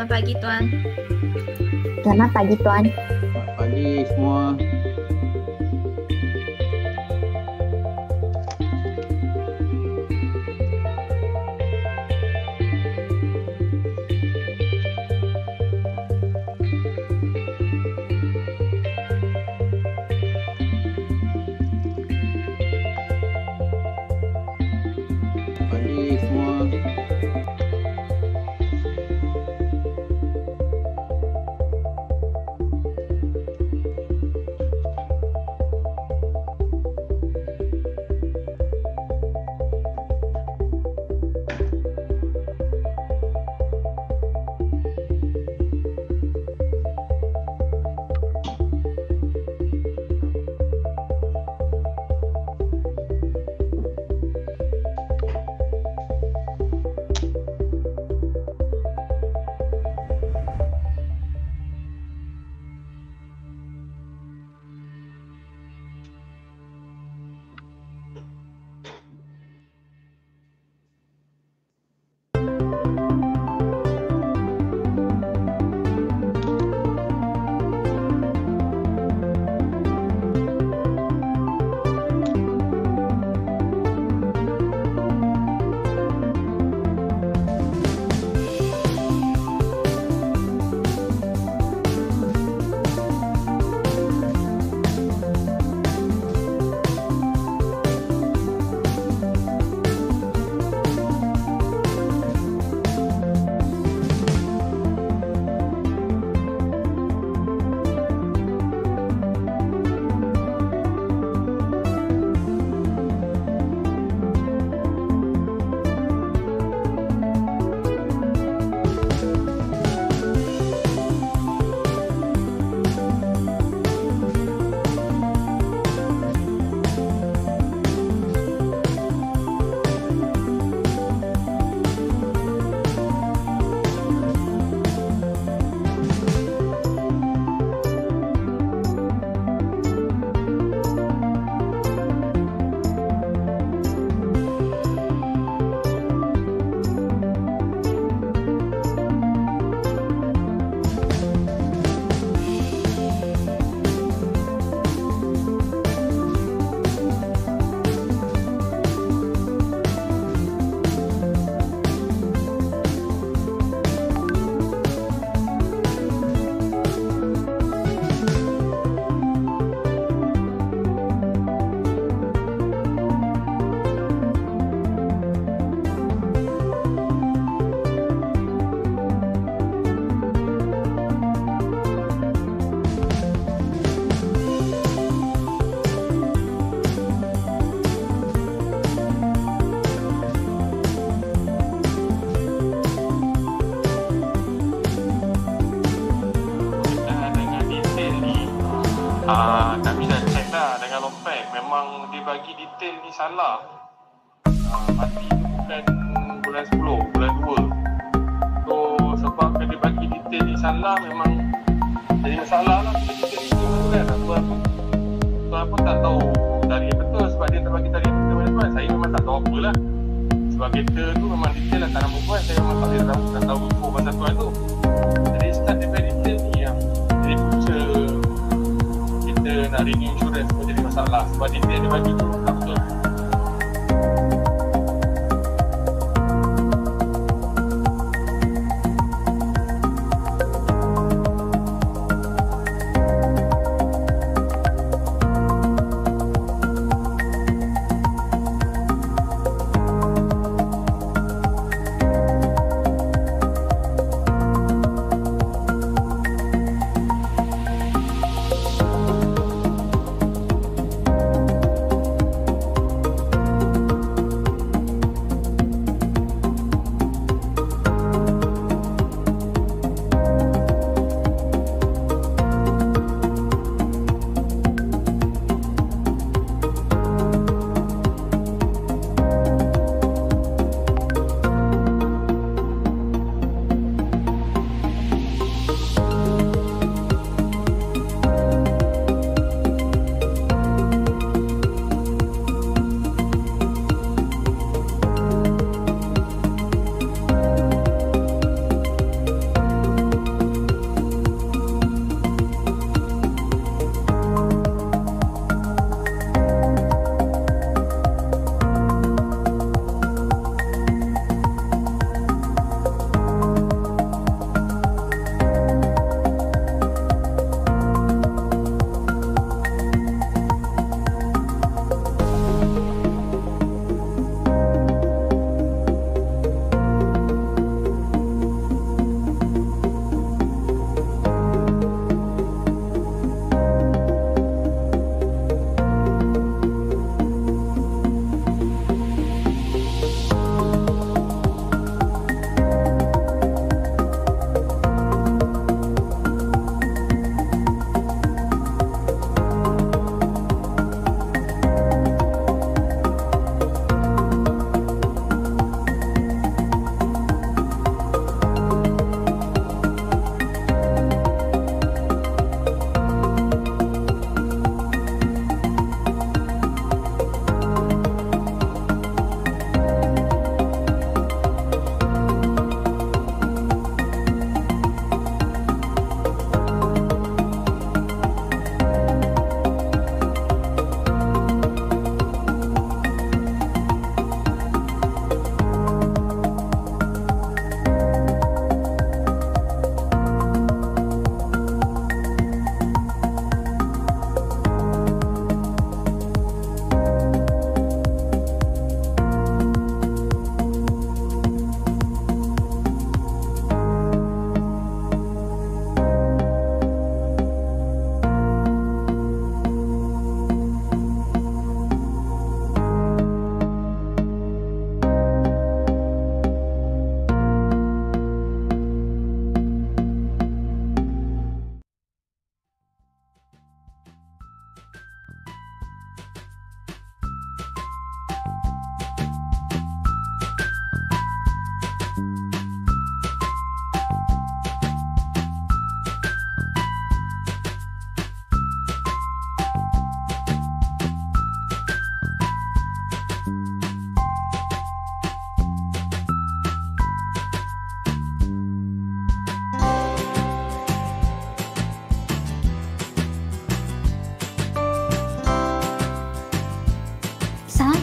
Selamat pagi Tuan. Selamat pagi Tuan. Selamat pagi semua. Salah. Ah, mati tu bukan bulan 10, bulan 2. So, sebab dia bagi detail ni salah, memang jadi masalah lah bila detail ni kan. Tuan pun, tuan pun tak tahu dari yang betul sebab dia terbagi yang betul mana tuan. Saya memang tak tahu apa lah. Sebab kereta tu memang detail lah tak nama buat. Saya memang tak tahu, tak tahu info pasal tuan tu. Jadi start daripada detail ni yang jadi punca kita nak renew insurance pun jadi masalah sebab detail dia bagi tu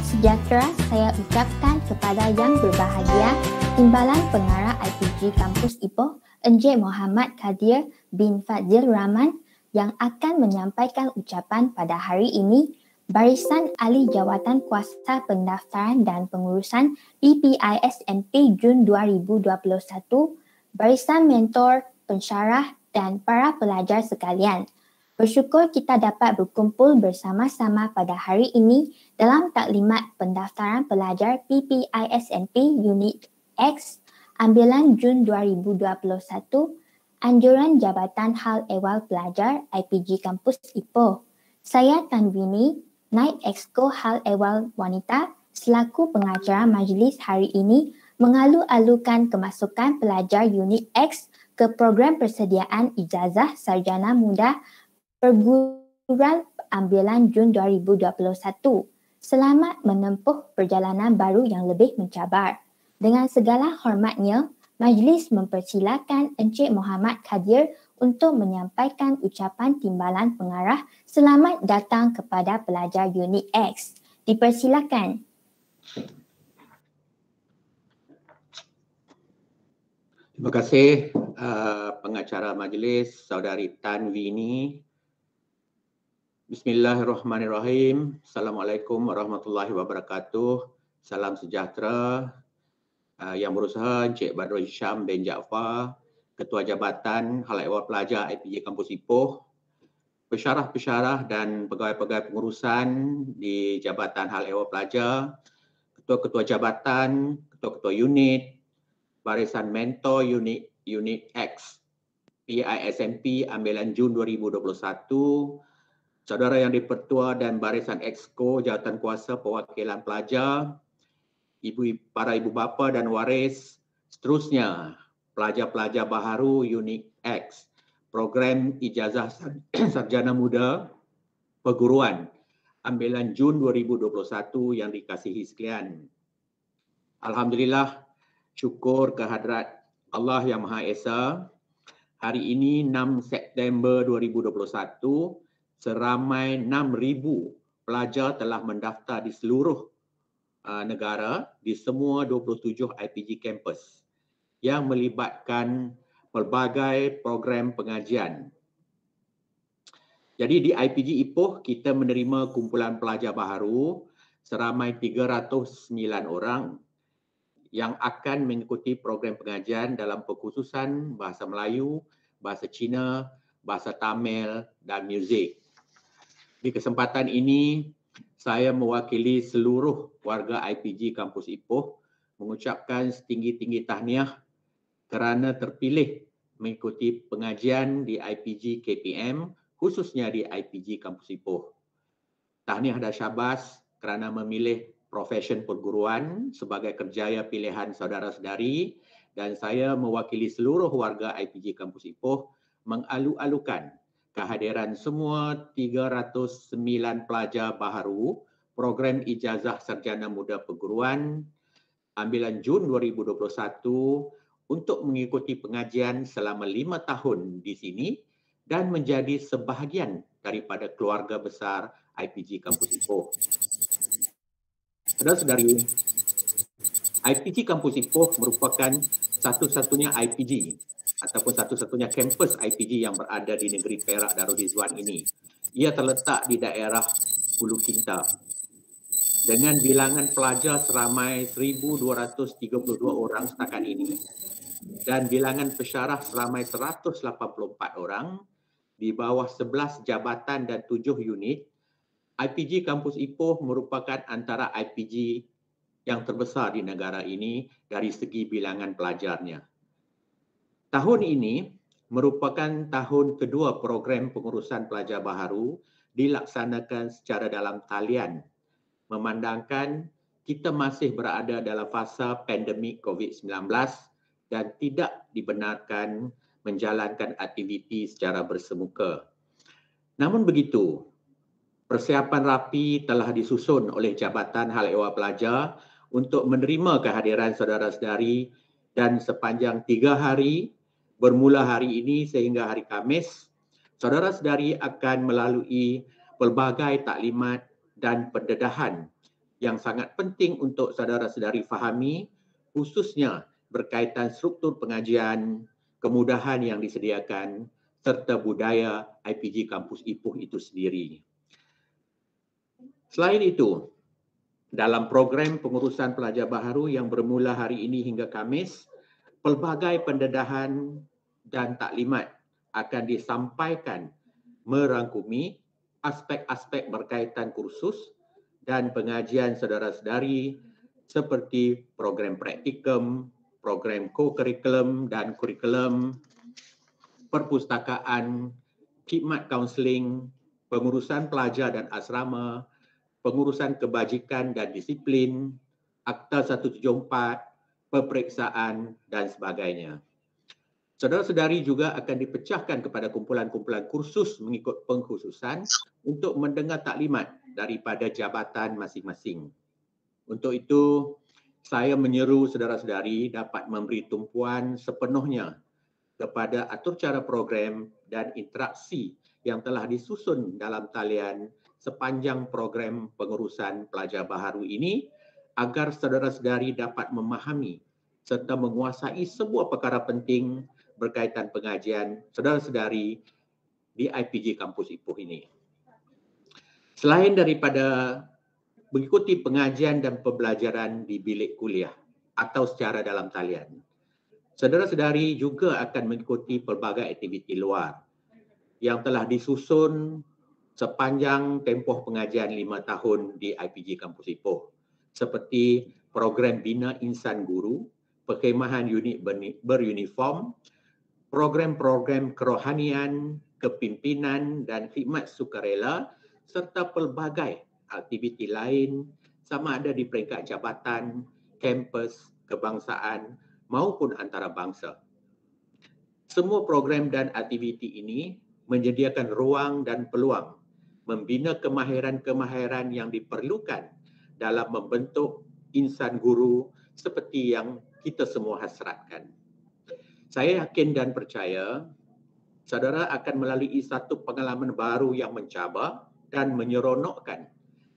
sejahtera saya ucapkan kepada yang berbahagia Timbalan Pengarah IPG Kampus Ipoh Encik Muhammad Kadir bin Fadzil Rahman yang akan menyampaikan ucapan pada hari ini Barisan Ahli Jawatan Kuasa Pendaftaran dan Pengurusan PPISNP Jun 2021 Barisan Mentor, Pensyarah dan para pelajar sekalian Bersyukur kita dapat berkumpul bersama-sama pada hari ini dalam taklimat pendaftaran pelajar PPISNP Unit X ambilan Jun 2021 Anjuran Jabatan Hal Ehwal Pelajar IPG Kampus Ipoh. Saya Tanwini, Naib Exco Hal Ehwal Wanita selaku pengacara majlis hari ini mengalu-alukan kemasukan pelajar Unit X ke program persediaan ijazah sarjana muda perguruan ambilan Jun 2021. Selamat menempuh perjalanan baru yang lebih mencabar. Dengan segala hormatnya, majlis mempersilakan Encik Muhammad Kadir untuk menyampaikan ucapan timbalan pengarah selamat datang kepada pelajar Unit X. Dipersilakan. Terima kasih uh, pengacara majlis saudari Tan Wini Bismillahirrahmanirrahim. Assalamualaikum warahmatullahi wabarakatuh. Salam sejahtera. Uh, yang berusaha Encik Badrul Hisham bin Jaafar, Ketua Jabatan Hal Ehwal Pelajar IPJ Kampus Ipoh, pesyarah-pesyarah dan pegawai-pegawai pengurusan di Jabatan Hal Ehwal Pelajar, ketua-ketua jabatan, ketua-ketua unit, barisan mentor unit unit X PISMP ambilan Jun 2021 saudara yang dipertua dan barisan exco jawatan kuasa perwakilan pelajar, ibu para ibu bapa dan waris, seterusnya pelajar-pelajar baharu Unit X, program ijazah sarjana muda perguruan ambilan Jun 2021 yang dikasihi sekalian. Alhamdulillah, syukur kehadrat Allah Yang Maha Esa. Hari ini 6 September 2021, seramai 6,000 pelajar telah mendaftar di seluruh uh, negara di semua 27 IPG campus yang melibatkan pelbagai program pengajian. Jadi di IPG Ipoh kita menerima kumpulan pelajar baharu seramai 309 orang yang akan mengikuti program pengajian dalam perkhususan bahasa Melayu, bahasa Cina, bahasa Tamil dan muzik. Di kesempatan ini, saya mewakili seluruh warga IPG Kampus Ipoh mengucapkan setinggi-tinggi tahniah kerana terpilih mengikuti pengajian di IPG KPM khususnya di IPG Kampus Ipoh. Tahniah dan syabas kerana memilih profesion perguruan sebagai kerjaya pilihan saudara-saudari dan saya mewakili seluruh warga IPG Kampus Ipoh mengalu-alukan kehadiran semua 309 pelajar baharu program ijazah sarjana muda perguruan ambilan Jun 2021 untuk mengikuti pengajian selama lima tahun di sini dan menjadi sebahagian daripada keluarga besar IPG Kampus Ipoh. Saudara-saudari, IPG Kampus Ipoh merupakan satu-satunya IPG ataupun satu-satunya kampus IPG yang berada di negeri Perak Darul Rizwan ini. Ia terletak di daerah Hulu Kinta. Dengan bilangan pelajar seramai 1,232 orang setakat ini dan bilangan pesyarah seramai 184 orang di bawah 11 jabatan dan 7 unit, IPG Kampus Ipoh merupakan antara IPG yang terbesar di negara ini dari segi bilangan pelajarnya. Tahun ini merupakan tahun kedua program pengurusan pelajar baharu dilaksanakan secara dalam talian memandangkan kita masih berada dalam fasa pandemik COVID-19 dan tidak dibenarkan menjalankan aktiviti secara bersemuka. Namun begitu, persiapan rapi telah disusun oleh Jabatan Hal Ehwal Pelajar untuk menerima kehadiran saudara-saudari dan sepanjang tiga hari bermula hari ini sehingga hari Kamis, saudara-saudari akan melalui pelbagai taklimat dan pendedahan yang sangat penting untuk saudara-saudari fahami khususnya berkaitan struktur pengajian, kemudahan yang disediakan serta budaya IPG Kampus Ipoh itu sendiri. Selain itu, dalam program pengurusan pelajar baharu yang bermula hari ini hingga Kamis, pelbagai pendedahan dan taklimat akan disampaikan merangkumi aspek-aspek berkaitan kursus dan pengajian saudara-saudari seperti program praktikum, program co-curriculum dan kurikulum, perpustakaan, khidmat kaunseling, pengurusan pelajar dan asrama, pengurusan kebajikan dan disiplin, Akta 174, peperiksaan dan sebagainya. Saudara-saudari juga akan dipecahkan kepada kumpulan-kumpulan kursus mengikut pengkhususan untuk mendengar taklimat daripada jabatan masing-masing. Untuk itu, saya menyeru saudara-saudari dapat memberi tumpuan sepenuhnya kepada atur cara program dan interaksi yang telah disusun dalam talian sepanjang program pengurusan pelajar baharu ini agar saudara-saudari dapat memahami serta menguasai sebuah perkara penting berkaitan pengajian saudara-saudari di IPG Kampus Ipoh ini. Selain daripada mengikuti pengajian dan pembelajaran di bilik kuliah atau secara dalam talian, saudara-saudari juga akan mengikuti pelbagai aktiviti luar yang telah disusun sepanjang tempoh pengajian lima tahun di IPG Kampus Ipoh seperti program Bina Insan Guru, perkhemahan unit beruniform, program-program kerohanian, kepimpinan dan khidmat sukarela serta pelbagai aktiviti lain sama ada di peringkat jabatan, kampus, kebangsaan maupun antarabangsa. Semua program dan aktiviti ini menyediakan ruang dan peluang membina kemahiran-kemahiran yang diperlukan dalam membentuk insan guru seperti yang kita semua hasratkan. Saya yakin dan percaya saudara akan melalui satu pengalaman baru yang mencabar dan menyeronokkan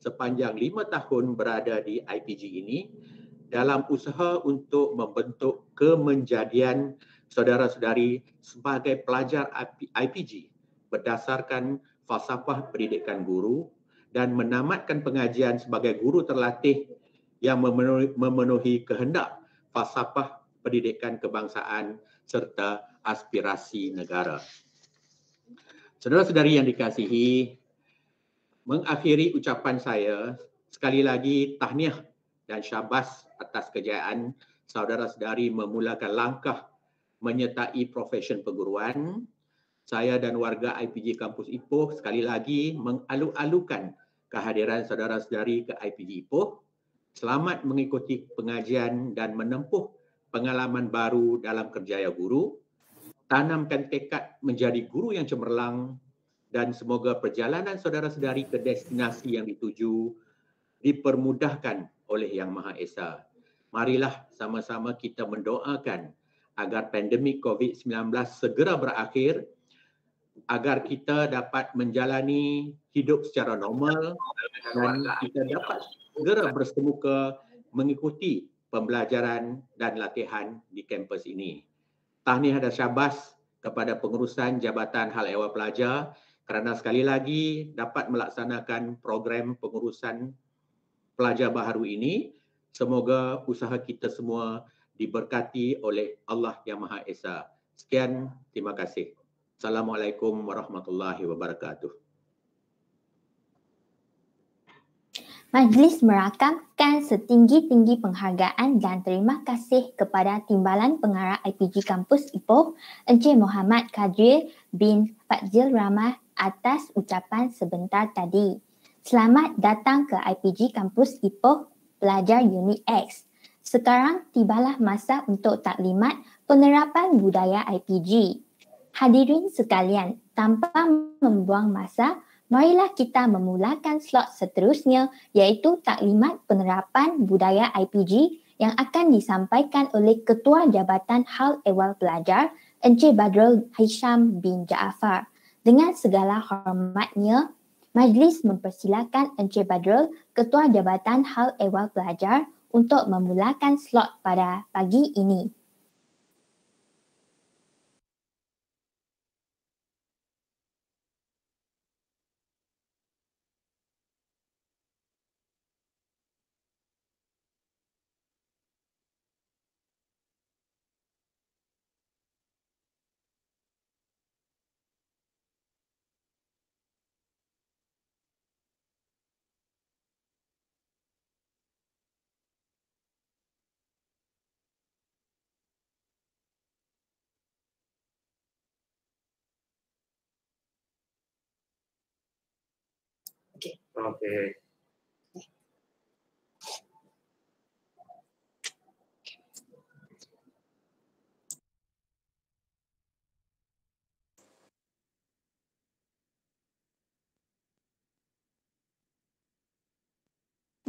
sepanjang lima tahun berada di IPG ini dalam usaha untuk membentuk kemenjadian saudara-saudari sebagai pelajar IPG berdasarkan falsafah pendidikan guru dan menamatkan pengajian sebagai guru terlatih yang memenuhi, memenuhi kehendak falsafah pendidikan kebangsaan serta aspirasi negara. Saudara-saudari yang dikasihi, mengakhiri ucapan saya, sekali lagi tahniah dan syabas atas kejayaan saudara-saudari memulakan langkah menyertai profesion perguruan. Saya dan warga IPG Kampus Ipoh sekali lagi mengalu-alukan kehadiran saudara-saudari ke IPG Ipoh. Selamat mengikuti pengajian dan menempuh pengalaman baru dalam kerjaya guru, tanamkan tekad menjadi guru yang cemerlang dan semoga perjalanan saudara-saudari ke destinasi yang dituju dipermudahkan oleh Yang Maha Esa. Marilah sama-sama kita mendoakan agar pandemik COVID-19 segera berakhir agar kita dapat menjalani hidup secara normal dan kita dapat segera bersemuka mengikuti pembelajaran dan latihan di kampus ini. Tahniah dan syabas kepada pengurusan Jabatan Hal Ehwal Pelajar kerana sekali lagi dapat melaksanakan program pengurusan pelajar baharu ini. Semoga usaha kita semua diberkati oleh Allah Yang Maha Esa. Sekian, terima kasih. Assalamualaikum warahmatullahi wabarakatuh. Majlis merakamkan setinggi-tinggi penghargaan dan terima kasih kepada Timbalan Pengarah IPG Kampus Ipoh, Encik Muhammad Kadir bin Fadzil Ramah atas ucapan sebentar tadi. Selamat datang ke IPG Kampus Ipoh, pelajar Unit X. Sekarang tibalah masa untuk taklimat penerapan budaya IPG. Hadirin sekalian, tanpa membuang masa, marilah kita memulakan slot seterusnya iaitu taklimat penerapan budaya IPG yang akan disampaikan oleh Ketua Jabatan Hal Ehwal Pelajar Encik Badrul Hisham bin Jaafar. Dengan segala hormatnya, Majlis mempersilakan Encik Badrul, Ketua Jabatan Hal Ehwal Pelajar untuk memulakan slot pada pagi ini. Okey.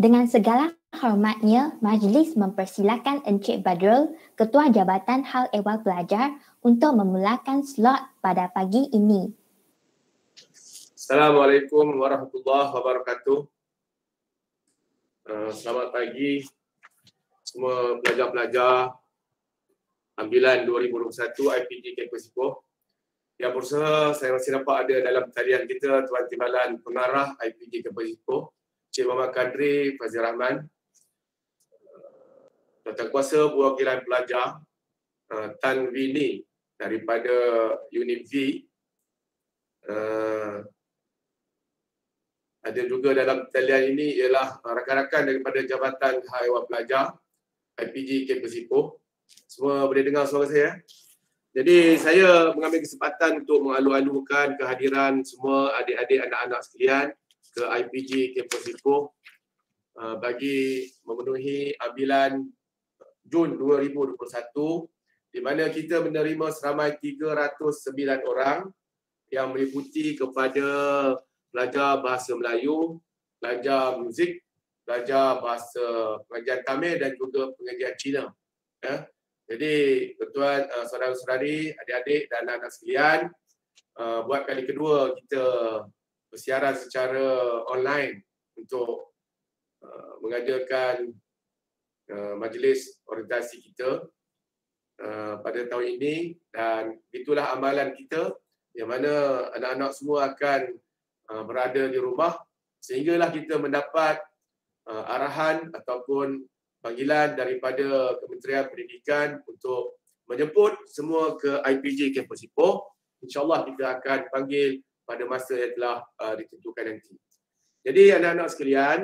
Dengan segala hormatnya, majlis mempersilakan Encik Badrul, Ketua Jabatan Hal Ehwal Pelajar untuk memulakan slot pada pagi ini. Assalamualaikum warahmatullahi wabarakatuh. Uh, selamat pagi semua pelajar-pelajar ambilan 2021 IPG Kampus Ipoh. Yang berusaha saya masih nampak ada dalam talian kita Tuan Timbalan Pengarah IPG Kampus Ipoh, Cik Muhammad Kadri Fazil Rahman. Tuan Kuasa Perwakilan Pelajar uh, Tan Vini daripada Unit V. Uh, ada juga dalam talian ini ialah rakan-rakan daripada Jabatan Haiwan Pelajar IPG Kampus Ipoh. Semua boleh dengar suara saya? Jadi saya mengambil kesempatan untuk mengalu-alukan kehadiran semua adik-adik anak-anak sekalian ke IPG Kampus Ipoh uh, bagi memenuhi ambilan Jun 2021 di mana kita menerima seramai 309 orang yang meliputi kepada belajar bahasa Melayu, belajar muzik, belajar bahasa pengajian Tamil dan juga pengajian Cina. Ya. Jadi tuan uh, saudara-saudari, adik-adik dan anak-anak sekalian, uh, buat kali kedua kita bersiaran secara online untuk uh, mengajarkan uh, majlis orientasi kita uh, pada tahun ini dan itulah amalan kita yang mana anak-anak semua akan berada di rumah sehinggalah kita mendapat uh, arahan ataupun panggilan daripada Kementerian Pendidikan untuk menjemput semua ke IPJ Kampus Ipoh. InsyaAllah kita akan panggil pada masa yang telah uh, ditentukan nanti. Jadi anak-anak sekalian,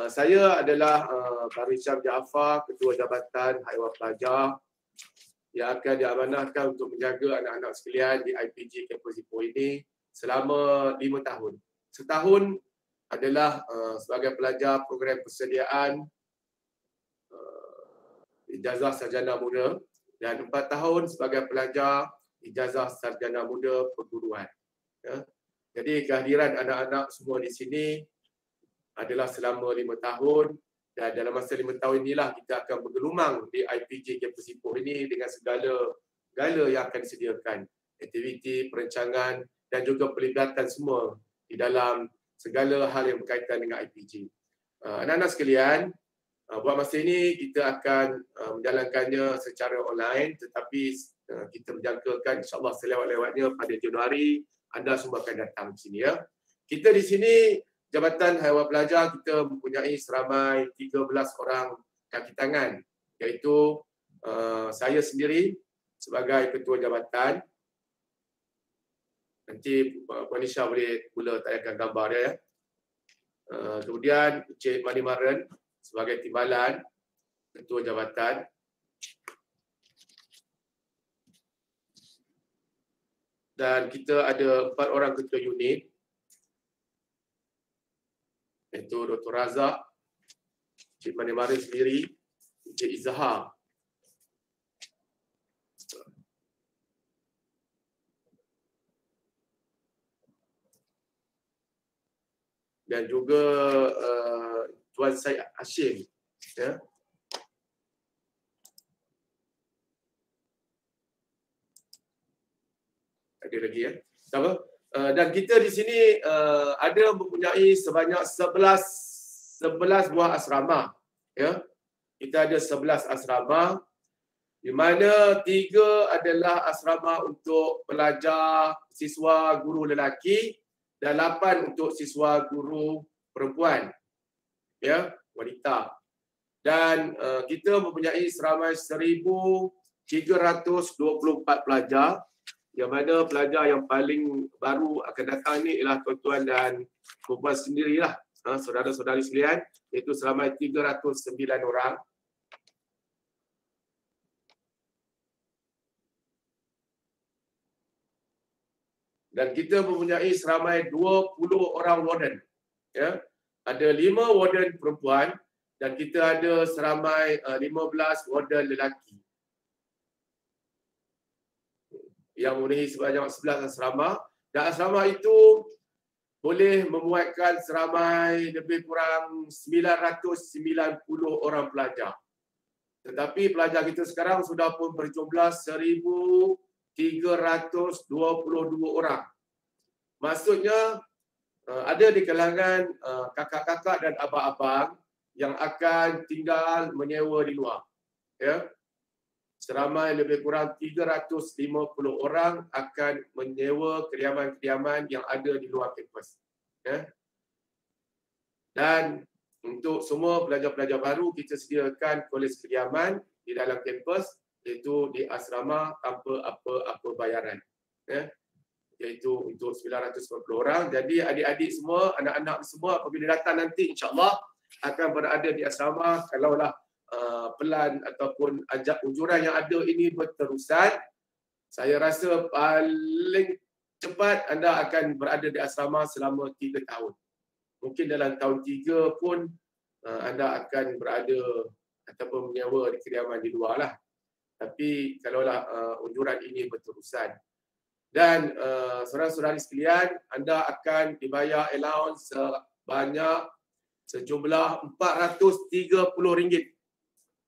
uh, saya adalah uh, Baru Syam Jaafar, Ketua Jabatan Haiwan Pelajar yang akan diamanahkan untuk menjaga anak-anak sekalian di IPJ Kampus Ipoh ini selama lima tahun. Setahun adalah uh, sebagai pelajar program persediaan uh, ijazah sarjana muda dan empat tahun sebagai pelajar ijazah sarjana muda perguruan. Ya. Jadi kehadiran anak-anak semua di sini adalah selama lima tahun dan dalam masa lima tahun inilah kita akan bergelumang di IPJ Kampus Ipoh ini dengan segala segala yang akan disediakan aktiviti, perancangan dan juga pelibatan semua di dalam segala hal yang berkaitan dengan IPG. Uh, anak-anak sekalian, uh, buat masa ini kita akan uh, menjalankannya secara online tetapi kita menjangkakan insyaAllah selewat-lewatnya pada Januari anda semua akan datang sini ya. Kita di sini Jabatan Haiwan Pelajar kita mempunyai seramai 13 orang kaki tangan iaitu uh, saya sendiri sebagai ketua jabatan Nanti Puan Nisha boleh mula tayangkan gambar dia. Ya. Uh, kemudian Encik Mani Maren sebagai timbalan Ketua Jabatan. Dan kita ada empat orang ketua unit. Iaitu Dr. Razak, Encik Mani Maren sendiri, Encik Izhar dan juga uh, Tuan Syed Hashim. Ya. Ada lagi ya. Apa? Uh, dan kita di sini uh, ada mempunyai sebanyak 11 11 buah asrama ya. Kita ada 11 asrama di mana tiga adalah asrama untuk pelajar siswa guru lelaki dan lapan untuk siswa guru perempuan. Ya wanita. Dan uh, kita mempunyai seramai 1324 pelajar yang mana pelajar yang paling baru akan datang ni ialah tuan-tuan dan puan sendirilah. Ha, saudara-saudari sekalian iaitu seramai 309 orang dan kita mempunyai seramai 20 orang warden ya. Ada 5 warden perempuan dan kita ada seramai uh, 15 warden lelaki. Yang memenuhi sebanyak 11 asrama. Dan asrama itu boleh memuatkan seramai lebih kurang 990 orang pelajar. Tetapi pelajar kita sekarang sudah pun berjumlah 1,322 orang. Maksudnya uh, ada di kalangan uh, kakak-kakak dan abang-abang yang akan tinggal menyewa di luar. Ya seramai lebih kurang 350 orang akan menyewa kediaman-kediaman yang ada di luar kampus. Ya. Dan untuk semua pelajar-pelajar baru kita sediakan kolej kediaman di dalam kampus iaitu di asrama tanpa apa-apa bayaran. Ya. Iaitu untuk 950 orang. Jadi adik-adik semua, anak-anak semua apabila datang nanti insya-Allah akan berada di asrama kalaulah Uh, pelan ataupun ajak ujuran yang ada ini berterusan, saya rasa paling cepat anda akan berada di asrama selama tiga tahun. Mungkin dalam tahun tiga pun uh, anda akan berada ataupun menyewa di kediaman di luar lah. Tapi kalaulah uh, ujuran ini berterusan. Dan uh, saudara-saudari sekalian, anda akan dibayar allowance sebanyak sejumlah RM430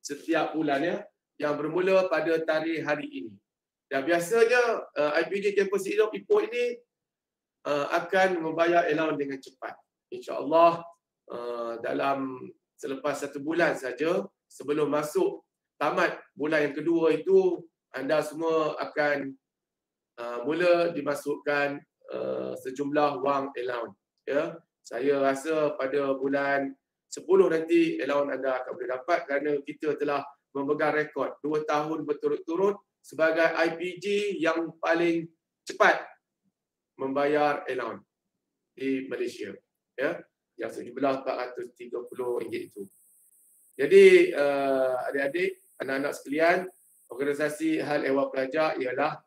setiap bulan ya yang bermula pada tarikh hari ini. Dan biasanya uh, IPD Campus Hidup Ipoh ini uh, akan membayar allowance dengan cepat. InsyaAllah uh, dalam selepas satu bulan saja sebelum masuk tamat bulan yang kedua itu anda semua akan uh, mula dimasukkan uh, sejumlah wang allowance. Ya, saya rasa pada bulan 10 nanti allowance anda akan boleh dapat kerana kita telah memegang rekod 2 tahun berturut-turut sebagai IPG yang paling cepat membayar allowance di Malaysia ya yang sejumlah RM430 itu. Jadi uh, adik-adik, anak-anak sekalian, organisasi hal ehwal pelajar ialah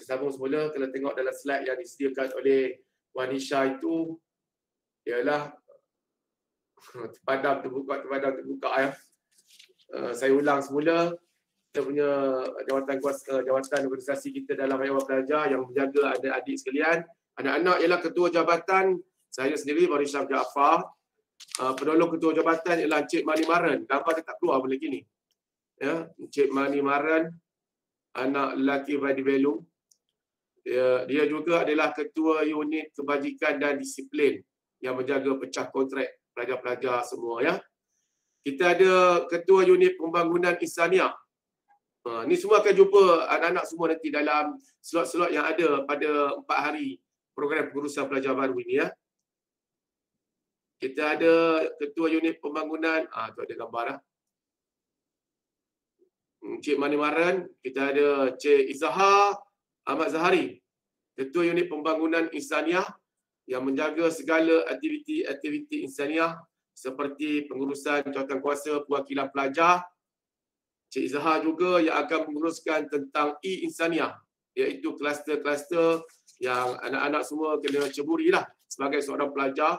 kita sambung semula kalau tengok dalam slide yang disediakan oleh Wanisha itu ialah terpadam terbuka terpadam terbuka ya. Uh, saya ulang semula kita punya jawatan kuasa jawatan organisasi kita dalam Ayah Pelajar yang menjaga adik-adik sekalian. Anak-anak ialah ketua jabatan saya sendiri Wanisha Jaafar. Uh, penolong ketua jabatan ialah Encik Mani Maran. Gambar dia tak keluar boleh gini. Ya, Encik Mani Maran anak lelaki Vadi Belu. Dia, dia juga adalah ketua unit kebajikan dan disiplin yang menjaga pecah kontrak pelajar-pelajar semua ya. Kita ada ketua unit pembangunan insania. Ha, ni semua akan jumpa anak-anak semua nanti dalam slot-slot yang ada pada empat hari program pengurusan pelajar baru ini ya. Kita ada ketua unit pembangunan, ah tu ada gambar lah. Encik Mani Maran, kita ada Cik Izahar Ahmad Zahari, Ketua Unit Pembangunan Insaniah yang menjaga segala aktiviti-aktiviti insaniah seperti pengurusan jawatan kuasa perwakilan pelajar. Cik Izahar juga yang akan menguruskan tentang e-insaniah iaitu kluster-kluster yang anak-anak semua kena ceburilah sebagai seorang pelajar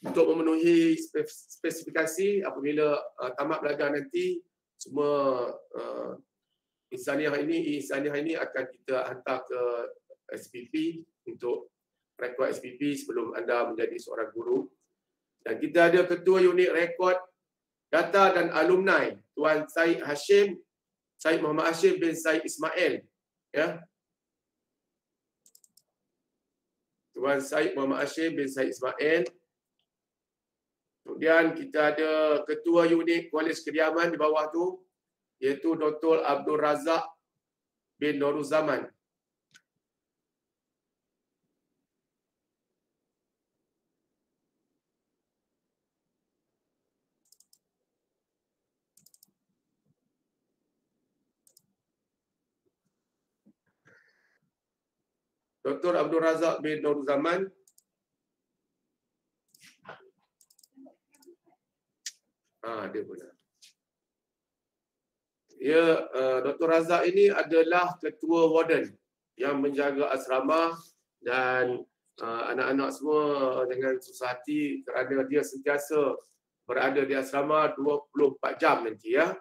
untuk memenuhi spesifikasi apabila uh, tamat belajar nanti semua uh, insaniah ini insaniah ini akan kita hantar ke SPP untuk rekod SPP sebelum anda menjadi seorang guru dan kita ada ketua unit rekod data dan alumni Tuan Said Hashim Syed Muhammad Hashim bin Syed Ismail. Ya. Tuan Syed Muhammad Hashim bin Syed Ismail. Kemudian kita ada ketua unit kualis kediaman di bawah tu iaitu Dr. Abdul Razak bin Nurul Zaman. Dr. Abdul Razak bin Nurul Zaman Ah, dia pula. Ya, uh, Dr. Razak ini adalah ketua warden yang menjaga asrama dan uh, anak-anak semua dengan susah hati kerana dia sentiasa berada di asrama 24 jam nanti ya.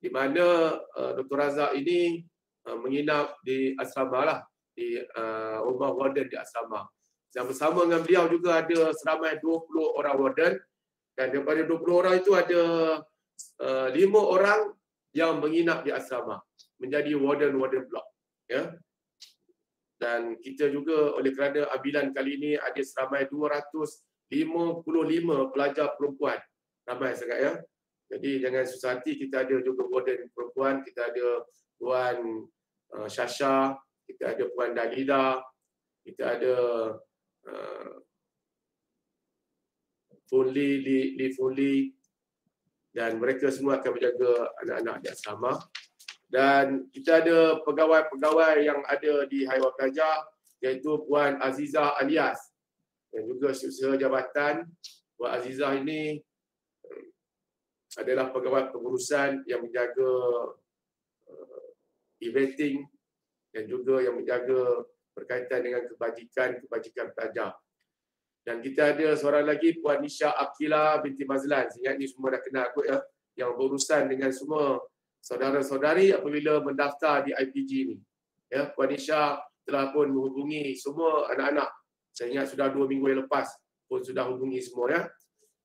Di mana uh, Dr. Razak ini uh, menginap di asrama lah, di uh, rumah warden di asrama. Dan bersama dengan beliau juga ada seramai 20 orang warden dan daripada 20 orang itu ada uh, 5 orang yang menginap di asrama menjadi warden-warden blok ya. Dan kita juga oleh kerana ambilan kali ini ada seramai 255 pelajar perempuan. Ramai sangat ya. Jadi jangan susah hati kita ada juga warden perempuan kita ada puan uh, Shasha kita ada puan Dalida kita ada uh, Fully, Li, Fully, dan mereka semua akan menjaga anak-anak di asrama. Dan kita ada pegawai-pegawai yang ada di Haiwan Pelajar iaitu Puan Azizah Alias dan juga usaha jabatan. Puan Azizah ini eh, adalah pegawai pengurusan yang menjaga uh, eventing dan juga yang menjaga berkaitan dengan kebajikan-kebajikan pelajar. Dan kita ada seorang lagi Puan Nisha Akila binti Mazlan. Ingat ni semua dah kenal kot ya. Yang berurusan dengan semua saudara-saudari apabila mendaftar di IPG ni. Ya, Puan Nisha telah pun menghubungi semua anak-anak. Saya ingat sudah dua minggu yang lepas pun sudah hubungi semua ya.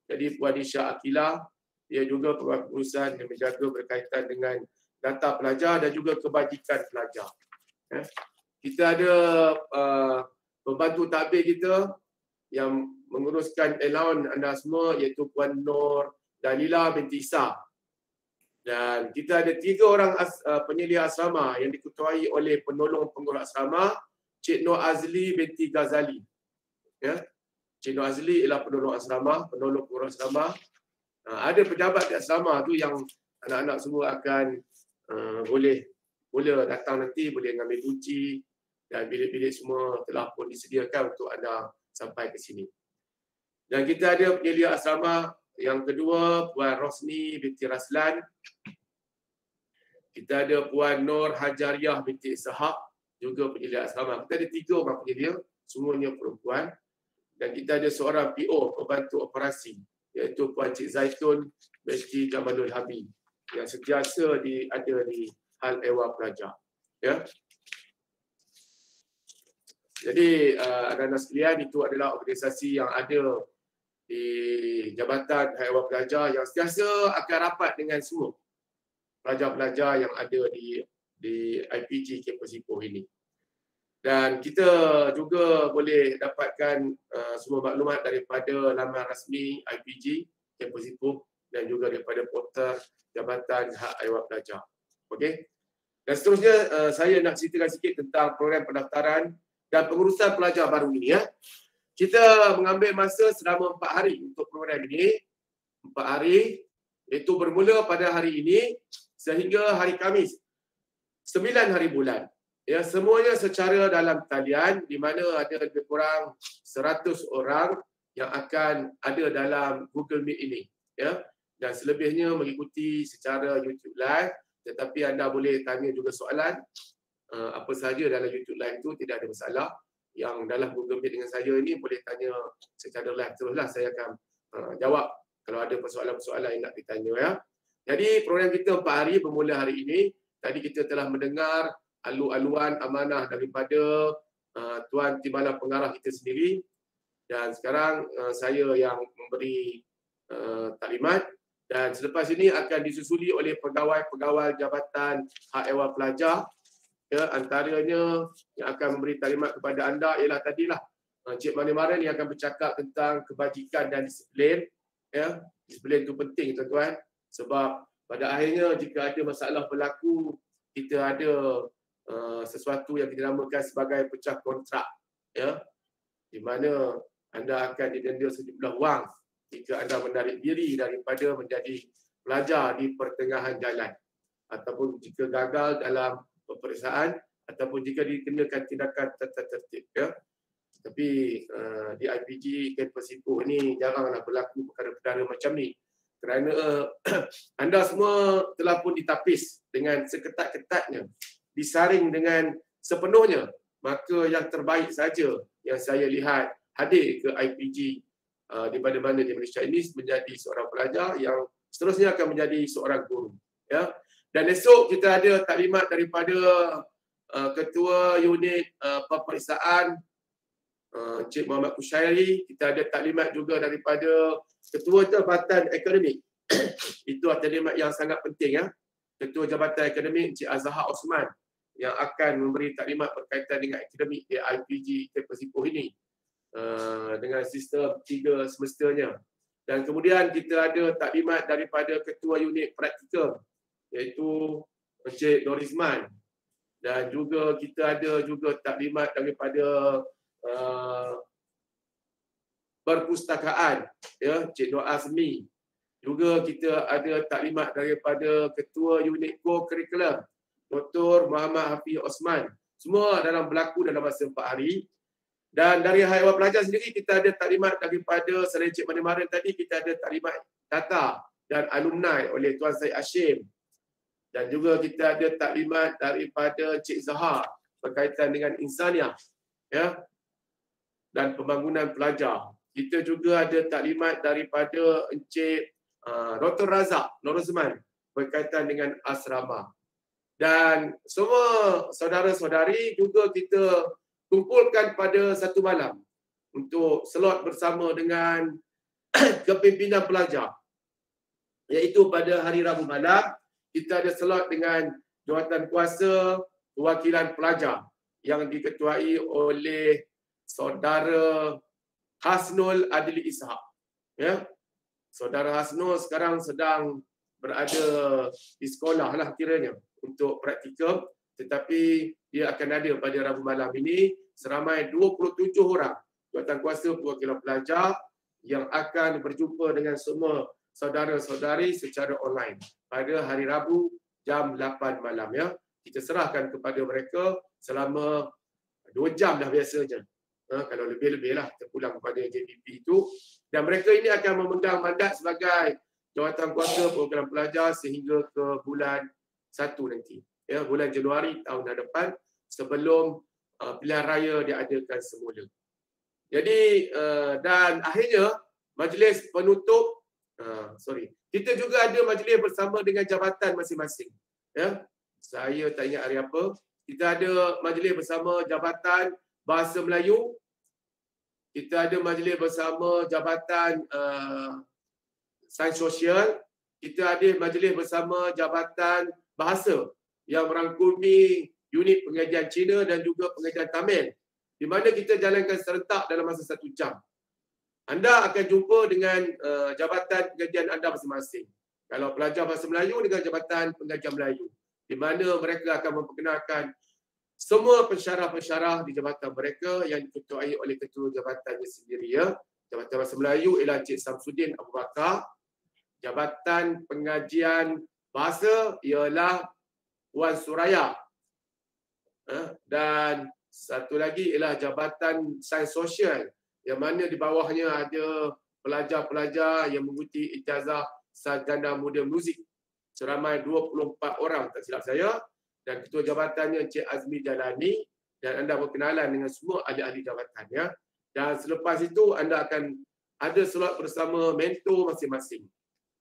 Jadi Puan Nisha Akila dia juga berurusan yang menjaga berkaitan dengan data pelajar dan juga kebajikan pelajar. Ya. Kita ada uh, pembantu tabir kita yang menguruskan allowance anda semua iaitu Puan Nur Dalila binti Isa. Dan kita ada tiga orang as, uh, penyelia asrama yang diketuai oleh penolong pengurus asrama Cik Nur Azli binti Ghazali. Ya. Cik Nur Azli ialah penolong asrama, penolong pengurus asrama. Uh, ada pejabat di asrama tu yang anak-anak semua akan uh, boleh boleh datang nanti, boleh ambil kunci dan bilik-bilik semua telah pun disediakan untuk anda sampai ke sini. Dan kita ada penyelia asrama yang kedua Puan Rosni binti Raslan. Kita ada Puan Nur Hajariah binti Ishaq juga penyelia asrama. Kita ada tiga orang penyelia, semuanya perempuan. Dan kita ada seorang PO, pembantu operasi iaitu Puan Cik Zaitun binti Jamalul Habib yang sentiasa di, ada di hal ewa pelajar. Ya. Jadi uh, anak-anak sekalian itu adalah organisasi yang ada di Jabatan Haiwan Pelajar yang sentiasa akan rapat dengan semua pelajar-pelajar yang ada di di IPG Kampus Ipoh ini. Dan kita juga boleh dapatkan uh, semua maklumat daripada laman rasmi IPG Kampus Ipoh dan juga daripada portal Jabatan Hak Haiwan Pelajar. Okey. Dan seterusnya uh, saya nak ceritakan sikit tentang program pendaftaran dan pengurusan pelajar baru ini ya. Kita mengambil masa selama empat hari untuk program ini. Empat hari itu bermula pada hari ini sehingga hari Kamis. Sembilan hari bulan. Ya, semuanya secara dalam talian di mana ada lebih kurang seratus orang yang akan ada dalam Google Meet ini. Ya. Dan selebihnya mengikuti secara YouTube Live tetapi anda boleh tanya juga soalan uh, apa saja dalam YouTube live itu tidak ada masalah. Yang dalam Google Meet dengan saya ini boleh tanya secara live teruslah saya akan uh, jawab kalau ada persoalan-persoalan yang nak ditanya ya. Jadi program kita empat hari bermula hari ini. Tadi kita telah mendengar alu-aluan amanah daripada uh, Tuan Timbalan Pengarah kita sendiri dan sekarang uh, saya yang memberi uh, taklimat Dan selepas ini akan disusuli oleh pegawai-pegawai Jabatan Hak Ehwal Pelajar. Ya, antaranya yang akan memberi taklimat kepada anda ialah tadilah Encik Mani Maran yang akan bercakap tentang kebajikan dan disiplin. Ya, disiplin itu penting tuan-tuan. Sebab pada akhirnya jika ada masalah berlaku kita ada uh, sesuatu yang kita namakan sebagai pecah kontrak. Ya di mana anda akan didenda sejumlah wang jika anda menarik diri daripada menjadi pelajar di pertengahan jalan. Ataupun jika gagal dalam peperiksaan ataupun jika dikenakan tindakan tertib ya. Tapi uh, di IPG kampus Ipoh ni jaranglah berlaku perkara-perkara macam ni. Kerana uh, anda semua telah pun ditapis dengan seketat-ketatnya disaring dengan sepenuhnya maka yang terbaik saja yang saya lihat hadir ke IPG uh, di mana-mana di Malaysia ini menjadi seorang pelajar yang seterusnya akan menjadi seorang guru ya dan esok kita ada taklimat daripada uh, ketua unit uh, peperiksaan uh, Cik Muhammad Kushairi. Kita ada taklimat juga daripada ketua jabatan akademik. Itu taklimat yang sangat penting ya. Ketua jabatan akademik Cik Azhar Osman yang akan memberi taklimat berkaitan dengan akademik di IPG Kampus Ipoh ini uh, dengan sistem tiga semestanya. Dan kemudian kita ada taklimat daripada ketua unit praktikal iaitu Encik Norizman dan juga kita ada juga taklimat daripada uh, perpustakaan ya Cik Nur Azmi juga kita ada taklimat daripada ketua unit core curriculum Dr. Muhammad Hafiz Osman. Semua dalam berlaku dalam masa empat hari. Dan dari haiwan pelajar sendiri, kita ada taklimat daripada selain Cik Mani tadi, kita ada taklimat data dan alumni oleh Tuan Syed Hashim. Dan juga kita ada taklimat daripada Cik Zahar berkaitan dengan insaniah ya, dan pembangunan pelajar. Kita juga ada taklimat daripada Encik uh, Dr. Razak Noruzman berkaitan dengan asrama. Dan semua saudara-saudari juga kita kumpulkan pada satu malam untuk slot bersama dengan kepimpinan pelajar. Iaitu pada hari Rabu malam, kita ada slot dengan jawatan kuasa perwakilan pelajar yang diketuai oleh saudara Hasnul Adli Ishak. Ya. Saudara Hasnul sekarang sedang berada di sekolah lah kiranya untuk praktikal tetapi dia akan ada pada Rabu malam ini seramai 27 orang kuasa perwakilan pelajar yang akan berjumpa dengan semua saudara-saudari secara online pada hari Rabu jam 8 malam ya. Kita serahkan kepada mereka selama 2 jam dah biasanya. Ha, kalau lebih-lebih lah terpulang kepada JPP itu. Dan mereka ini akan memegang mandat sebagai jawatan kuasa program pelajar sehingga ke bulan satu nanti. Ya, bulan Januari tahun depan sebelum uh, pilihan raya diadakan semula. Jadi uh, dan akhirnya majlis penutup uh, sorry. Kita juga ada majlis bersama dengan jabatan masing-masing. Ya. Saya tak ingat hari apa. Kita ada majlis bersama jabatan bahasa Melayu. Kita ada majlis bersama jabatan uh, sains sosial. Kita ada majlis bersama jabatan bahasa yang merangkumi unit pengajian Cina dan juga pengajian Tamil di mana kita jalankan serentak dalam masa satu jam. Anda akan jumpa dengan uh, jabatan pengajian anda masing-masing. Kalau pelajar bahasa Melayu dengan jabatan pengajian Melayu. Di mana mereka akan memperkenalkan semua pensyarah-pensyarah di jabatan mereka yang diketuai oleh ketua jabatannya sendiri. Ya. Jabatan Bahasa Melayu ialah Cik Samsudin Abu Bakar. Jabatan Pengajian bahasa ialah Wan Suraya. Eh, dan satu lagi ialah Jabatan Sains Sosial yang mana di bawahnya ada pelajar-pelajar yang mengikuti ijazah sarjana muda muzik. Seramai 24 orang tak silap saya. Dan ketua jabatannya Encik Azmi Jalani. Dan anda berkenalan dengan semua ahli-ahli jabatannya dan selepas itu anda akan ada slot bersama mentor masing-masing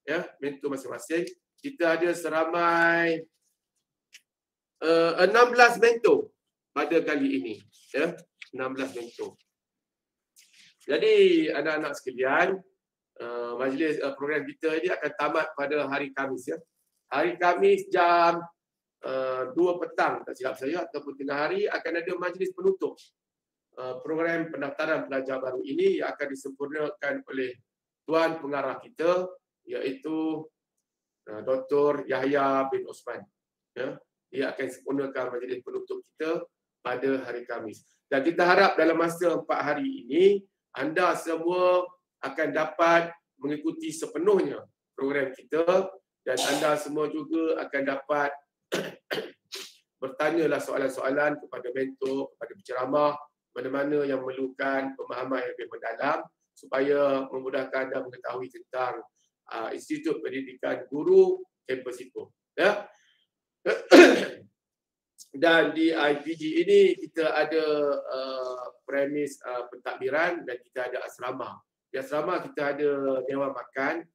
ya. Mentor masing-masing. Kita ada seramai uh, 16 mentor pada kali ini ya. 16 mentor jadi anak-anak sekalian uh, majlis uh, program kita ini akan tamat pada hari Khamis ya. Hari Khamis jam uh, 2 petang tak silap saya ataupun tengah hari akan ada majlis penutup uh, program pendaftaran pelajar baru ini yang akan disempurnakan oleh tuan pengarah kita iaitu uh, Dr. Yahya bin Osman. Ya. Dia akan sempurnakan majlis penutup kita pada hari Khamis. Dan kita harap dalam masa empat hari ini, anda semua akan dapat mengikuti sepenuhnya program kita dan anda semua juga akan dapat bertanyalah soalan-soalan kepada mentor, kepada penceramah, mana-mana yang memerlukan pemahaman yang lebih mendalam supaya memudahkan anda mengetahui tentang uh, Institut Pendidikan Guru kampus itu. Ya. dan di IPG ini kita ada uh, premis uh, pentadbiran dan kita ada asrama. Di asrama kita ada dewan makan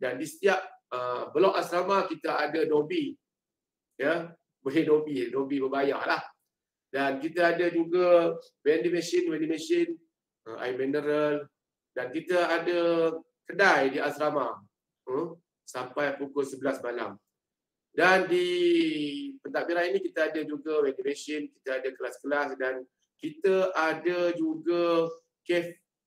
dan di setiap uh, blok asrama kita ada dobi. Ya, boleh dobi, dobi berbayar lah. Dan kita ada juga vending machine, vending machine, uh, air mineral dan kita ada kedai di asrama uh, sampai pukul 11 malam. Dan di pentadbiran ini kita ada juga ventilation, kita ada kelas-kelas dan kita ada juga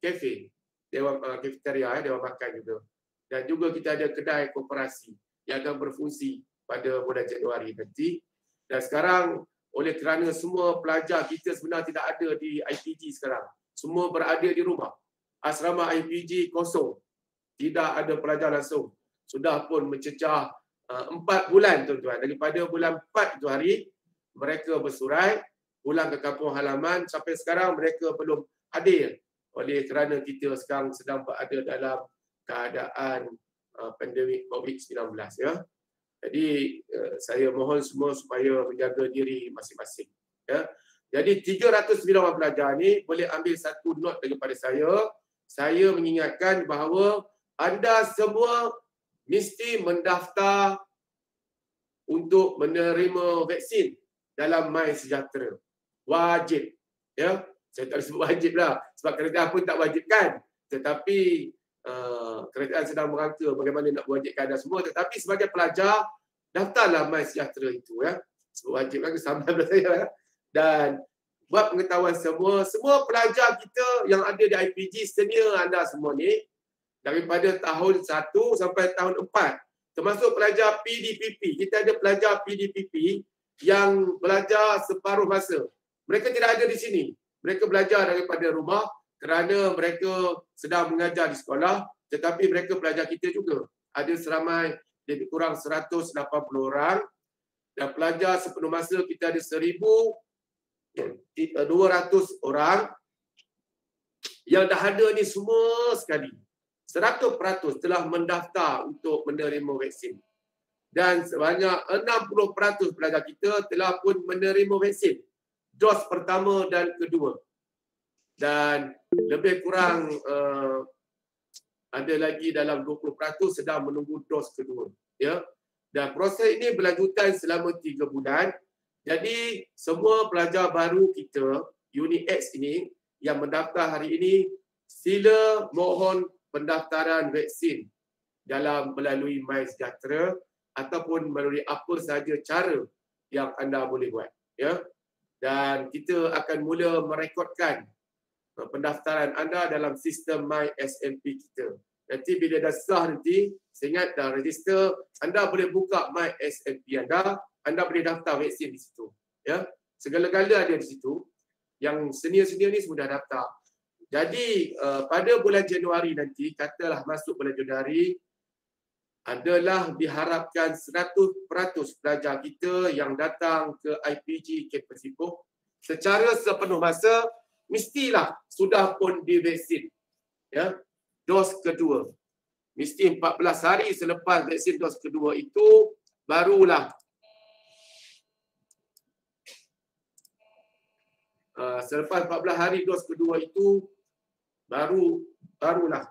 cafe dewan uh, cafeteria ya, dewan makan juga. Dan juga kita ada kedai koperasi yang akan berfungsi pada bulan Januari nanti. Dan sekarang oleh kerana semua pelajar kita sebenarnya tidak ada di IPG sekarang. Semua berada di rumah. Asrama IPG kosong. Tidak ada pelajar langsung. Sudah pun mencecah Ah, empat bulan tuan-tuan. Daripada bulan empat itu hari, mereka bersurai pulang ke kampung halaman. Sampai sekarang mereka belum hadir oleh kerana kita sekarang sedang berada dalam keadaan uh, pandemik COVID-19. Ya. Jadi uh, saya mohon semua supaya menjaga diri masing-masing. Ya. Jadi 390 pelajar ni boleh ambil satu note daripada saya. Saya mengingatkan bahawa anda semua mesti mendaftar untuk menerima vaksin dalam My Sejahtera. Wajib. Ya, saya tak sebut wajib lah. Sebab kerajaan pun tak wajibkan. Tetapi uh, kerajaan sedang merangka bagaimana nak wajibkan dan semua. Tetapi sebagai pelajar, daftarlah My Sejahtera itu. Ya. Sebut wajib sama dengan saya. Ya. Dan buat pengetahuan semua, semua pelajar kita yang ada di IPG senior anda semua ni, daripada tahun 1 sampai tahun 4 termasuk pelajar PDPP kita ada pelajar PDPP yang belajar separuh masa. Mereka tidak ada di sini. Mereka belajar daripada rumah kerana mereka sedang mengajar di sekolah tetapi mereka pelajar kita juga. Ada seramai lebih kurang 180 orang. Dan pelajar sepenuh masa kita ada 1200 orang yang dah ada ni semua sekali 100% telah mendaftar untuk menerima vaksin. Dan sebanyak 60% pelajar kita telah pun menerima vaksin. Dos pertama dan kedua. Dan lebih kurang uh, ada lagi dalam 20% sedang menunggu dos kedua. Ya. Dan proses ini berlanjutan selama 3 bulan. Jadi semua pelajar baru kita, Unit X ini yang mendaftar hari ini, sila mohon pendaftaran vaksin dalam melalui MySejahtera ataupun melalui apa sahaja cara yang anda boleh buat ya. Dan kita akan mula merekodkan pendaftaran anda dalam sistem MySMP kita. Nanti bila dah sah nanti saya ingat dah register anda boleh buka MySMP anda anda boleh daftar vaksin di situ ya. Segala-gala ada di situ. Yang senior-senior ni sudah daftar jadi uh, pada bulan Januari nanti, katalah masuk bulan Januari, adalah diharapkan 100% pelajar kita yang datang ke IPG Campus Ipoh secara sepenuh masa mestilah sudah pun divaksin. Ya, dos kedua. Mesti 14 hari selepas vaksin dos kedua itu barulah uh, selepas 14 hari dos kedua itu baru barulah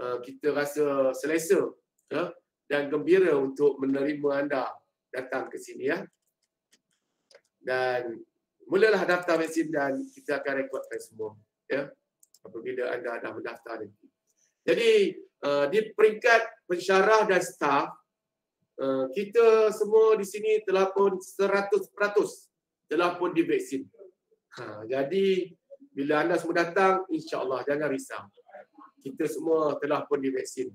uh, kita rasa selesa ya, dan gembira untuk menerima anda datang ke sini ya. Dan mulalah daftar vaksin dan kita akan rekodkan semua ya apabila anda dah mendaftar nanti. Jadi uh, di peringkat pensyarah dan staf, kita semua di sini telah pun 100% telah pun divaksin. Ha, jadi bila anda semua datang, insya-Allah jangan risau. Kita semua telah pun divaksin.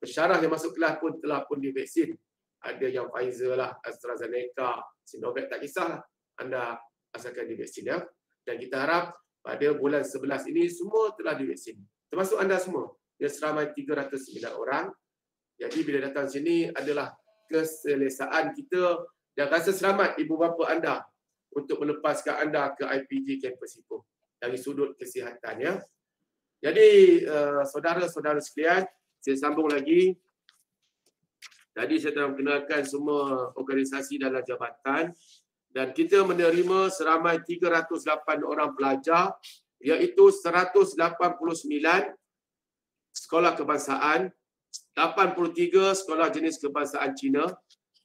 Pensyarah yang masuk kelas pun telah pun divaksin. Ada yang Pfizer lah, AstraZeneca, Sinovac tak kisahlah. Anda asalkan divaksin ya. Dan kita harap pada bulan 11 ini semua telah divaksin. Termasuk anda semua yang seramai 309 orang. Jadi bila datang sini adalah keselesaan kita dan rasa selamat ibu bapa anda untuk melepaskan anda ke IPG Campus Ipoh dari sudut kesihatan ya. Jadi uh, saudara-saudara sekalian, saya sambung lagi. Tadi saya telah kenalkan semua organisasi dalam jabatan dan kita menerima seramai 308 orang pelajar iaitu 189 sekolah kebangsaan, 83 sekolah jenis kebangsaan Cina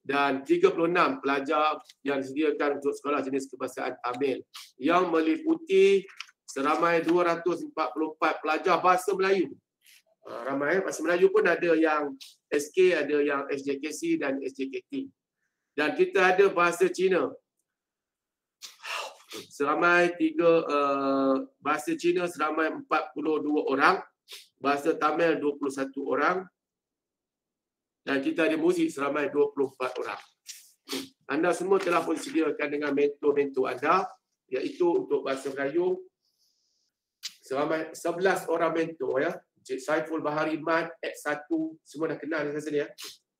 dan 36 pelajar yang disediakan untuk sekolah jenis kebangsaan Tamil yang meliputi seramai 244 pelajar bahasa Melayu. Ah, ramai bahasa Melayu pun ada yang SK, ada yang SJKC dan SJKT. Dan kita ada bahasa Cina. Seramai tiga uh, bahasa Cina seramai 42 orang bahasa Tamil 21 orang dan kita ada muzik seramai 24 orang. Anda semua telah pun sediakan dengan mentor-mentor anda iaitu untuk bahasa Melayu seramai 11 orang mentor ya. Encik Saiful Bahari Mat X1 semua dah kenal saya sini ya.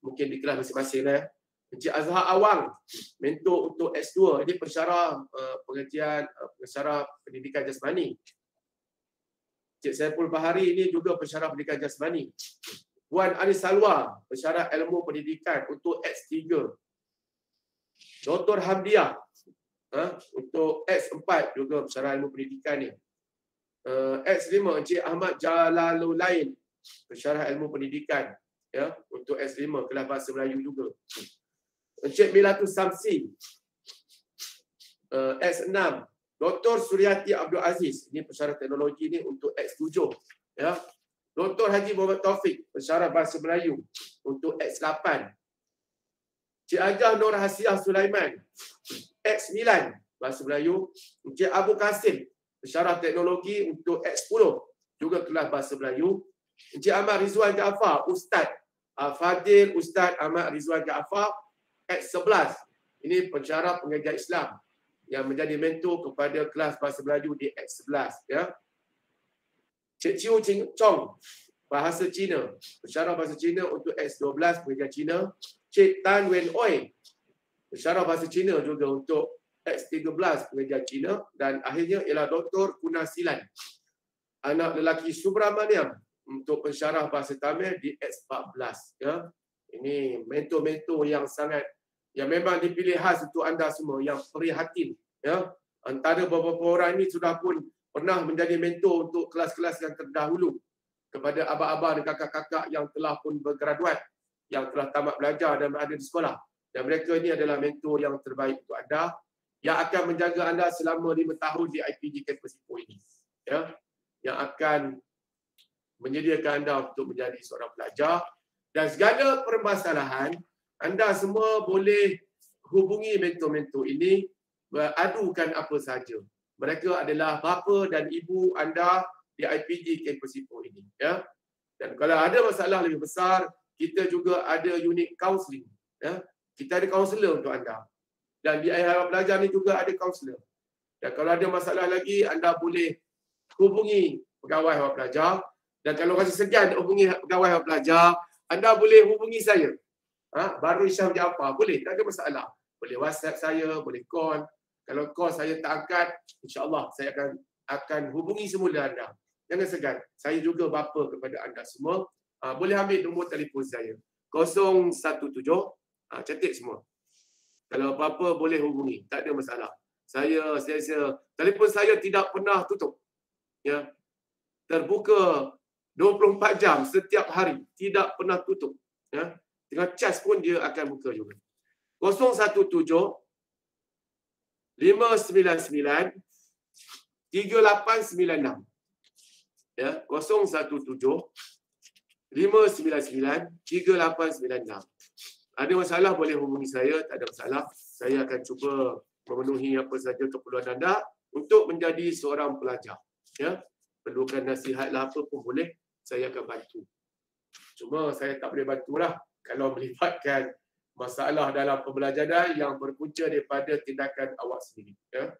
Mungkin di kelas masing-masing lah ya. Encik Azhar Awang mentor untuk X2 ini pensyarah uh, pengajian uh, pensyarah pendidikan jasmani Cik Saiful Bahari ini juga pensyarah pendidikan jasmani. Puan Anis Salwa, pensyarah ilmu pendidikan untuk X3. Dr. Hamdiah, ha, untuk X4 juga pensyarah ilmu pendidikan ni. Uh, X5, Encik Ahmad Jalalulain, pensyarah ilmu pendidikan. ya Untuk X5, kelas bahasa Melayu juga. Encik Milatus Samsi, uh, X6, Dr. Suryati Abdul Aziz, ini pensyarah teknologi ni untuk X7. Ya. Dr. Haji Muhammad Taufik, pensyarah bahasa Melayu untuk X8. Cik Ajah Nur Hasiah Sulaiman, X9 bahasa Melayu. Cik Abu Kasim, pensyarah teknologi untuk X10, juga kelas bahasa Melayu. Encik Ahmad Rizwan Jaafar, Ustaz uh, Fadil Ustaz Ahmad Rizwan Jaafar, X11. Ini pensyarah pengajar Islam yang menjadi mentor kepada kelas bahasa Melayu di X11 ya. Cik Chiu Ching Chong bahasa Cina, pensyarah bahasa Cina untuk X12 pengajar Cina. Cik Tan Wen Oi pensyarah bahasa Cina juga untuk X13 pengajar Cina dan akhirnya ialah Dr. Kunasilan anak lelaki Subramaniam untuk pensyarah bahasa Tamil di X14 ya. Ini mentor-mentor yang sangat yang memang dipilih khas untuk anda semua yang prihatin ya antara beberapa orang ini sudah pun pernah menjadi mentor untuk kelas-kelas yang terdahulu kepada abang-abang dan kakak-kakak yang telah pun bergraduat yang telah tamat belajar dan berada di sekolah. Dan mereka ini adalah mentor yang terbaik untuk anda yang akan menjaga anda selama lima tahun di IPG Campus Ipoh ini ya. Yang akan menyediakan anda untuk menjadi seorang pelajar. Dan segala permasalahan anda semua boleh hubungi mentor-mentor ini beradukan apa saja. Mereka adalah bapa dan ibu anda di IPG Campus Ipoh ini. Ya? Dan kalau ada masalah lebih besar, kita juga ada unit counselling. Ya? Kita ada kaunselor untuk anda. Dan di ayah belajar ni juga ada kaunselor. Dan kalau ada masalah lagi, anda boleh hubungi pegawai awak pelajar. Dan kalau rasa segan hubungi pegawai awak pelajar, anda boleh hubungi saya ha, baru Isyam apa boleh tak ada masalah boleh WhatsApp saya boleh call kalau call saya tak angkat insyaallah saya akan akan hubungi semula anda. Jangan segan. Saya juga bapa kepada anda semua. Ha, boleh ambil nombor telefon saya. 017 ha, cantik semua. Kalau apa-apa boleh hubungi. Tak ada masalah. Saya saya, saya telefon saya tidak pernah tutup. Ya. Terbuka 24 jam setiap hari. Tidak pernah tutup. Ya. Dengan cas pun dia akan buka juga. 017 599 3896. Ya, 017 599 3896. Ada masalah boleh hubungi saya, tak ada masalah. Saya akan cuba memenuhi apa saja keperluan anda untuk menjadi seorang pelajar. Ya, perlukan nasihat lah apa pun boleh, saya akan bantu. Cuma saya tak boleh bantulah kalau melibatkan masalah dalam pembelajaran yang berpunca daripada tindakan awak sendiri. Ya.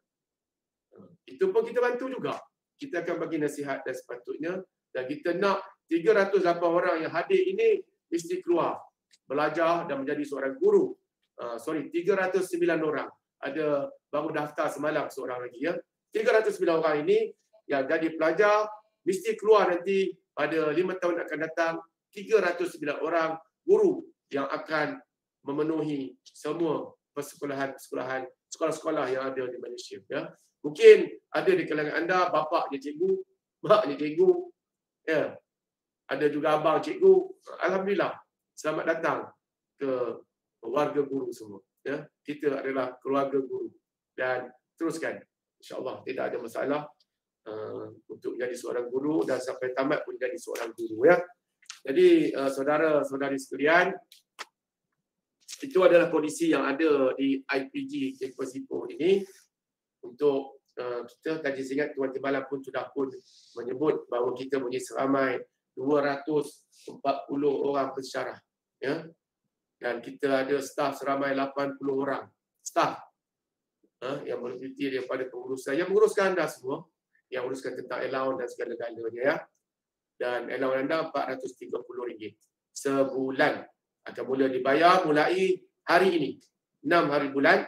Itu pun kita bantu juga. Kita akan bagi nasihat dan sepatutnya dan kita nak 308 orang yang hadir ini mesti keluar belajar dan menjadi seorang guru. Uh, sorry, 309 orang. Ada baru daftar semalam seorang lagi ya. 309 orang ini yang jadi pelajar mesti keluar nanti pada 5 tahun akan datang 309 orang guru yang akan memenuhi semua persekolahan-persekolahan sekolah-sekolah yang ada di Malaysia ya. Mungkin ada di kalangan anda bapa je cikgu, mak je cikgu, ya. Ada juga abang cikgu. Alhamdulillah selamat datang ke warga guru semua. Ya, kita adalah keluarga guru dan teruskan. InsyaAllah tidak ada masalah uh, untuk menjadi seorang guru dan sampai tamat pun jadi seorang guru. Ya. Jadi uh, saudara-saudari sekalian, itu adalah kondisi yang ada di IPG Ipoh ini. Untuk uh, kita tadi ingat Tuan Timbalan pun sudah pun menyebut bahawa kita punya seramai 240 orang pensyarah ya. Dan kita ada staf seramai 80 orang. Staf ha, yang bercuti daripada pengurusan yang menguruskan anda semua yang menguruskan tentang allowance dan segala-galanya ya. Dan allowance anda RM430 sebulan akan mula dibayar mulai hari ini 6 hari bulan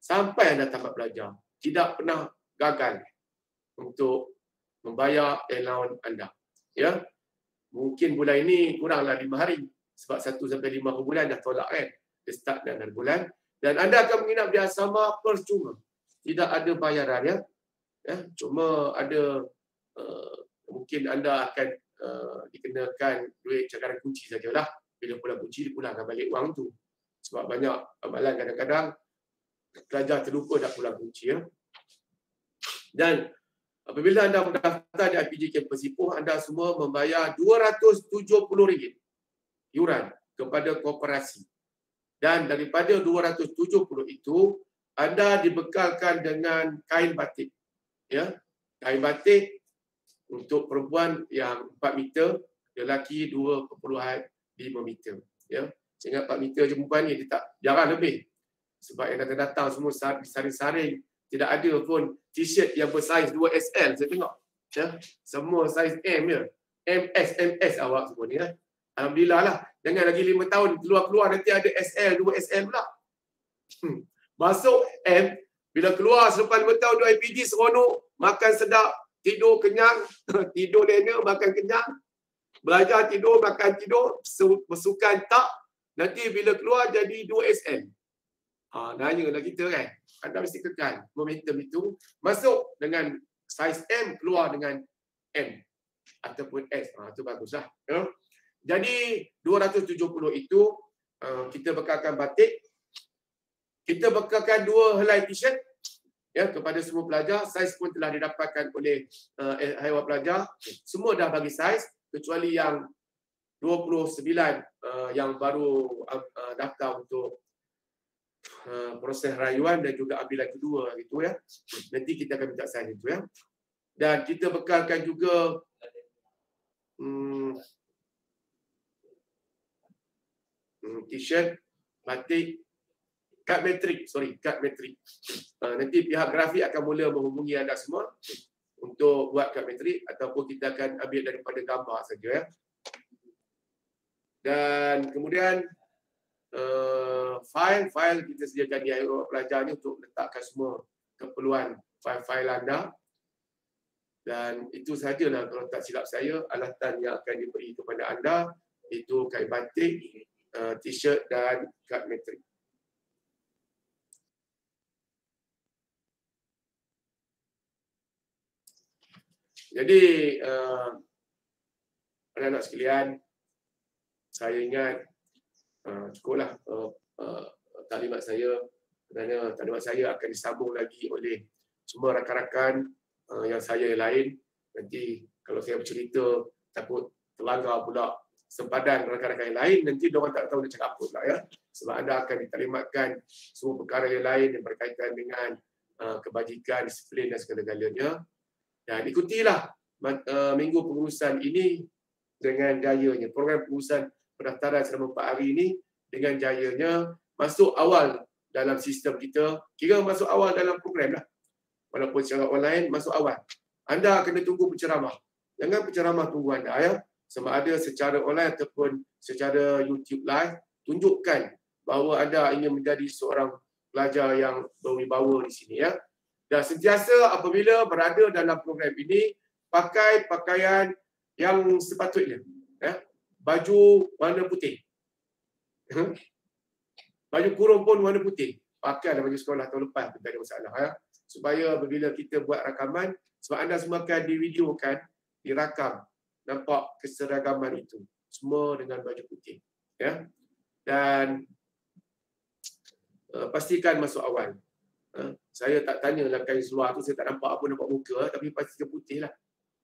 sampai anda tamat belajar tidak pernah gagal untuk membayar allowance anda ya mungkin bulan ini kuranglah 5 hari sebab satu sampai lima bulan dah tolak kan. Dia start dan hari bulan. Dan anda akan menginap di asrama percuma. Tidak ada bayaran ya. ya cuma ada uh, mungkin anda akan uh, dikenakan duit cakaran kunci sajalah. Bila pulang kunci, dipulangkan balik wang tu. Sebab banyak amalan kadang-kadang pelajar terlupa nak pulang kunci ya. Dan apabila anda mendaftar di IPG Campus Ipoh, anda semua membayar RM270 yuran kepada koperasi. Dan daripada 270 itu, anda dibekalkan dengan kain batik. Ya, kain batik untuk perempuan yang 4 meter, lelaki 2.5 meter. Ya, sehingga 4 meter je perempuan ni dia tak jarang lebih. Sebab yang datang-datang semua saring-saring, tidak ada pun t-shirt yang bersaiz 2SL saya tengok. Ya, semua saiz M ya. MS, MS awak semua ni ya. Alhamdulillah lah. Jangan lagi lima tahun keluar-keluar nanti ada SL, dua SL pula. Hmm. Masuk M, bila keluar selepas lima tahun dua IPG seronok, makan sedap, tidur kenyang, tidur lena, makan kenyang, belajar tidur, makan tidur, bersukan tak, nanti bila keluar jadi dua SL. Ha, nanya lah kita kan. Anda mesti kekal momentum itu. Masuk dengan saiz M, keluar dengan M. Ataupun S. Ha, itu baguslah. Ya. Jadi 270 itu uh, kita bekalkan batik. Kita bekalkan dua helai t-shirt ya kepada semua pelajar. Saiz pun telah didapatkan oleh uh, haiwan pelajar. Semua dah bagi saiz kecuali yang 29 uh, yang baru uh, daftar untuk uh, proses rayuan dan juga ambilan kedua itu ya. Nanti kita akan minta saiz itu ya. Dan kita bekalkan juga Hmm, t-shirt, batik, kad metrik, sorry, kad metrik. Uh, nanti pihak grafik akan mula menghubungi anda semua untuk buat kad metrik ataupun kita akan ambil daripada gambar saja ya. Dan kemudian uh, file file kita sediakan di akhir pelajar ni untuk letakkan semua keperluan file-file anda. Dan itu sahajalah kalau tak silap saya alatan yang akan diberi kepada anda itu kain batik, Uh, t-shirt dan kad metrik. Jadi uh, anak-anak sekalian, saya ingat uh, cukuplah uh, uh, talimat saya kerana talimat saya akan disambung lagi oleh semua rakan-rakan uh, yang saya yang lain. Nanti kalau saya bercerita takut terlanggar pula sempadan rakan-rakan yang lain, nanti orang tak tahu nak cakap apa pula ya. Sebab anda akan ditalimatkan semua perkara yang lain yang berkaitan dengan uh, kebajikan, disiplin dan segala-galanya. Dan ikutilah uh, minggu pengurusan ini dengan jayanya. Program pengurusan pendaftaran selama 4 hari ini dengan jayanya masuk awal dalam sistem kita. Kira masuk awal dalam program lah. Walaupun secara online, masuk awal. Anda kena tunggu penceramah. Jangan penceramah tunggu anda ya. Sama ada secara online ataupun secara YouTube live. Tunjukkan bahawa anda ingin menjadi seorang pelajar yang berwibawa di sini ya. Dan sentiasa apabila berada dalam program ini, pakai pakaian yang sepatutnya. Ya. Baju warna putih. Baju kurung pun warna putih. Pakai baju sekolah tahun lepas tak ada masalah. Ya. Supaya apabila kita buat rakaman, sebab anda semua akan divideokan, dirakam. Nampak keseragaman itu. Semua dengan baju putih. Ya. Dan uh, pastikan masuk awal. Uh, saya tak tanya lah kain seluar tu, saya tak nampak apa nampak muka. Tapi pastikan putih lah.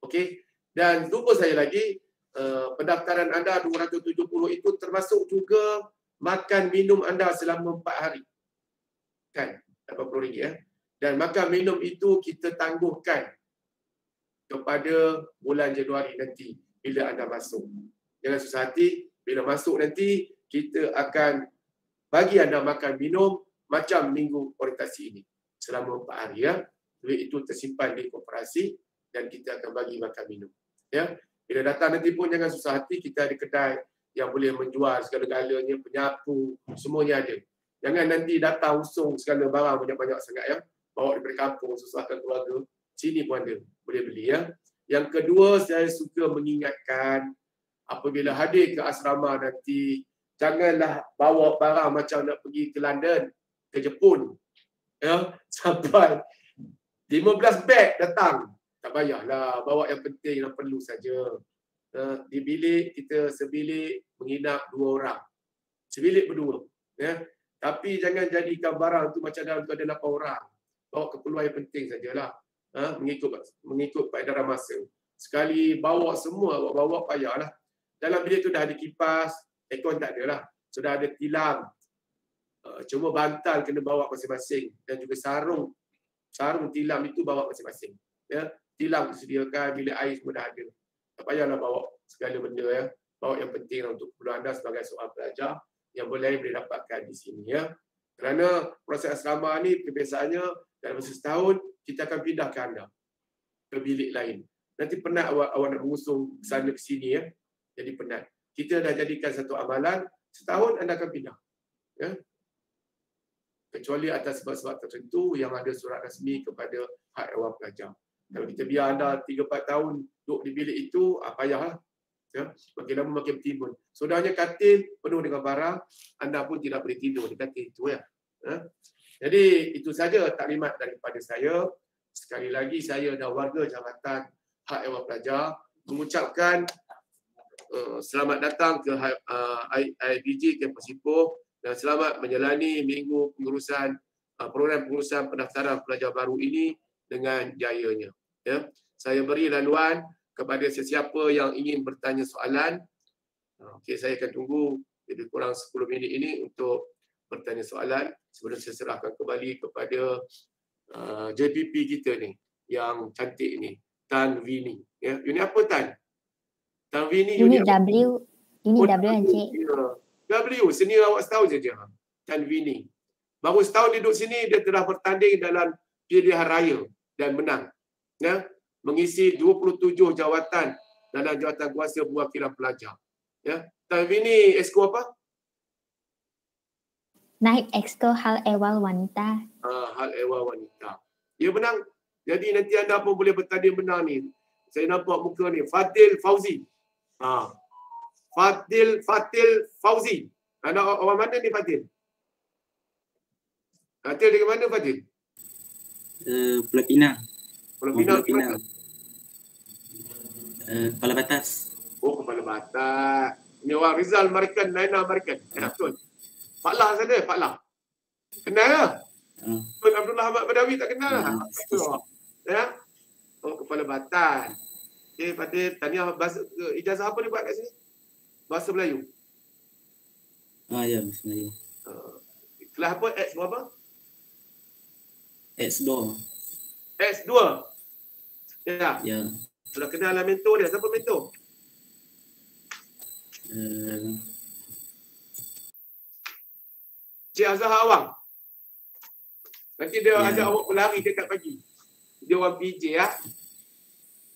Okey. Dan lupa saya lagi, uh, pendaftaran anda 270 itu termasuk juga makan minum anda selama 4 hari. Kan? RM80 ya. Dan makan minum itu kita tangguhkan kepada bulan Januari nanti bila anda masuk. Jangan susah hati, bila masuk nanti kita akan bagi anda makan minum macam minggu orientasi ini selama 4 hari ya. Duit itu tersimpan di koperasi dan kita akan bagi makan minum. Ya. Bila datang nanti pun jangan susah hati, kita ada kedai yang boleh menjual segala-galanya, penyapu, semuanya ada. Jangan nanti datang usung segala barang banyak-banyak sangat ya. Bawa daripada kampung, susahkan keluarga. Sini pun ada, boleh beli ya. Yang kedua, saya suka mengingatkan apabila hadir ke asrama nanti, janganlah bawa barang macam nak pergi ke London, ke Jepun. Ya, sampai 15 beg datang. Tak payahlah, bawa yang penting, yang perlu saja. Eh, di bilik kita sebilik menginap dua orang. Sebilik berdua. Ya. Tapi jangan jadikan barang tu macam dalam tu ada lapan orang. Bawa keperluan yang penting sajalah. Ha, mengikut mengikut peredaran masa. Sekali bawa semua, bawa-bawa payahlah. Dalam bilik tu dah ada kipas, aircon tak ada lah. Sudah ada tilam. Uh, cuma bantal kena bawa masing-masing. Dan juga sarung. Sarung tilam itu bawa masing-masing. Ya. Tilam disediakan, bilik air semua dah ada. Tak payahlah bawa segala benda ya. Bawa yang penting untuk keperluan anda sebagai seorang pelajar yang boleh boleh dapatkan di sini ya. Kerana proses asrama ni kebiasaannya dalam masa setahun kita akan pindah ke anda ke bilik lain. Nanti penat awak, awak nak mengusung ke sana ke sini ya. Jadi penat. Kita dah jadikan satu amalan setahun anda akan pindah. Ya. Kecuali atas sebab-sebab tertentu yang ada surat rasmi kepada hak awak pelajar. Kalau kita biar anda 3-4 tahun duduk di bilik itu, ah, payahlah. Ya, makin lama makin bertimbun. Sudahnya katil penuh dengan barang, anda pun tidak boleh tidur di katil itu. Ya. ya. Jadi itu saja taklimat daripada saya. Sekali lagi saya dan warga Jabatan Hak Ewan Pelajar mengucapkan uh, selamat datang ke uh, IBG Kampus Ipoh dan selamat menjalani minggu pengurusan uh, program pengurusan pendaftaran pelajar baru ini dengan jayanya. Ya saya beri laluan kepada sesiapa yang ingin bertanya soalan. Okey, saya akan tunggu lebih kurang 10 minit ini untuk bertanya soalan sebelum saya serahkan kembali kepada uh, JPP kita ni yang cantik ni, Tan Vini. Ya, unit apa Tan? Tan Vini unit W. Unit oh, W Encik. Ya. W, seni awak setahun saja. Tan Vini. Baru setahun duduk sini dia telah bertanding dalam pilihan raya dan menang. Ya, mengisi 27 jawatan dalam jawatan kuasa perwakilan pelajar. Ya. Tapi ini esko apa? Naib Exco Hal Ehwal Wanita. Ah, Hal Ehwal Wanita. Ya menang. Jadi nanti anda pun boleh bertanding menang ni. Saya nampak muka ni. Fadil Fauzi. Ha. Fadil Fadil Fauzi. Anda orang mana ni Fadil? Fadil dari mana Fadil? Uh, Pulau Pinang. Pulau Pinang. Pulau Pinang. Eh, kepala batas. Oh, kepala batas. Ini orang Rizal American, Naina American. Ya, betul. Pak Lah sana, Pak Lah. Kenal lah. Hmm. Tuan Abdullah Ahmad Badawi tak kenal lah. Hmm. Ya. Oh, kepala batas. Okay, Fatih, tanya ijazah apa ni buat kat sini? Bahasa Melayu. Ah ya, bahasa Melayu. Uh, kelas apa? X berapa? X2. X2. Ya. Ya. Sudah kenal lah mentor dia. Siapa mentor? Uh, Cik Azhar Awang. Nanti dia Ya. ajak awak berlari dekat pagi. Dia orang PJ ya.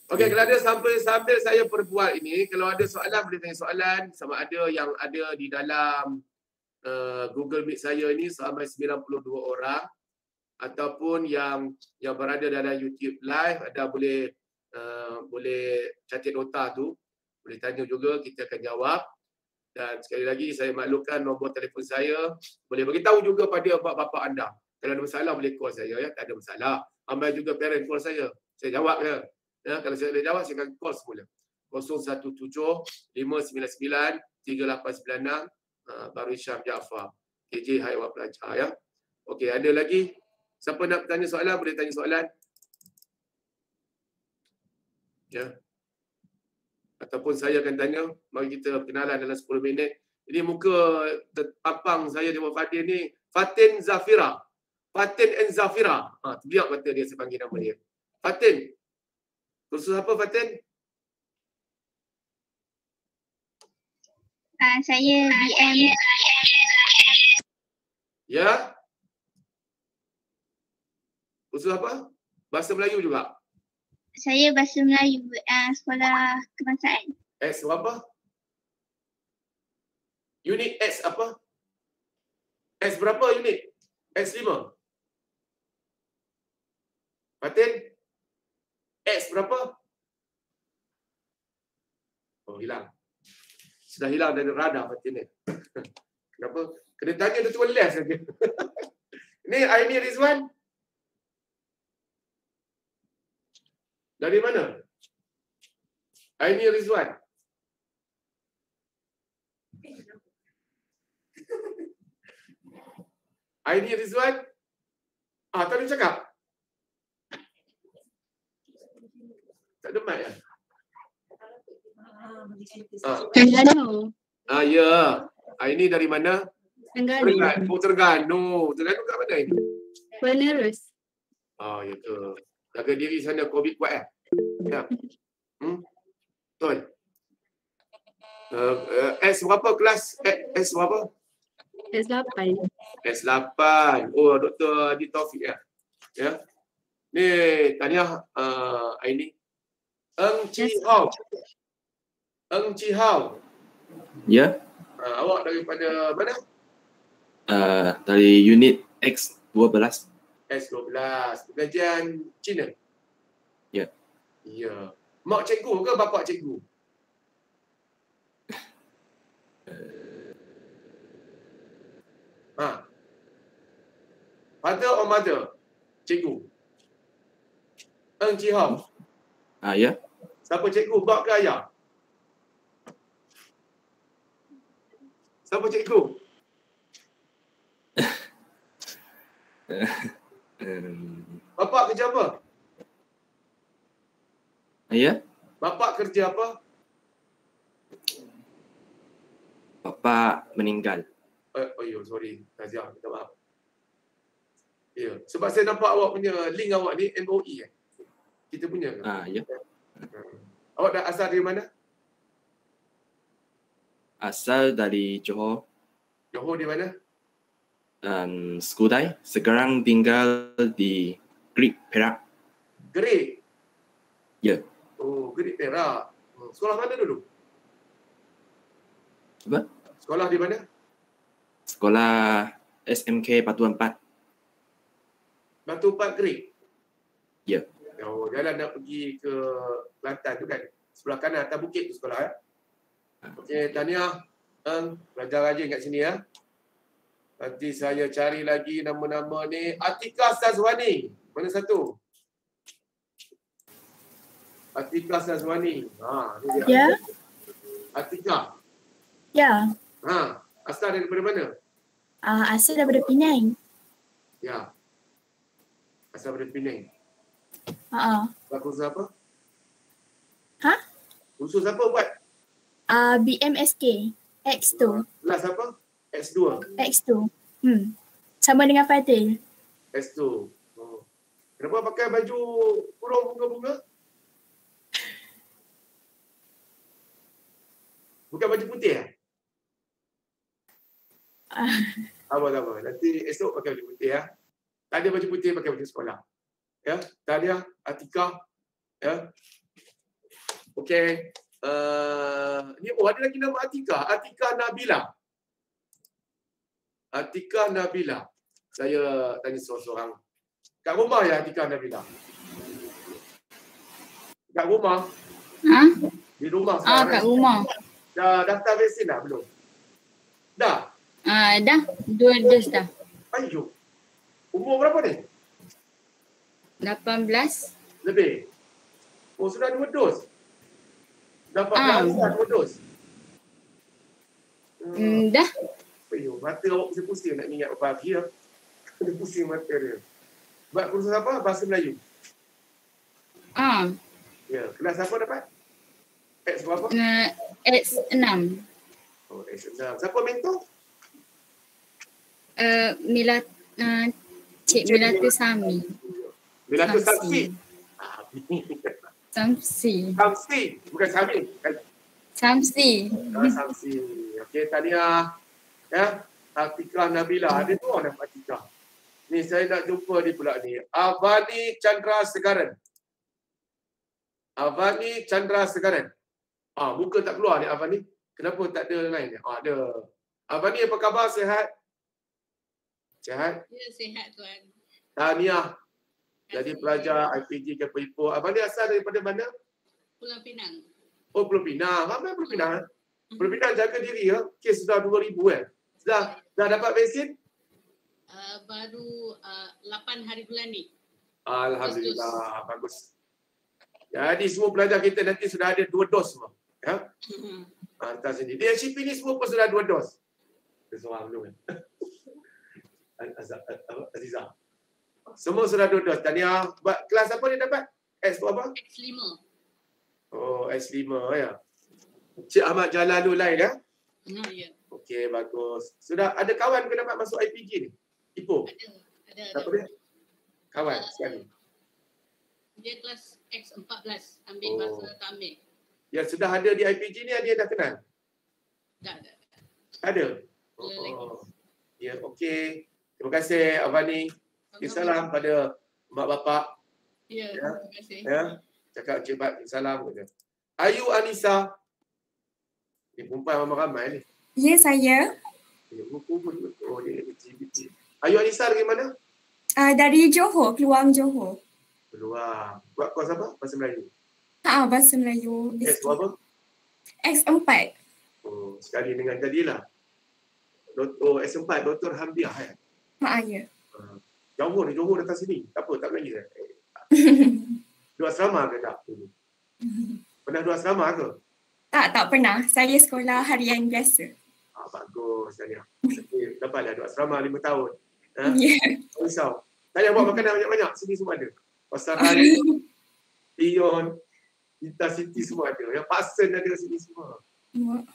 Okey, kalau ada sambil sambil saya perbual ini, kalau ada soalan boleh tanya soalan sama ada yang ada di dalam uh, Google Meet saya ini sampai 92 orang ataupun yang yang berada dalam YouTube live ada boleh uh, boleh catat nota tu, boleh tanya juga kita akan jawab. Dan sekali lagi saya maklumkan nombor telefon saya boleh beritahu juga pada bapa-bapa anda. Kalau ada masalah boleh call saya ya, tak ada masalah. Ambil juga parent call saya. Saya jawab ya. Ya, kalau saya boleh jawab saya akan call semula. 017 599 3896 uh, Baru Syam Jaafar. KJ Haiwan Pelajar ya. Okey, ada lagi? Siapa nak tanya soalan boleh tanya soalan. Ya. Ataupun saya akan tanya, mari kita kenalan dalam 10 minit. Ini muka terpapang saya di Fatin ni, Fatin Zafira. Fatin and Zafira. Ha, terbiak mata dia saya panggil nama dia. Fatin. Kursus apa Fatin? Uh, saya BM Ya? Kursus apa? Bahasa Melayu juga. saya bahasa Melayu uh, sekolah kebangsaan. X berapa? Unit X apa? X berapa unit? X5. Fatin? X berapa? Oh, hilang. Sudah hilang dari radar Fatin ni. Kenapa? Kena tanya dia tua les saja. ni Aini Rizwan? Dari mana? Aini Rizwan? Aini Rizwan? Ah, tak ada cakap? Tak ada mic ya? Ah, Terengganu. ah ya. Aini dari mana? Terengganu. Terengganu. Oh, Terengganu. Terengganu kat mana ini? Penerus. Ah, ya ke. Jaga diri sana COVID kuat eh. Ya. Hmm? Betul. Uh, uh, S berapa kelas? Eh, S berapa? S8. S8. Oh, Dr. Adi Taufik ya. Ya. Ni tahniah uh, Aini. Eng Chi Hao. Eng Chi Hao. Ya, Uh, awak daripada mana? uh, dari unit X12. S12. Pengajian Cina. Ya. Ya. Mak cikgu ke bapak cikgu? Ha. Father or mother? Cikgu. Eng Chi Hao. Ah ya, Siapa cikgu? Bak ke ayah? Siapa cikgu? Bapak kerja apa? ya, Bapak kerja apa? bapa meninggal. Eh, oh, yo, sorry. Taziah, minta maaf. Ya, sebab saya nampak awak punya link awak ni MOE eh. Kita punya ke? Ah ya, Awak dah asal dari mana? asal dari Johor, Johor di mana? um, Skudai. Sekarang tinggal di Greek Perak. Gerik. Ya. Oh, Gerik Perak. Hmm, Sekolah mana dulu? Apa? Sekolah di mana? Sekolah SMK Batu Empat. Batu Empat Gerik. Ya. Oh, jalan nak pergi ke Kelantan tu kan? Sebelah kanan atas bukit tu sekolah ya. Okey, tahniah. Eng, belajar rajin kat sini ya. Nanti saya cari lagi nama-nama ni. Atika Sazwani. Mana satu? Atika Sazwani. Ha, ni dia. Ya. Atika. Ya. Ha, asal daripada mana? Uh, asal daripada Penang. Ya. Asal daripada Penang. Kursus apa? Ha? Kursus apa buat? Uh, BMSK. X2. Kelas apa? X2. X2. Hmm. Sama dengan Fadil. S2. Oh. Kenapa pakai baju kurung bunga-bunga? Bukan baju putih eh? Ah. Apa apa. Nanti esok pakai baju putih ya. Tak ada baju putih pakai baju sekolah. Ya, Talia, Atika. Ya. Okey. Uh, ni oh ada lagi nama Atika. Atika Nabila. Atika Nabila. Saya tanya seorang-seorang. Kat rumah ya Atika Nabila? Kat rumah? Ha? Di rumah Ah, kat rumah. Dah daftar vaksin dah belum? Dah? Ah, dah. Dua dos dah. Ayuh. Umur berapa ni? 18. Lebih? Oh sudah dua dos? Dapat Ah. dah dua dos? Hmm. Hmm, dah. Ayuh, mata awak pusing-pusing nak ingat apa lagi ya. Dia pusing mata dia. Buat kursus apa? Bahasa Melayu. Ah, Ya, kelas apa dapat? X berapa? uh, X6. Oh, X6. Siapa mentor? Uh, Milat, uh, Cik Cik Milatu Sami. Bila tu Samsi. Samsi. Samsi. Samsi. Bukan Sami. Kan? Samsi. Ah, Samsi. Okey, Tania. Ya. Atika Nabila. Ada tu orang dapat Atika. Ni saya nak jumpa dia pula ni. Avani Chandra Segaran. Avani Chandra Segaran. Ah, muka tak keluar ni Avani. Kenapa tak ada lain ni? Ah, ada. Avani apa khabar? Sihat? Sihat? Ya, sihat tuan. Tahniah. Jadi pelajar IPG Kepo Ipoh. Avani asal daripada mana? Pulau Pinang. Oh, Pulau Pinang. Ramai Pulau Pinang. eh? Pulau Pinang jaga diri ya. Kes sudah 2000 kan. Sudah dah dapat vaksin? Uh, baru uh, 8 hari bulan ni. Alhamdulillah. Bagus. Jadi semua pelajar kita nanti sudah ada dua dos semua. Ya. Hantar sini. DHCP ni semua pun sudah dua dos. Dia seorang dulu kan. Azza- apa? Aziza. Semua sudah dua dos. Tania, buat kelas apa dia dapat? S tu apa? X5. Oh, S5 ya. Cik Ahmad Jalalul lain ya? Ha, ya. Okey, bagus. Sudah ada kawan ke dapat masuk IPG ni? Ipoh? Ada. Ada. Siapa dia? Kawan sekali. Dia kelas X14. Ambil Oh. bahasa Tamil. Yang sudah ada di IPG ni dia dah kenal? Dah, dah. Ada? Ada lagi. Oh. Ya, okey. Terima kasih Avani. Okay, salam pada mak bapak Ya, Ya. terima kasih. ya. Cakap Encik Bat salam kata. Ayu Anissa. Ni perempuan ramai-ramai ni. Ya, saya. Oh dia. Ayu Anissa dari mana? Uh, dari Johor, Keluang Johor. Keluar. Buat kos apa? Bahasa Melayu. Ha, bahasa Melayu. S tu apa? X4. Oh, sekali dengan jadilah. Doktor S4, Doktor Hamdiah kan? Ha, ya. Johor ni, Johor datang sini. Tak apa, tak Melayu kan? Dua asrama ke tak? Pernah dua asrama ke? tak, tak pernah. Saya sekolah harian biasa. Ah, bagus. Okay, dapatlah dua asrama lima tahun. Ha? Ya. Tak risau. Tak payah buat makanan banyak-banyak. Sini semua ada. Pasar hari, Pion, Intercity semua ada. Yang Paksen ada sini semua.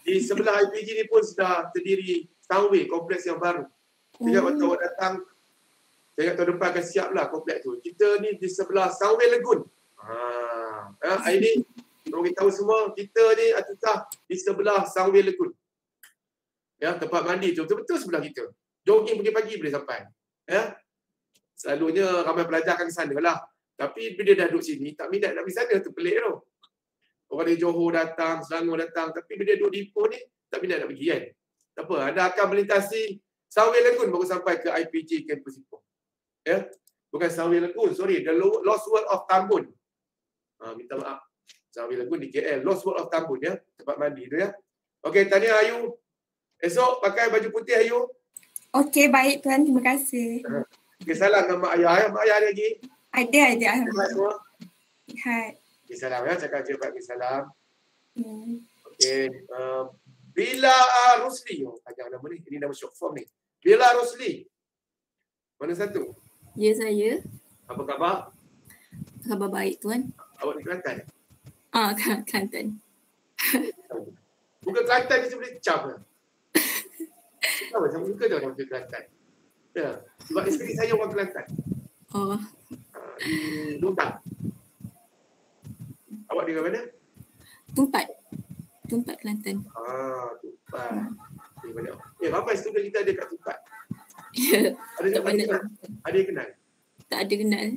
Di sebelah IPG ni pun sudah terdiri Sunway, kompleks yang baru. Sejak waktu awak datang, saya ingat tahun depan akan siap lah kompleks tu. Kita ni di sebelah Sunway Lagoon. Ha, ha, hari ni, orang tahu semua, kita ni Atikah di sebelah Sunway Lagoon. Ya, tempat mandi tu betul-betul sebelah kita. Jogging pagi-pagi boleh sampai. Ya. Selalunya ramai pelajar akan ke sana lah. Tapi bila dah duduk sini, tak minat nak pergi sana tu pelik tu. Orang dari Johor datang, Selangor datang. Tapi bila duduk di Ipoh ni, tak minat nak pergi kan. Tak apa, anda akan melintasi Sunway Lagoon baru sampai ke IPG Campus Ipoh. Ya. Bukan Sunway Lagoon, sorry. The Lo- Lost World of Tambun. Ha, minta maaf. Sunway Lagoon di KL. Lost World of Tambun ya. Tempat mandi tu ya. Okey, tanya Ayu. Esok pakai baju putih Ayu. Okey, baik Tuan. Terima kasih. Okey, salam dengan mak ayah. ya. Mak ayah ada lagi. Ada, ada. Alhamdulillah. Sihat. Okey, salam ya. Cakap Encik Pak salam. Hmm. Okey. Uh, Bila Rosli. Oh, panjang nama ni. Ini nama short form ni. Bila Rosli. Mana satu? Ya saya. Apa khabar? Khabar baik tuan. Awak di Kelantan? Ah Kelantan. Muka Kelantan kita boleh cam ke? Tahu macam muka tu orang muka Kelantan. Ya. Sebab isteri saya orang Kelantan. Oh, Di Luntang. Awak dari mana? Tumpat. Tumpat Kelantan. Ah. Di mana? Eh, ramai student kita ada kat Tupat. Ya, Ada tak ada, ada, ada yang kenal? Tak ada kenal.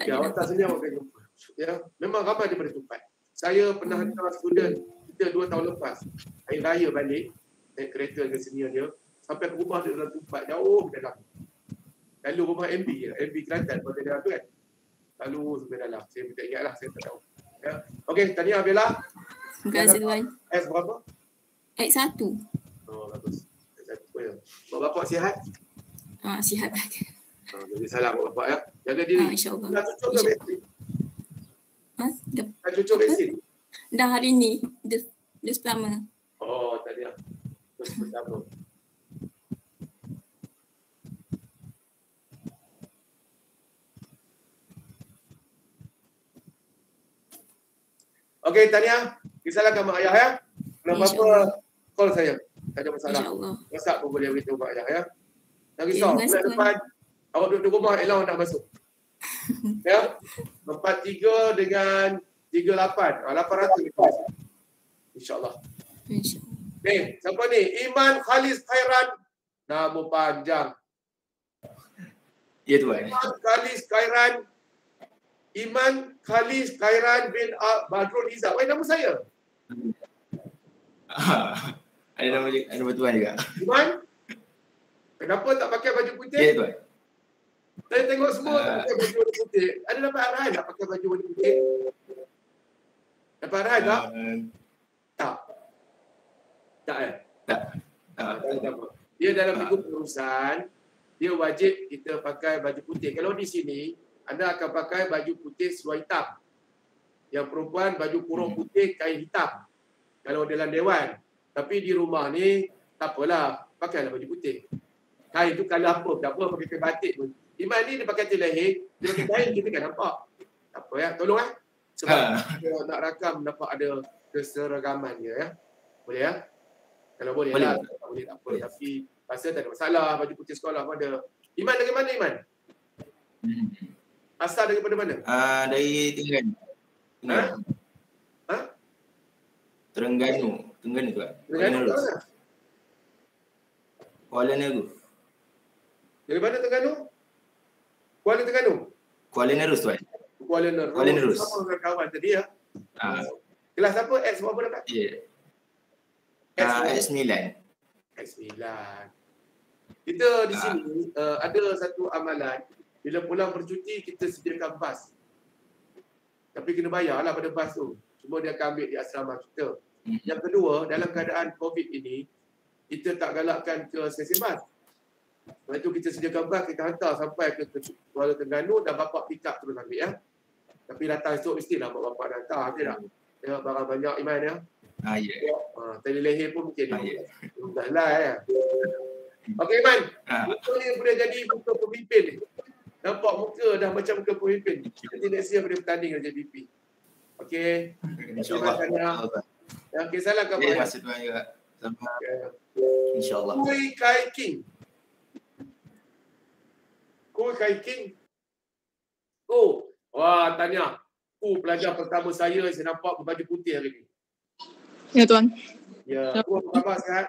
Tak Ya, ada awak tak senyap awak akan jumpa. Ya, memang ramai daripada Tupat. Saya pernah hantar student kita dua tahun lepas. Hari raya balik, naik kereta dengan senior dia. Sampai ke rumah dia dalam Tupat, jauh dalam. Lalu rumah MB je, MB Kelantan, pada dalam tu kan. Lalu sampai dalam. Saya minta ingat lah, saya tak tahu. Ya. Okey, tahniah Bella. Terima kasih Tuan. S berapa? X1. Oh, bagus. Satu ya. Mak bapak sihat? Ah, sihat. Oh, jadi salam mak bapak ya. Jaga diri. Ah, InsyaAllah. Dah cucuk ke vaksin? Ha? Dah, Dah cucuk vaksin? dah hari ni. Dia, dia pertama. Oh, tahniah. Terus bersama. Okey, tahniah. Disalahkan mak ayah ya. Kalau apa-apa, InsyaAllah. call saya. Tak ada masalah. InsyaAllah. WhatsApp pun boleh beritahu mak ayah ya. Risau. terima kasih, Bulan depan, awak duduk di rumah, Elang nak masuk. ya. Empat tiga dengan tiga lapan. Ah, Lapan ratus. InsyaAllah. InsyaAllah. Ni, siapa ni? Iman Khalis Khairan. Nama panjang. Ya tuan. Iman Khalis Khairan. Iman Khalis Khairan bin Badrul Izzat. Wah, nama saya. ada nama ada nama tuan juga. Iman? Kenapa tak pakai baju putih? Ya tuan. Saya tengok semua tak Ah. pakai baju warna putih. Ada dapat arahan tak pakai baju warna putih? Dapat arahan tak? Uh, Tak. Tak eh? tak. Ah, Uh, tak. Dia dalam ikut pengurusan, dia wajib kita pakai baju putih. Kalau di sini, anda akan pakai baju putih seluar hitam. Yang perempuan baju kurung putih kain hitam. Kalau dalam dewan. Tapi di rumah ni, tak apalah. Pakailah baju putih. Kain tu kalau apa, tak apa pakai kain batik pun. Iman ni dia pakai tu leher, dia pakai kain kita kan nampak. Tak apa ya, tolong eh. Sebab dia nak rakam nampak ada keseragaman dia ya. Boleh ya? Kalau boleh, Boleh. lah. Tak boleh tak apa. Tapi rasa tak ada masalah. Baju putih sekolah pun ada. Iman dari mana Iman? Hmm. Asal daripada mana? Uh, dari Terengganu. Ha? Ha? Terengganu. Terengganu mana? Nerus. mana? Kuala Nerus. Dari mana Terengganu? Kuala Terengganu? Kuala Nerus tuan. Kuala Nerus. Kuala Nerus. Sama dengan kawan tadi ya. Ah, Kelas apa? X berapa dapat? ya. X Ah, berapa? S9. X9. Kita di Ah. sini uh, ada satu amalan. Bila pulang bercuti, kita sediakan bas. Tapi kena bayarlah pada bas tu. Cuma dia akan ambil di asrama kita. Hmm. Yang kedua, dalam keadaan COVID ini, kita tak galakkan ke stesen bas. Lepas itu kita sediakan bas, kita hantar sampai ke ke Kuala Terengganu dan bapak pick up terus ambil ya. Tapi datang esok mestilah mak bapak dah hantar. Okey tak? Ya, barang banyak Iman ya. Ah, ya. Ha, tali leher pun mungkin. Ah, ya. Dah lah ya. Okey Iman, muka ni boleh jadi muka pemimpin ni. Nampak muka dah macam muka pemimpin. Nanti next year boleh bertanding dengan JPP. Okey. InsyaAllah. Ya, okey, salam Ya, kabar. Terima kasih tuan juga. Sama. InsyaAllah. Kui Kai King. Kui Kai King. Oh, wah tanya. Oh, pelajar pertama saya saya nampak berbaju putih hari ni. Ya Tuan. Ya, apa khabar sihat?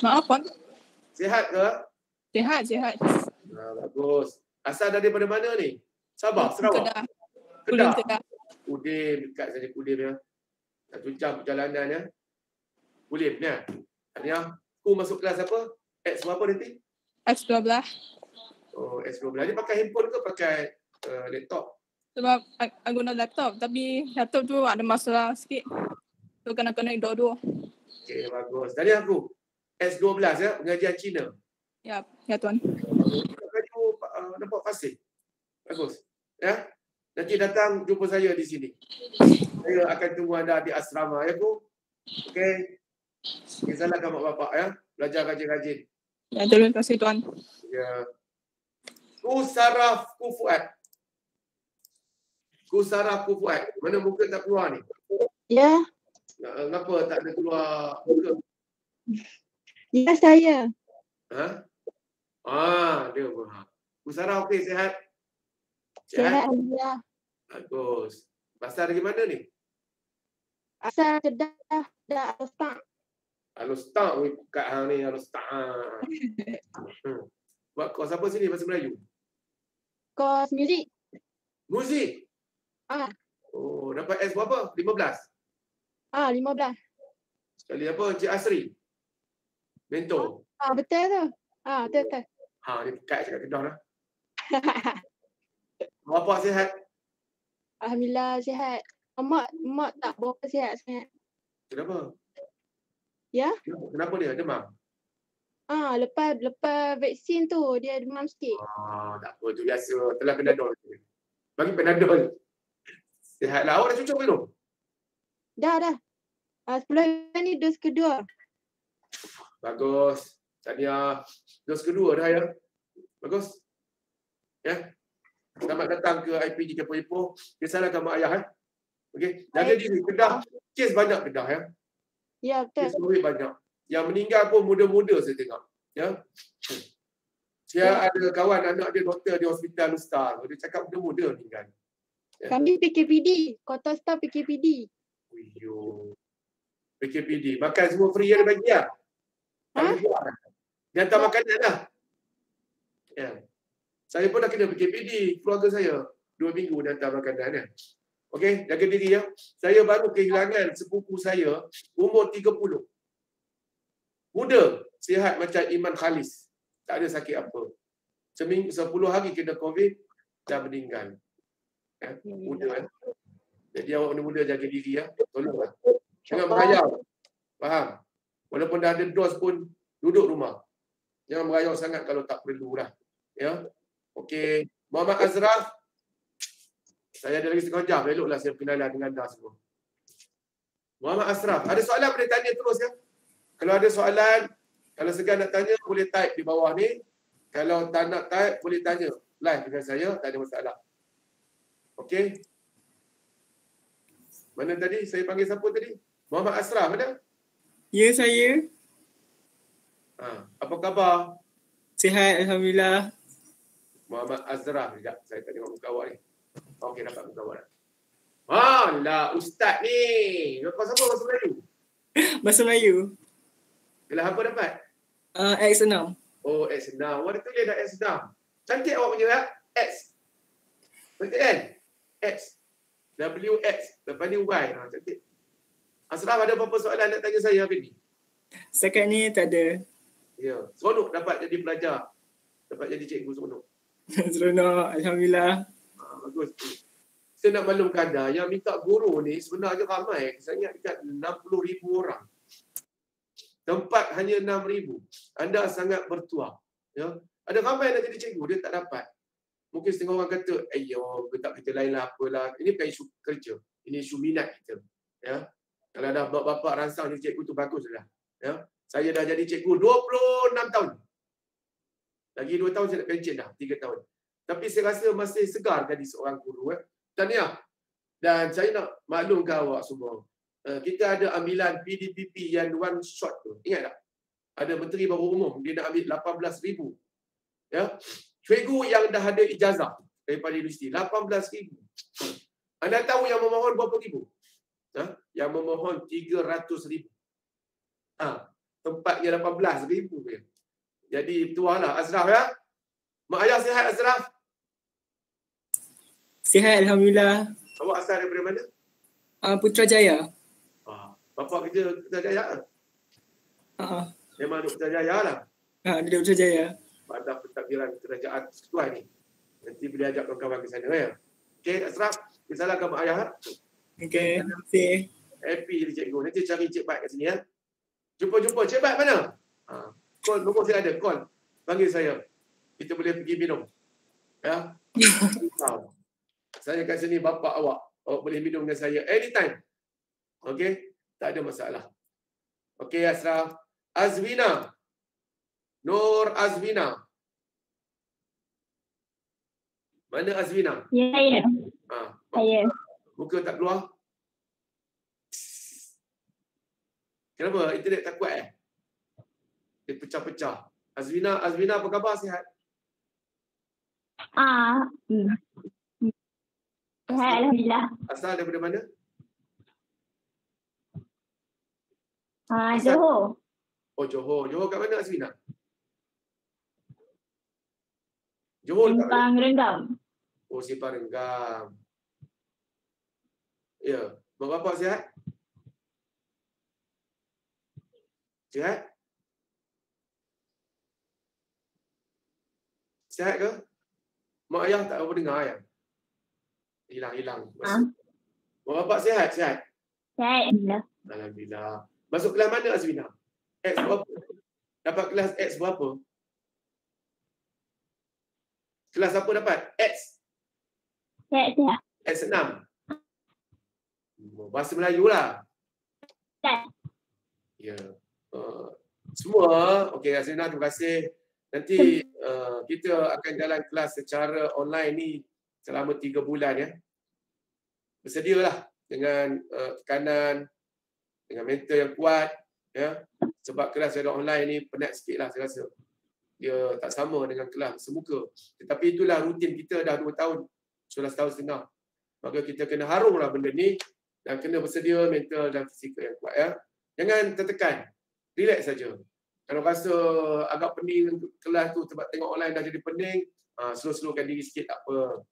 Maaf Tuan. Sihat ke? Sihat, sihat. Ah, bagus. Asal daripada mana ni? Sabah, Sarawak. Kedah. Kedah. Kedah. Kudim, dekat saja Kudim ya. Satu jam perjalanan ya. Kudim ya. Tanya, aku masuk kelas apa? X berapa nanti? X12. Oh, S12. Ni pakai handphone ke pakai uh, laptop? Sebab I guna laptop. Tapi laptop tu ada masalah sikit. Tu kena connect dua-dua. Okey, bagus. Tadi aku S12 ya, pengajian Cina. Ya, ya Tuan. Baju uh, nampak fasih. Bagus. Ya. Nanti datang jumpa saya di sini. Saya akan tunggu anda di asrama ya, Bu. Okey. Okay, salahkan mak bapak ya. Belajar rajin-rajin. Ya, terima kasih Tuan. Ya. Ku saraf ku fuad. Ku saraf ku fuad. Mana muka tak keluar ni? Ya, Kenapa tak ada keluar muka? Ya saya. Ha? Ah, dia pun. Bu Sarah okey sihat? Sihat Alhamdulillah. Bagus. Pasal dari mana ni? Asal Kedah dah start. Alus tak weh kat hang ni alus tak. Hmm. Buat kos apa sini bahasa Melayu? Kos muzik. Muzik. Ah, Oh, dapat S berapa? 15. ah 15. Sekali apa? Cik Asri. Mentor. Ah betul tu. Ah betul betul. Ha, dia pekat cakap Kedah dah. Bapak sihat? Alhamdulillah sihat. Mak mak tak berapa sihat sangat. Kenapa? Ya? Kenapa dia? Demam? Ah lepas lepas vaksin tu dia demam sikit. Ah, tak apa. Tu biasa. Telah penadol. Bagi penadol. Sihatlah. Awak dah cucuk minum? Dah dah. Ah 10 hari ni dos kedua. Bagus. Tahniah. Dos kedua dah ya. Bagus. Ya. Selamat datang ke IPG Kepo Ipoh. Kesalahkan mak ayah. Eh. Okey. Jaga diri. Kedah. Kes banyak Kedah ya. Ya Kes betul. COVID banyak. Yang meninggal pun muda-muda saya tengok. Ya. Saya ada kawan anak dia doktor di hospital Ustaz. Dia cakap muda-muda meninggal. Ya. Kami PKPD, kota staff PKPD. Yo. PKPD. Makan semua free ada bagi lah. Ha? Dia hantar makanan lah. Ya. Saya pun dah kena PKPD. Keluarga saya. Dua minggu dia hantar makanan ya. Okey, jaga diri ya. Saya baru kehilangan sepupu saya umur 30. Muda, sihat macam Iman Khalis. Tak ada sakit apa. Seminggu, 10 hari kena COVID, dah meninggal. Ya, muda ya. Jadi awak muda-muda jaga diri ya. Tolong ya. Jangan merayau. Faham? Walaupun dah ada dos pun, duduk rumah. Jangan merayau sangat kalau tak perlu lah. Ya. Okey. Muhammad Azraf. Saya ada lagi setengah jam. Eloklah saya perkenalan dengan anda semua. Muhammad Asraf. Ada soalan boleh tanya terus ya. Kalau ada soalan, kalau segan nak tanya, boleh type di bawah ni. Kalau tak nak type, boleh tanya live dengan saya. Tak ada masalah. Okey. Mana tadi? Saya panggil siapa tadi? Muhammad Asraf ada? Ya, saya. Ha, apa khabar? Sihat, Alhamdulillah. Muhammad Azraf sekejap. Saya tak tengok muka awak ni. Okey, dapat muka awak dah. Alah, ustaz ni. Kau siapa bahasa Melayu? Bahasa Melayu. Kelas apa dapat? Uh, X6. Oh, X6. Awak ada tulis dah X6. Cantik awak punya ya? X. Cantik kan? X. WX. Lepas ni Y. Ha, cantik. Asraf ada apa-apa soalan nak tanya saya hari ni? Setakat ni tak ada. Ya. Seronok dapat jadi pelajar. Dapat jadi cikgu seronok. Seronok, Alhamdulillah. Ha, bagus. Saya nak maklumkan anda, yang minta guru ni sebenarnya ramai. Saya ingat dekat 60 ribu orang. Tempat hanya 6 ribu. Anda sangat bertuah. Ya. Ada ramai nak jadi cikgu, dia tak dapat. Mungkin setengah orang kata, ayo, tak kita lain lah, apalah. Ini bukan isu kerja. Ini isu minat kita. Ya. Kalau dah bapak rangsang jadi cikgu tu bagus dah. Ya. Saya dah jadi cikgu 26 tahun. Lagi 2 tahun saya nak pencet dah, 3 tahun. Tapi saya rasa masih segar jadi seorang guru. Eh. Tahniah. Dan saya nak maklumkan awak semua. Uh, kita ada ambilan PDPP yang one shot tu. Ingat tak? Ada Menteri Baru Umum, dia nak ambil 18,000. Ya. Cikgu yang dah ada ijazah daripada universiti, 18,000. Anda tahu yang memohon berapa ribu? Ha? Yang memohon 300,000. Ha. Tempatnya 18,000. Ya. Jadi tualah Azraf ya. Mak ayah sihat Azraf? Sihat, Alhamdulillah. Awak asal daripada mana? Uh, Putrajaya. Ah, bapa kerja Putrajaya ke? Uh, Memang duduk Putrajaya lah. uh, duduk Putrajaya. Pada pentadbiran kerajaan persekutuan ni. Nanti boleh ajak kawan-kawan ke sana ya. Okey, Asraf. Kesalahkan mak ayah. Okey, terima kasih. Happy dia cikgu. Nanti cari Cik Bat kat sini ya. Jumpa-jumpa. Cik Bat mana? Ha. Call, nombor saya ada. Call. Panggil saya. Kita boleh pergi minum. Ya. Saya kat sini bapak awak. Awak boleh minum dengan saya anytime. Okey? Tak ada masalah. Okey Asraf. Azwina. Nur Azwina. Mana Azwina? Ya, ya. Ha. Saya. Muka tak keluar? Kenapa? Internet tak kuat eh? Dia pecah-pecah. Azwina, Azwina apa khabar sihat? Ah, hmm. Sihat, Alhamdulillah. Asal daripada mana? Ah, Johor. Oh Johor. Johor kat mana Azwina? Johor? Simpang Renggam. Oh Simpang Renggam. Ya. Mak bapak sihat? Sihat? Sihat ke? Mak ayah tak apa dengar ayah? Hilang-hilang. Ah. Mak bapak sihat? Sihat? Sihat, Alhamdulillah. Alhamdulillah. Masuk kelas mana Azwina? X berapa? Dapat kelas X berapa? Kelas apa dapat? X. Sihat, sihat. X 6. Bahasa Melayu lah. Ya. Uh, semua, okey Azrina terima kasih. Nanti uh, kita akan jalan kelas secara online ni selama tiga bulan ya. Bersedialah dengan uh, tekanan, dengan mental yang kuat ya. Sebab kelas secara online ni penat sikit lah saya rasa. Dia tak sama dengan kelas semuka. Tetapi itulah rutin kita dah dua tahun, sudah setahun setengah. Maka kita kena harunglah benda ni dan kena bersedia mental dan fizikal yang kuat ya. Jangan tertekan. Relax saja. Kalau rasa agak pening kelas tu sebab tengok online dah jadi pening, uh, slow-slowkan diri sikit tak apa.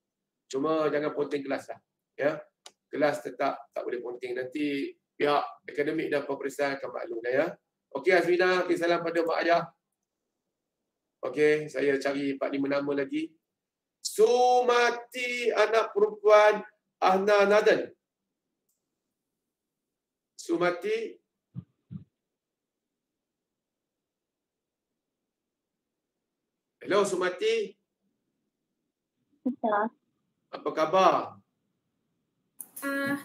Cuma jangan ponting kelas lah. Ya. Kelas tetap tak boleh ponting. Nanti pihak akademik dan peperiksaan akan maklumkan ya. Okey Azmina, okay, salam pada mak ayah. Okey, saya cari 4 5 nama lagi. Sumati anak perempuan Ahna Nadan. Sumati Hello Sumati. Apa khabar? Ah,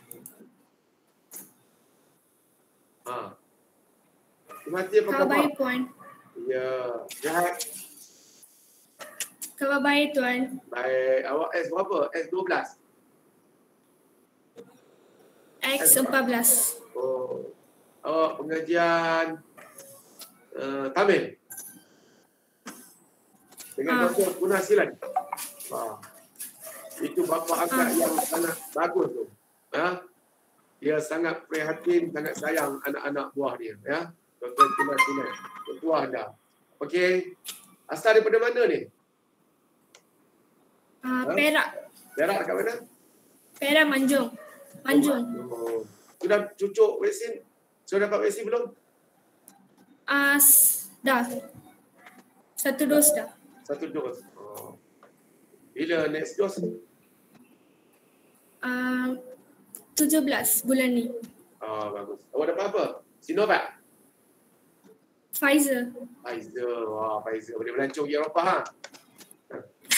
Ha. Sumati apa khabar khabar? baik Puan. Ya, sihat. Khabar baik Tuan. Baik. Awak S berapa? S12. X14. Oh. Awak pengajian uh, Tamil. Dengan Ah. Dr. Punasilan. Ha. Itu bapa akak Ah. yang sangat bagus tu. Ha? Dia sangat prihatin, sangat sayang anak-anak buah dia. Ya? Dr. Punasilan. Ketua anda. Okey. Asal daripada mana ni? Ah, Ha? Perak. Perak dekat mana? Perak Manjung. Manjung. Oh. Sudah cucuk vaksin? Sudah dapat vaksin belum? Ah, s- dah. Satu dos dah. Satu dos. Oh. Bila next dose? Ah, 17 bulan ni. Ah, bagus. Awak dapat apa? Sinovac? Pfizer. Pfizer. Wah, Pfizer. Boleh melancong di Eropah ha?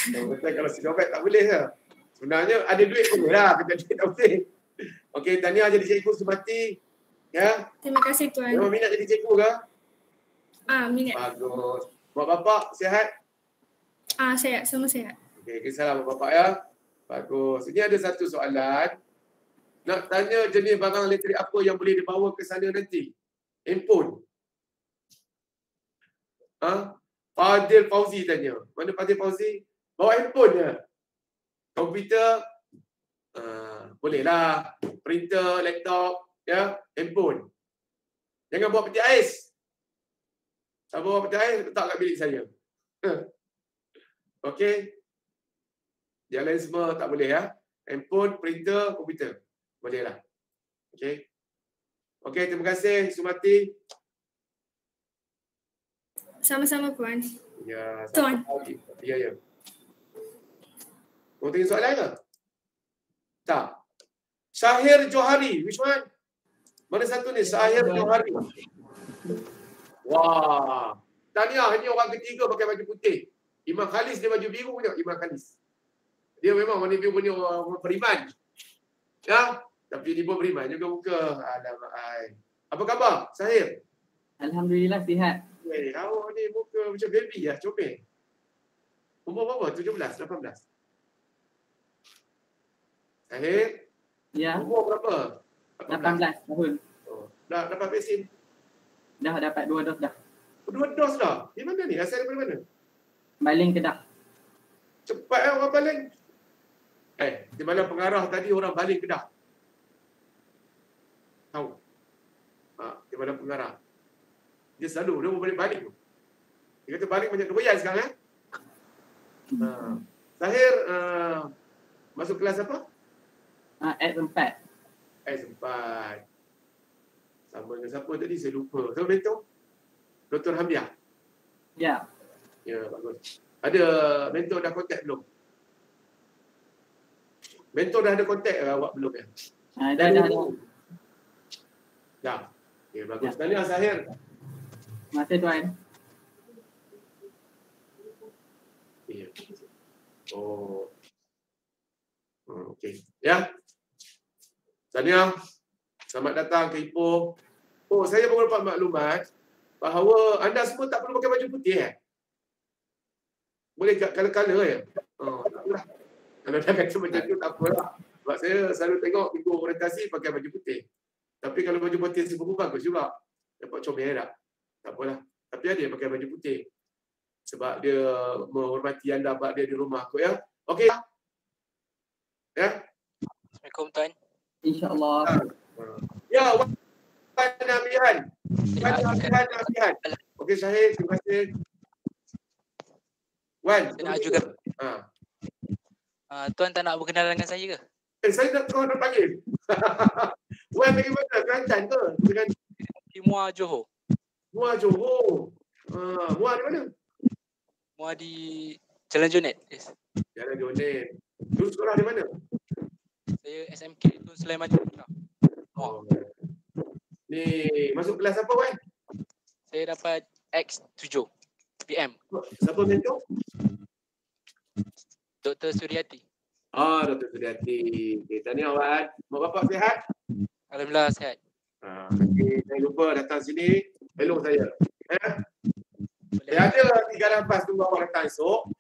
Kalau betul kalau Sinovac tak boleh ke? Sebenarnya ada duit pun lah. Kita duit tak boleh. Okey, tahniah jadi cikgu Sumati. Ya, Terima kasih Tuan. memang minat jadi cikgu ke? Ah, minat. Bagus. Mak bapak sihat? Ah, sihat. Semua sihat. Okey, salam mak bapak ya. Bagus. Ini ada satu soalan. Nak tanya jenis barang elektrik apa yang boleh dibawa ke sana nanti? Handphone. Ha? Fadil Fauzi tanya. Mana Fadil Fauzi? Bawa handphone je. Komputer, uh, bolehlah. Printer, laptop, ya, handphone. Jangan bawa peti ais. Kalau bawa peti ais, letak kat bilik saya. Okey. Yang lain semua tak boleh ya. Handphone, printer, komputer. Bolehlah. Okey. Okey, terima kasih Sumati. Sama-sama Puan. Ya, Tuan. pagi. Ya, ya. Mau tanya soalan ke? Tak. Syahir Johari. Which one? Mana satu ni? Syahir Johari. Wah. Tahniah, ini orang ketiga pakai baju putih. Imam Khalis dia baju biru punya. Imam Khalis. Dia memang warna biru punya orang beriman. Ya? Tapi dia pun beriman juga muka. Alamak. ai. Apa khabar? Syahir? Alhamdulillah sihat. Eh, awak ni muka macam baby lah, comel. Umur berapa? 17, 18? Zahir, Ya, umur berapa? 18 tahun. Oh, dah dapat vaksin? Dah dapat dua dos dah. Dua dos dah. Di mana ni? Asal daripada mana? Baling Kedah. Cepat eh orang baling. Eh, di mana pengarah tadi orang baling Kedah? Tahu? Ha, di mana pengarah? Dia selalu, dia balik-balik tu. Dia kata balik banyak kebayan sekarang eh. Ha. Zahir, uh, masuk kelas apa? Ah, uh, S4. S4. Sama dengan siapa tadi saya lupa. Siapa mentor? Dr. Hamdiah. Ya. Ya, bagus. Ada mentor dah kontak belum? Mentor dah ada kontak ke awak belum ya? Ah, dah, dah, dah. Dah. Ya, bagus. Tahniah Zahir. Terima kasih tuan. Ya. Oh. Hmm, Okey. Ya. Tahniah. Selamat datang ke Ipoh. Oh, saya baru dapat maklumat bahawa anda semua tak perlu pakai baju putih eh? Boleh kat kala-kala ya? Oh, tak apalah. Kalau dah kata macam tu tak apalah. Sebab saya selalu tengok minggu orientasi pakai baju putih. Tapi kalau baju putih pun bagus juga. Dapat comel tak? Tak apalah. Tapi ada yang pakai baju putih. Sebab dia menghormati anda buat dia di rumah kot ya. Okey. Ya. Assalamualaikum Tuan. InsyaAllah. Ya, Wan Namihan. Wan Namihan Namihan. Okey Syahid, terima kasih. Wan. Saya nak juga. Ha. Uh, tuan tak nak berkenalan dengan saya ke? Eh, saya nak kau nak panggil. Wan dari mana? Kelantan ke? Dengan Di Muar Johor. Muar Johor. Ha, Muar di mana? Muar di Jalan Jonet. Yes. Jalan Jonet. Dulu sekolah di mana? Saya SMK Tun Sulaiman Putra. Oh. Ni masuk kelas apa Wan? Saya dapat X7 PM. Siapa mentor? Dr. Suryati. Ah, Dr. Suryati. Okay, tahniah Wan. Mak bapak sihat? Alhamdulillah sihat. Ha, okay, jangan lupa datang sini. Hello saya. Eh? Saya ada tiga nafas tunggu awak datang esok.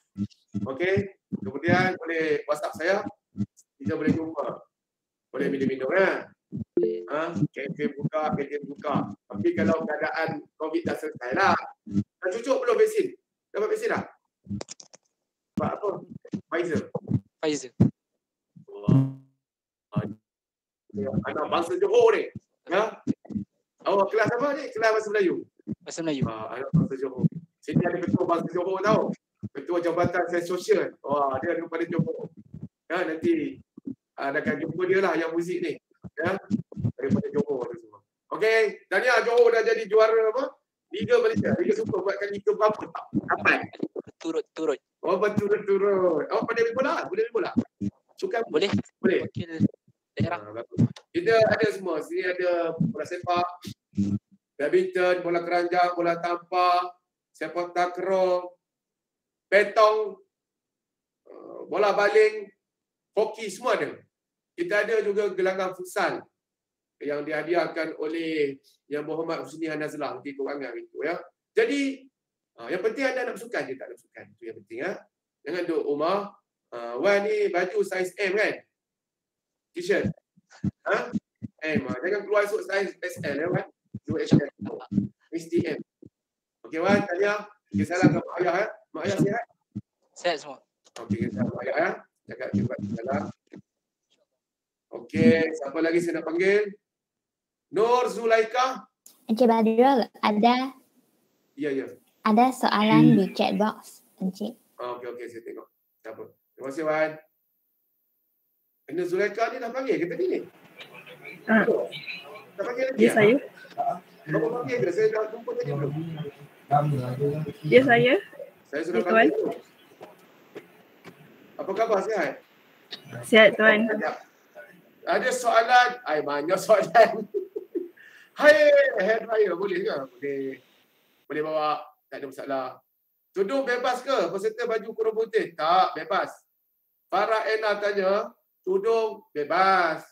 Okey. Kemudian boleh WhatsApp saya. Kita boleh jumpa. Boleh minum-minum ya. Ha, kantin buka, kantin buka. Tapi kalau keadaan COVID dah selesai lah. Dah cucuk belum vaksin? Dapat vaksin dah? Dapat apa? Pfizer. Pfizer. Anak bangsa Johor ni. Ya? Awak kelas apa ni? Kelas bahasa Melayu? Bahasa Melayu. Ah, anak bangsa Johor. Sini ada ketua bangsa Johor tahu. Ketua Jabatan Sains Sosial. Wah, dia daripada Johor. Ya, nanti anda akan jumpa dia lah yang muzik ni. Ya, daripada Johor tu semua. Okey, Tahniah Johor dah jadi juara apa? Liga Malaysia. Liga Super buatkan liga berapa tak? Turut-turut. Oh, berturut-turut. Awak pandai main bola? Boleh main bola? Sukan? Boleh. Boleh. Wakil daerah. Ha, bagus. Kita ada semua. Sini ada bola sepak, badminton, bola keranjang, bola tampar, sepak takraw, petong, uh, bola baling, hoki semua ada. Kita ada juga gelanggang futsal yang dihadiahkan oleh Yang Berhormat Husni Hanazlah nanti keuangan itu ya. Jadi uh, yang penting anda nak bersukan je tak nak bersukan. Itu yang penting ya. Jangan duduk rumah. Uh, Wan ni baju saiz M kan? T-shirt. Ha? M. ah. Jangan keluar esok saiz SL ya Wan. 2XL. Mesti M. Okey Wan, tanya. Okay, salam ke mak ayah ya. Mak ayah sihat? Sihat semua. Okey, kita mak ayah ya. Cakap cepat salam. Okey, siapa lagi saya nak panggil? Nur Zulaika. Encik Badrul, ada Ya, ya. Ada soalan di chat box. Encik. Oh, okey, okey. Saya tengok. Tak apa. Terima kasih, Wan. Nur Zulaika ni dah panggil ke tadi ni? Ah, Dah panggil lagi? dia ah? saya. Kamu panggil ke? Saya dah jumpa tadi belum? Dia saya. Saya sudah Ya, Tuan. panggil. Apa khabar? Sihat? Sihat Tuan. Ada soalan? Ay, banyak soalan. Hai, hair dryer boleh ke? Boleh. Boleh bawa. Tak ada masalah. Tudung bebas ke? Peserta baju kurung putih? Tak, bebas. Farah Ena tanya, tudung bebas.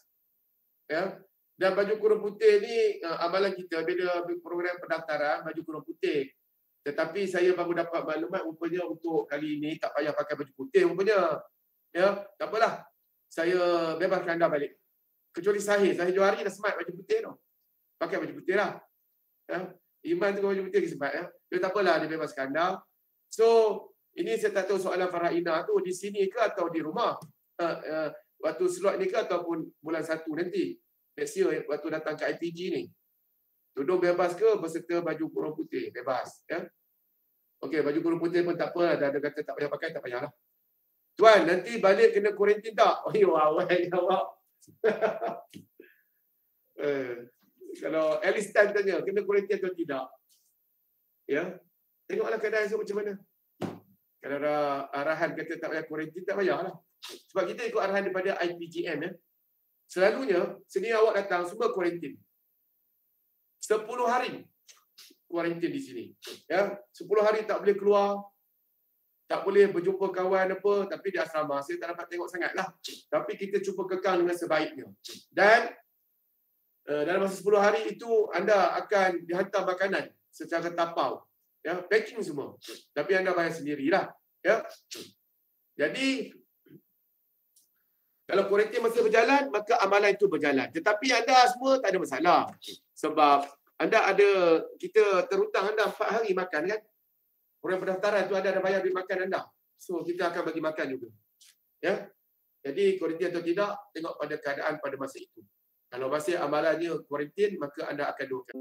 Ya. Dan baju kurung putih ni uh, amalan kita bila program pendaftaran baju kurung putih. Tetapi saya baru dapat maklumat rupanya untuk kali ini tak payah pakai baju putih rupanya. Ya, tak apalah. Saya bebaskan anda balik. Kecuali Sahih. Sahih Johari dah smart baju putih tu. Pakai baju putih lah. Ya. Iman tu baju putih sempat ya. Dia tak apalah dia bebaskan anda. So ini saya tak tahu soalan Farahina tu di sini ke atau di rumah. Uh, uh, waktu slot ni ke ataupun bulan satu nanti. Next year waktu datang ke IPG ni. Tudung bebas ke berserta baju kurung putih? Bebas. Ya? Okey, baju kurung putih pun tak apa. Dah ada kata tak payah pakai, tak payahlah. Tuan, nanti balik kena kuarantin tak? Oh, ya, jawab. eh, kalau Alistan tanya, kena kuarantin atau tidak? Ya, tengoklah keadaan esok macam mana. Kalau arahan kata tak payah kuarantin, tak payahlah. Sebab kita ikut arahan daripada IPGM. Ya. Selalunya, seni awak datang, semua kuarantin. 10 hari kuarantin di sini. Ya, 10 hari tak boleh keluar, tak boleh berjumpa kawan apa, tapi di asrama saya tak dapat tengok sangat lah. Tapi kita cuba kekang dengan sebaiknya. Dan dalam masa 10 hari itu anda akan dihantar makanan secara tapau. Ya, packing semua. Tapi anda bayar sendirilah. Ya. Jadi kalau kuarantin masih berjalan, maka amalan itu berjalan. Tetapi anda semua tak ada masalah. Sebab anda ada, kita terhutang anda 4 hari makan kan? Orang pendaftaran tu ada ada bayar bil makan anda. So kita akan bagi makan juga. Ya. Jadi kuarantin atau tidak, tengok pada keadaan pada masa itu. Kalau masih amalannya kuarantin, maka anda akan dua kali.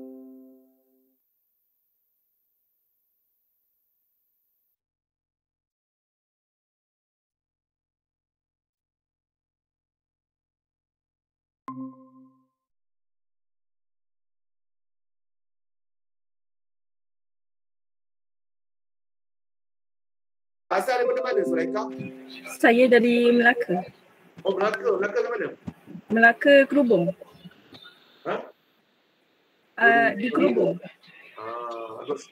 Asal daripada mana Sulaika? Saya dari Melaka. Oh Melaka, Melaka ke mana? Melaka Kerubung. Ha? Uh, di Kerubung. Ah, bagus.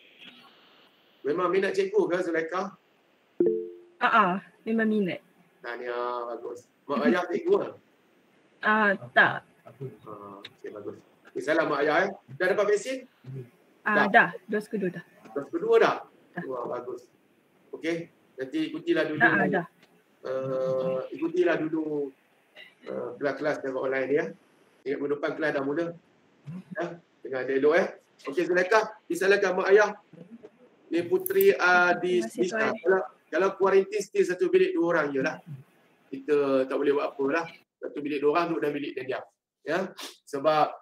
Memang minat cikgu ke Zulaika? Ah, uh-uh, memang minat. Tanya bagus. Mak ayah cikgu ke? Ah, uh, tak. Ah, okay, bagus. Okay, salam mak ayah eh. Dah dapat vaksin? Ah, uh, dah. Dos kedua dah. Dos kedua dah? dah. Wah, bagus. Okey, nanti ikutilah dulu. Dah, dah. Uh, ikutilah dulu uh, kelas-kelas dengan online ya. Ingat minggu depan kelas dah mula. Ya, dengan ada elok eh. Okey, Zulaika, disalahkan mak ayah. Ni putri uh, di Nisa. Kalau, kalau kuarantin still satu bilik dua orang je lah. Kita tak boleh buat apa lah. Satu bilik dua orang duduk dalam bilik dan diam. Ya, sebab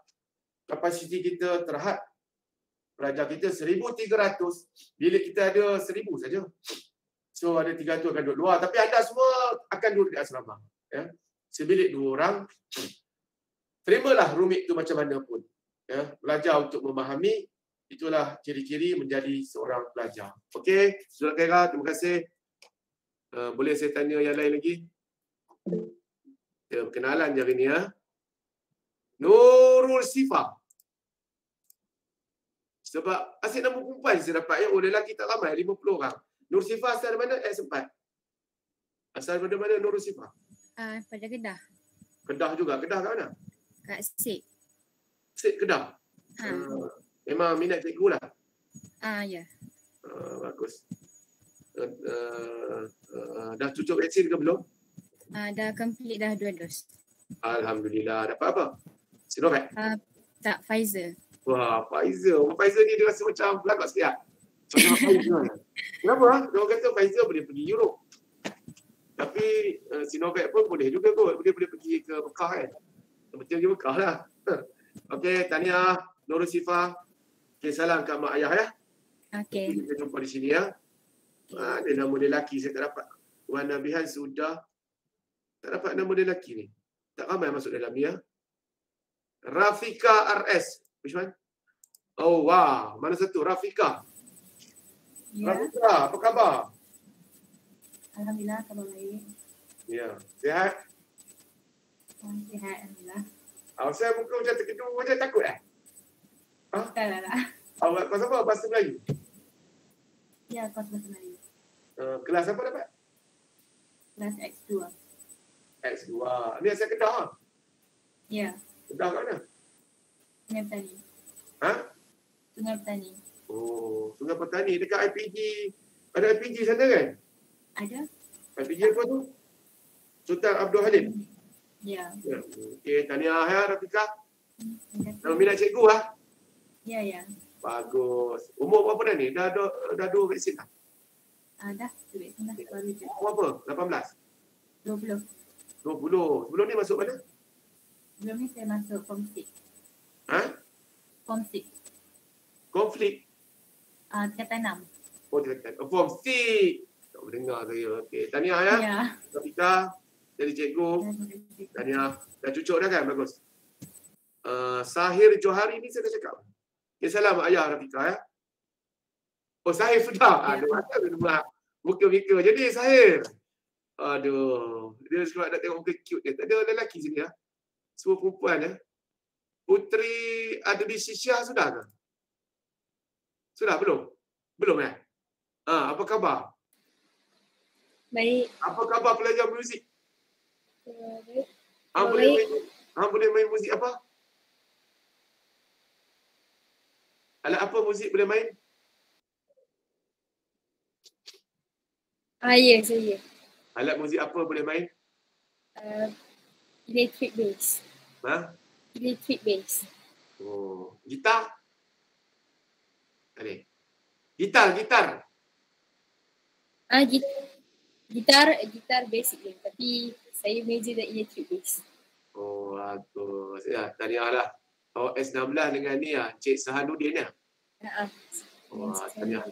kapasiti kita terhad pelajar kita 1,300, bilik kita ada 1,000 saja. So ada 300 akan duduk luar. Tapi anda semua akan duduk di asrama. Ya. Sebilik dua orang. Terimalah rumit itu macam mana pun. Ya. Belajar untuk memahami. Itulah ciri-ciri menjadi seorang pelajar. Okey. Surat Khairah, terima kasih. Uh, boleh saya tanya yang lain lagi? Ya, perkenalan hari ni. Ya. Nurul Sifah. Sebab asyik nama perempuan saya dapat ya. Oh lelaki tak ramai, 50 orang. Nur Sifah asal dari mana? Eh sempat. Asal dari mana Nur Sifah? Uh, pada Kedah. Kedah juga. Kedah kat mana? Kat Sik. Sik Kedah? Ha. Uh, memang minat cikgu lah? Ah uh, ya. Yeah. Uh, bagus. Uh, uh, uh, dah cucuk vaksin ke belum? Uh, dah complete dah dua dos. Alhamdulillah. Dapat apa? Sinovac? Uh, tak, Pfizer. Wah, Pfizer. Pfizer ni dia rasa macam belakang sikit lah. Macam Pfizer. Kenapa? Dia orang kata Pfizer boleh pergi Europe. Tapi uh, Sinovac pun boleh juga kot. Boleh boleh pergi ke Mekah kan. Betul je Mekah lah. Okey, Tania, Nurul Sifah. Okey, salam kat mak ayah ya. Okey. Kita jumpa di sini ya. Ah, ada nama dia lelaki saya tak dapat. Wan Nabihan sudah. Tak dapat nama dia lelaki ni. Tak ramai masuk dalam ni ya. Rafika RS. Which one? Oh wow, mana satu? Rafika. Ya. Rafika, apa khabar? Alhamdulillah, khabar baik. Ya, sihat? Oh, sihat, Alhamdulillah. Oh, saya muka macam terkejut macam takut eh? Ha? Tak lah lah. Awak kelas apa? Bahasa Melayu? Ya, kelas bahasa Melayu. Uh, kelas apa dapat? Kelas X2. X2. Ni asal Kedah ha? Ya. Kedah kat mana? Sungai Petani. Ha? Sungai Petani. Oh, Sungai Petani dekat IPG. Ada IPG sana kan? Ada. IPG apa tu? Sultan Abdul Halim. Ya. ya. Okey, tahniah ya Rafika. Nama minat cikgu ah. Ya, ya. Bagus. Umur berapa dah ni? Dah dah, dah dua vaksin dah? Ah, dah. Vaksin dah. Baru je. Umur apa? 18? 20. 20. Sebelum ni masuk mana? Sebelum ni saya masuk form 6. Ha? Form 6. Konflik. Ah, tingkatan 6. Oh, dia kata. Oh, form 6. Tak boleh dengar saya. Okey. Tahniah ya. Ya. Rafika jadi cikgu. Tahniah. Dah cucuk dah kan? Bagus. Uh, Sahir Johari ni saya dah cakap. Okay, salam ayah Rafika ya. Oh, Sahir sudah. Aduh, ada nama muka-muka. Jadi Sahir. Aduh. Dia sebab nak tengok muka cute dia. Tak ada lelaki sini ya. Semua perempuan ya. Putri ada di Syia sudah ke? Sudah belum? Belum ya? Ha, apa khabar? Baik. Apa khabar pelajar muzik? Uh, baik. Ha, Oh, boleh baik. main, ha, boleh main muzik apa? Alat apa muzik boleh main? Ah, ya, saya. Alat muzik apa boleh main? Uh, electric bass. Ha? Electric bass. Oh, gitar? Ada. Gitar, gitar. Ah, git gitar, gitar basic je. Tapi saya major dan electric bass. Oh, bagus. Ya, tahniah lah. Awak S16 dengan ni lah, Cik Sahanuddin ya. Ah, ah. Wah, tahniah.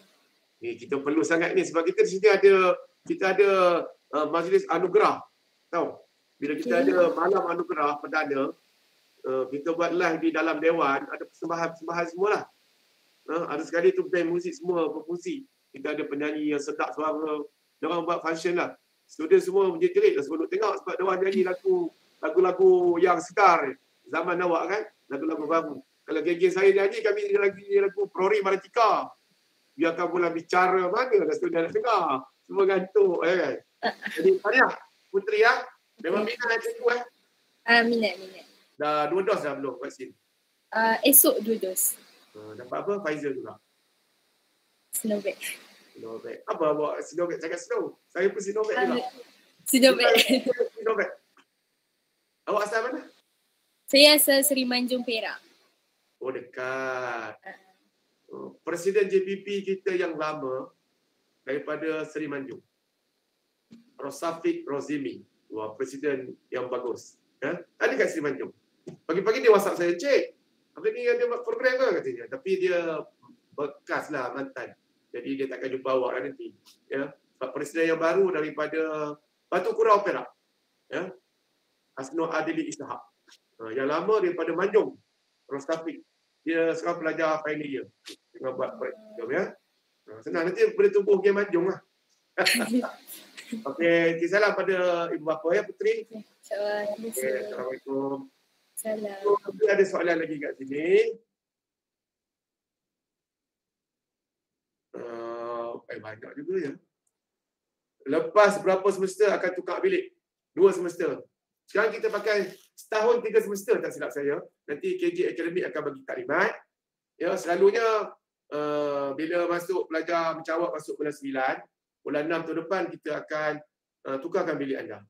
Ni kita perlu sangat ni sebab kita di sini ada kita ada uh, majlis anugerah. Tahu? Bila kita Okey. ada malam anugerah perdana, uh, kita buat live di dalam dewan, ada persembahan-persembahan semualah. Uh, ada sekali tu band muzik semua berfungsi. Kita ada penyanyi yang sedap suara. Diorang buat function lah. Student semua menjerit lah sebelum tengok sebab diorang nyanyi lagu lagu-lagu yang segar zaman awak kan. Lagu-lagu baru. Kalau geng-geng saya nyanyi kami lagi lagu Prori Maratika. Biarkan bulan bicara mana dah student nak dengar. Semua gantuk ya kan. Jadi tahniah Putri ya. Memang minat nak cikgu eh. Ah, minat, minat. Dah dua dos dah belum vaksin. Ah, esok dua dos. Uh, dapat apa? Pfizer juga. Sinovac. Sinovac. Apa bawa Sinovac? Cakap Sinovac. Saya pun Sinovac juga. Ah, Sinovac. Sinovac. Awak asal mana? Saya asal Seri Manjung Perak. Oh dekat. Oh, Presiden JPP kita yang lama daripada Seri Manjung. Rosafik Rozimi. Wah, presiden yang bagus. Ya? Ada kat Seri Manjung. Pagi-pagi dia WhatsApp saya, Cik, apa ni ada buat program ke katanya. Tapi dia bekas lah mantan. Jadi dia takkan jumpa awak lah nanti. Ya? Sebab presiden yang baru daripada Batu Kurau Perak. Ya? Asno Adili Ishak. Ha, yang lama daripada Manjung. Rostafik. Dia sekarang pelajar final year. Tengah buat praktikum ya. Ha, senang nanti boleh tumbuh game Manjung lah. Okey, okay, salam pada ibu bapa ya Putri. Terima Okay. Assalamualaikum. Salam. So, ada soalan lagi kat sini. Uh, eh banyak juga ya. Lepas berapa semester akan tukar bilik? Dua semester. Sekarang kita pakai setahun tiga semester tak silap saya. Nanti KJ Academy akan bagi taklimat. Ya, selalunya uh, bila masuk pelajar mencawak masuk bulan 9, bulan 6 tahun depan kita akan uh, tukarkan bilik anda.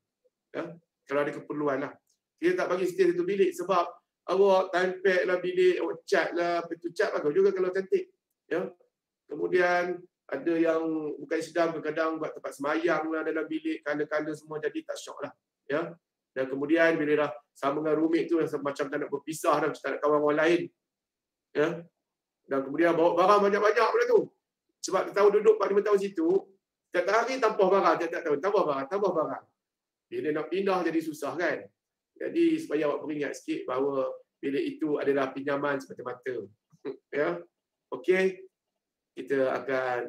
Ya, kalau ada keperluan lah. Kita tak bagi stay satu bilik sebab awak time pack lah bilik, awak cat lah, pintu cat bagus juga kalau cantik. Ya. Kemudian ada yang bukan sedang kadang buat tempat semayang lah dalam bilik, kanda-kanda semua jadi tak syok lah. Ya. Dan kemudian bila dah sama dengan roommate tu rasa macam tak nak berpisah dah, tak nak kawan orang lain. Ya. Dan kemudian bawa barang banyak-banyak pula tu. Sebab tahu duduk 4-5 tahun situ, tiap hari tambah barang, tiap-tiap tahun tambah barang, tambah barang. Bila nak pindah jadi susah kan. Jadi supaya awak peringat sikit bahawa bilik itu adalah pinjaman semata-mata. ya. Okey. Kita akan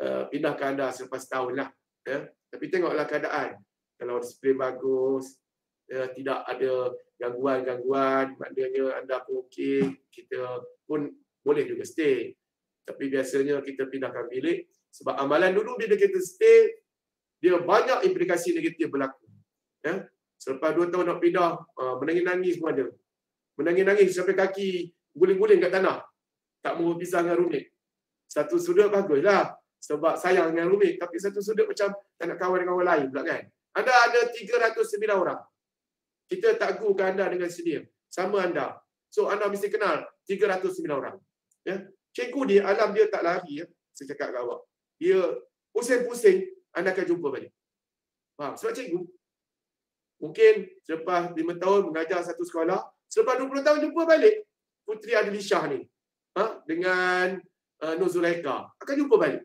uh, pindah ke anda selepas tahun lah. Ya. Tapi tengoklah keadaan. Kalau disiplin bagus, ya, tidak ada gangguan-gangguan, maknanya anda pun okey, kita pun boleh juga stay. Tapi biasanya kita pindahkan bilik sebab amalan dulu bila kita stay, dia banyak implikasi negatif berlaku. Ya. Selepas dua tahun nak pindah, uh, menangis-nangis pun ada. Menangis-nangis sampai kaki guling-guling kat tanah. Tak mau berpisah dengan roommate. Satu sudut baguslah sebab sayang dengan roommate. Tapi satu sudut macam tak nak kawan dengan orang lain pula kan. Anda ada 309 orang. Kita tak gunakan anda dengan sedia. Sama anda. So anda mesti kenal 309 orang. Ya. Cikgu dia, alam dia tak lari. Ya. Saya cakap kat awak. Dia pusing-pusing, anda akan jumpa balik. Faham? Sebab cikgu. Mungkin selepas 5 tahun mengajar satu sekolah, selepas 20 tahun jumpa balik Puteri Adilishah ni. Ha? Dengan uh, Nur Zulaika. Akan jumpa balik.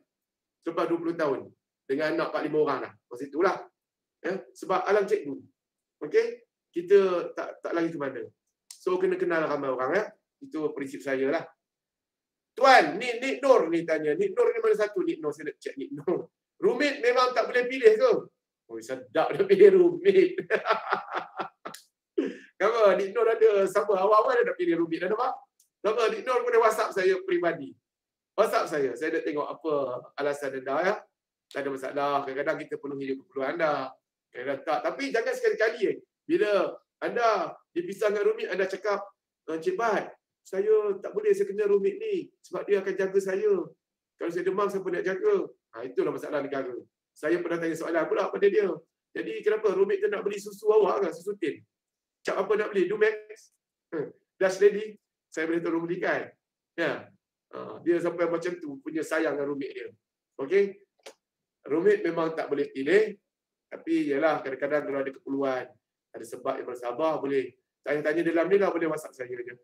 Selepas 20 tahun. Dengan anak 4-5 orang lah. Masa itulah. Ya? Sebab alam cikgu. Okey? Kita tak tak lari ke mana. So kena kenal ramai orang ya. Itu prinsip saya lah. Tuan, ni Nik Nur ni tanya. Nik Nur ni mana satu Nik Nur? Saya nak check Nik Nur. Rumit memang tak boleh pilih ke? Oh, sedap dia pilih rumit. Kenapa? Nik Nur ada sama awal-awal dia nak pilih rumit. Ada tak? Kenapa? Nik Nur boleh WhatsApp saya peribadi. WhatsApp saya. Saya nak tengok apa alasan anda ya. Tak ada masalah. Kadang-kadang kita penuhi keperluan anda. Kadang-kadang tak. Tapi jangan sekali-kali eh. Bila anda dipisah dengan rumit, anda cakap, Encik Bat, saya tak boleh saya kena rumit ni. Sebab dia akan jaga saya. Kalau saya demam, siapa nak jaga? Ha, itulah masalah negara. Saya pernah tanya soalan pula pada dia. Jadi kenapa rumit tu nak beli susu awak kan? Susu tin. Cap apa nak beli? Dumex? Hmm. Dash Lady? Saya boleh tolong belikan. Ya. Ha, dia sampai macam tu punya sayang dengan rumit dia. Okey? Rumit memang tak boleh pilih. Tapi yalah kadang-kadang kalau ada keperluan, ada sebab yang bersabar boleh tanya-tanya dalam ni lah boleh WhatsApp saya je.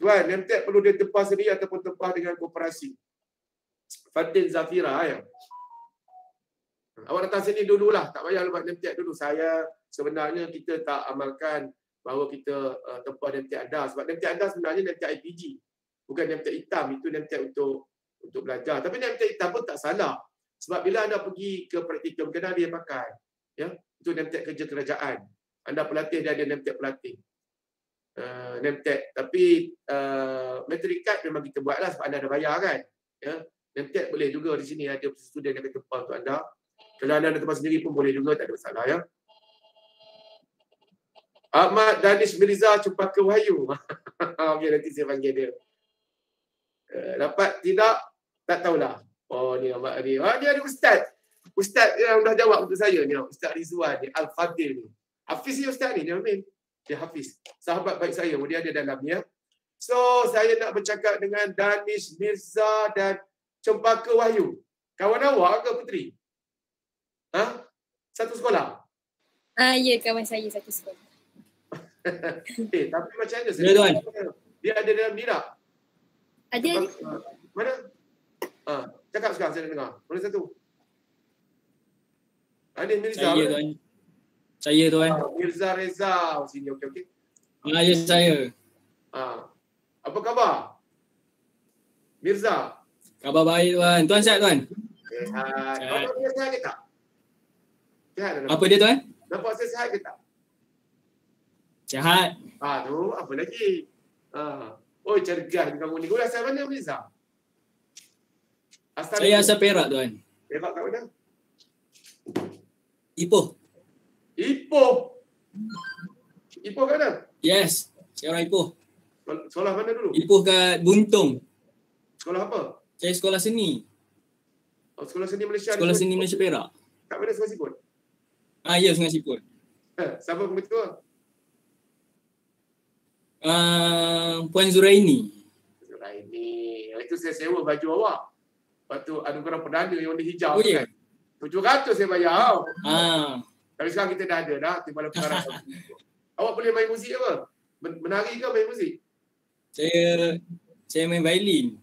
Tuan, NMTEC perlu dia tempah sendiri ataupun tempah dengan koperasi. Fatin Zafira ya. Awak datang sini dululah. Tak payah buat NMTEC dulu. Saya sebenarnya kita tak amalkan bahawa kita uh, tempah NMTEC anda. Sebab NMTEC anda sebenarnya NMTEC IPG. Bukan NMTEC hitam. Itu NMTEC untuk untuk belajar. Tapi NMTEC hitam pun tak salah. Sebab bila anda pergi ke praktikum, kena dia pakai. Ya, Itu NMTEC kerja kerajaan. Anda pelatih, dia ada NMTEC pelatih. Uh, NMTEC. Tapi uh, metric card memang kita buat lah sebab anda ada bayar kan. Ya, NMTEC boleh juga di sini ada student yang tempah untuk anda. Kalau anda ada tempat sendiri pun boleh juga, tak ada masalah ya. Ahmad Danish Mirza Cempaka Wahyu. Okey, nanti saya panggil dia. Uh, dapat tidak? Tak tahulah. Oh, ni Ahmad ni. Ah, dia ada ustaz. Ustaz yang dah jawab untuk saya ni. Ustaz Rizwan ni. Al-Fadil ni. Hafiz ni ustaz ni. Dia amin. Dia Hafiz. Sahabat baik saya. Dia ada dalam ni ya. So, saya nak bercakap dengan Danish Mirza dan Cempaka Wahyu. Kawan awak ke Puteri? Ha? Satu sekolah? Ah, ya, kawan saya satu sekolah. eh, tapi macam mana? Ya, tuan. Dia ada dalam ni Ada. Mana? Ha, cakap sekarang saya nak dengar. Mana satu? Ada Mirza. Saya tuan. Saya tuan. Ah, Mirza Reza. Oh, sini okey okey. Ah, ya saya. Ha. Apa khabar? Mirza. Khabar baik tuan. Tuan sihat tuan? Sihat. Sihat. Nampak dia sihat ke tak? Sihat dah nampak. Apa dia tuan? Nampak saya sihat ke tak? Sihat. Ah tu apa lagi? Ah. Oh cergas ni kamu ni. Kau asal mana Mirza? Asal Saya asal Perak tuan. Perak kat mana? Ipoh. Ipoh. Ipoh kat mana? Yes. Saya orang Ipoh. Sekolah mana dulu? Ipoh kat Buntung. Sekolah apa? Saya sekolah seni. Oh, sekolah seni Malaysia. Sekolah seni Malaysia Perak. Kat mana Sungai Siput? Ah, ya Sungai Siput. Eh, siapa ketua? Uh, Puan Zuraini. Zuraini. Itu saya sewa baju awak. Waktu anugerah perdana yang warna hijau Oh, ya? kan. 700 saya bayar. Ah. Tapi sekarang kita dah ada dah. Timbalan pengarah. awak boleh main muzik apa? Men- Menari ke main muzik? Saya saya main violin.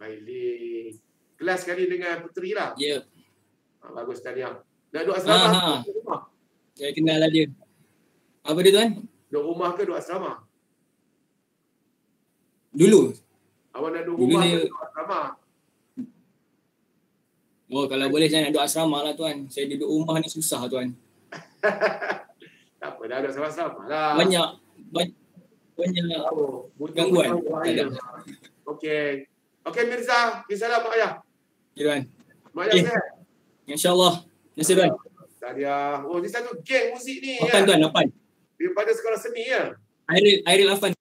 Violin. Kelas sekali dengan puteri lah. Ya. Ha, bagus tahniah. Dah duduk asrama? Ah. Duduk rumah? Saya kenal lah dia. Apa dia tuan? Duduk rumah ke duduk asrama? Dulu. Awak nak duduk rumah duduk asrama? Oh kalau boleh saya nak duduk asrama lah tuan. Saya duduk rumah ni susah tuan. Tak apa, dah duduk sama-sama lah. Banyak banyak banyak Oh, gangguan. ada. Okey. Okey Mirza, pergi salam mak ayah. Ya tuan. Mak ayah Eh. sihat? InsyaAllah. Terima kasih tuan. Tahniah. Oh, ni satu geng muzik ni. Lapan ya. tuan, lapan. Daripada sekolah seni ya. Airil, Airil Afan.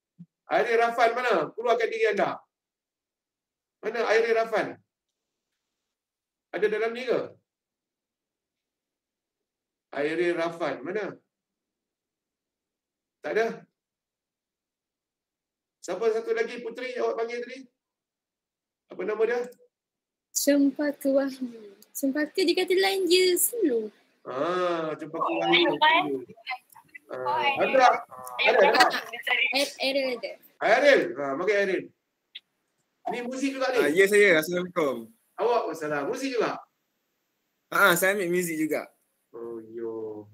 Airi Rafan mana? Keluarkan diri anda. Mana Airi Rafan? Ada dalam ni ke? Airi Rafan, mana? Tak ada. Siapa satu lagi puteri awak panggil tadi? Apa nama dia? Cempaka Wahyu. Cempaka dia kata lain je slow. Ah, Cempaka Wahyu. Ah, ada tak? Ada tak? Er- Error ada. Airil. Ha, mari. Ni muzik juga ni. Ah, ya saya. Assalamualaikum. Awak masalah muzik juga. Ah, saya ambil muzik juga. Oh, yo.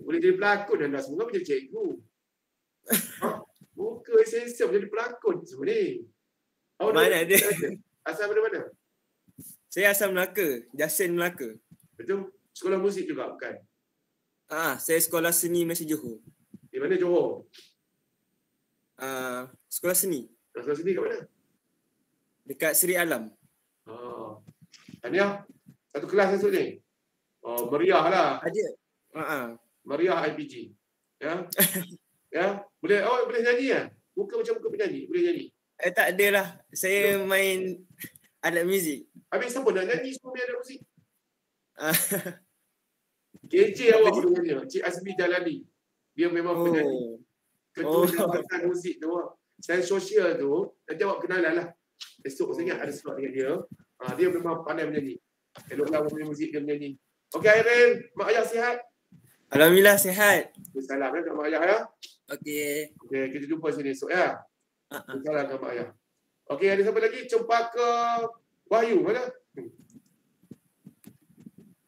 Boleh jadi pelakon anda semua menjadi cikgu. ha? Muka esensial menjadi pelakon semua ni. Awak Mana ada? Asal dari mana? Saya asal Melaka, Jasin Melaka. Betul? Sekolah muzik juga bukan? Ah, saya sekolah seni Malaysia Johor. Di mana Johor? Ah, sekolah seni Sekolah seni kat mana? dekat Seri Alam. Oh. Tanya, satu kelas esok ni. Oh, meriah lah. Ada. Ha ah. Meriah IPG. Ya. ya. Boleh awak boleh nyanyi ya? Muka macam muka penyanyi, boleh nyanyi. Eh tak adalah. Saya main alat muzik. Habis siapa nak nyanyi semua biar ada muzik? KJ awak nyanyi. Cik Azmi Jalani. Dia memang Oh. penyanyi. Ketua Oh. Jabatan Muzik tu. Sains sosial tu, nanti awak kenalan lah. Esok saya ingat ada slot dengan dia. Ha, dia memang pandai menyanyi. Eloklah awak punya muzik dia menyanyi. Okey Airil, mak ayah sihat? Alhamdulillah sihat. Salam ya mak ayah ya. Okey. Okey, kita jumpa sini esok ya. Uh-uh. Salam mak ayah. Okey, ada siapa lagi? Cempaka Wahyu mana?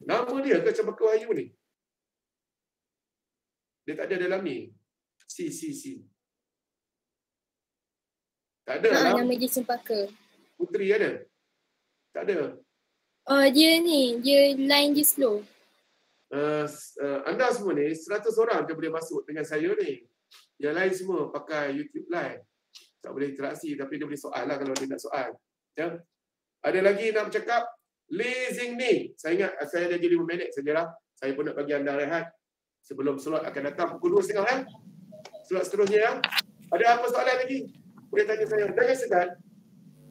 Nama dia ke Cempaka Wahyu ni? Dia tak ada dalam ni. Si, si, si. Tak ada Ha, lah. nama dia Cempaka. Puteri ada? Tak ada. Oh dia ni, dia line dia slow. Uh, uh, anda semua ni 100 orang je boleh masuk dengan saya ni. Yang lain semua pakai YouTube live. Tak boleh interaksi tapi dia boleh soal lah kalau dia nak soal. Ya. Ada lagi nak bercakap? Leasing ni. Saya ingat uh, saya ada lagi 5 minit sajalah. Saya pun nak bagi anda rehat. Sebelum slot akan datang pukul 2.30 ya. Slot seterusnya ya. Ada apa soalan lagi? Boleh tanya saya. Jangan segan.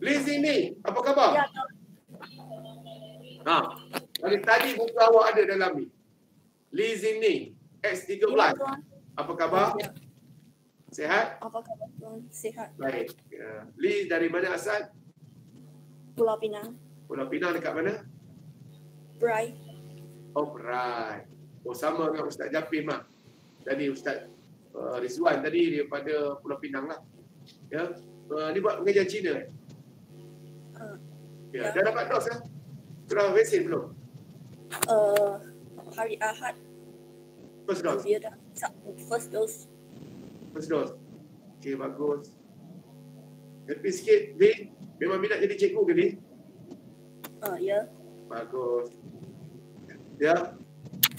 Leasing ni. Apa khabar? Ya, Ha. Dari tadi buku awak ada dalam ni. Leasing ni. X13. Apa khabar? Sehat? Apa khabar tuan? Sihat. Baik. Ya. Lee dari mana asal? Pulau Pinang. Pulau Pinang dekat mana? Brai. Oh, right. Oh, sama dengan Ustaz Japim lah. Tadi Ustaz uh, Rizwan tadi daripada Pulau Pinang lah. Ya. Uh, ni buat pengajian Cina eh? Uh, Ya. ya. Dah dapat dos kan? Sudah vaksin belum? Uh, hari Ahad. First dose? Dia dah first dose. First dose. Okey, bagus. Happy sikit, Lee. Memang minat jadi cikgu ke, Lee? Uh, ya. Bagus. Ya.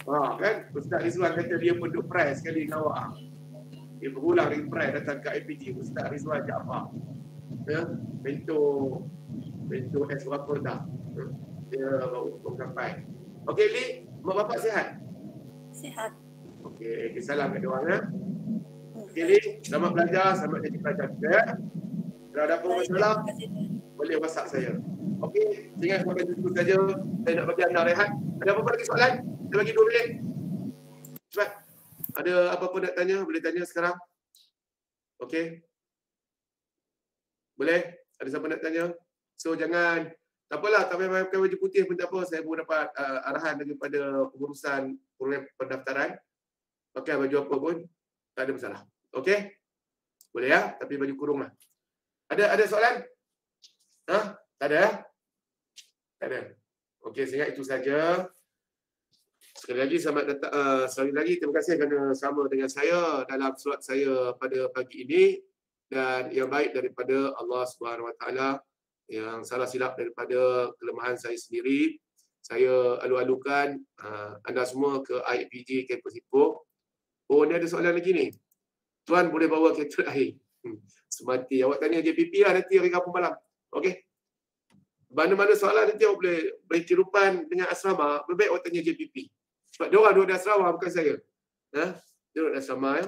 Ha, kan? Ustaz Rizwan kata dia pun duk prize sekali dengan awak. Dia berulang prize datang ke IPG. Ustaz Rizwan Jaafar. Ya. Mentor mentor S berapa dah. Ya. Dia baru sampai. Okey, Lee. Mak bapak sihat? Sihat. Okey, okay, salam kat dia orang ya. Okey, Lee. Selamat belajar. Selamat jadi pelajar kita ya. Kalau ada apa masalah, boleh WhatsApp saya. Okey, ingat sampai situ saja. Saya nak bagi anda rehat. Ada apa-apa lagi soalan? Kita bagi dua minit. Cepat. Ada apa-apa nak tanya? Boleh tanya sekarang. Okey. Boleh? Ada siapa nak tanya? So jangan tak apalah, tak payah pakai baju putih pun tak apa. Saya pun dapat uh, arahan daripada pengurusan program pendaftaran. Pakai baju apa pun, tak ada masalah. Okey? Boleh ya? Tapi baju kurung lah. Ada ada soalan? Ha? Tak ada ya? Ada. Okey, sehingga itu saja. Sekali lagi selamat datang uh, sekali lagi terima kasih kerana sama dengan saya dalam surat saya pada pagi ini dan yang baik daripada Allah Subhanahu Wa Taala yang salah silap daripada kelemahan saya sendiri saya alu-alukan uh, anda semua ke IPG Kampus Ipoh. Oh ni ada soalan lagi ni. Tuan boleh bawa kereta air. Hmm. Semati. Awak tanya JPP lah nanti hari Rabu malam. Okey. Mana-mana soalan nanti awak boleh tirupan dengan asrama, baik awak tanya JPP. Sebab dia orang duduk di asrama bukan saya. Ha? Dia duduk di asrama ya.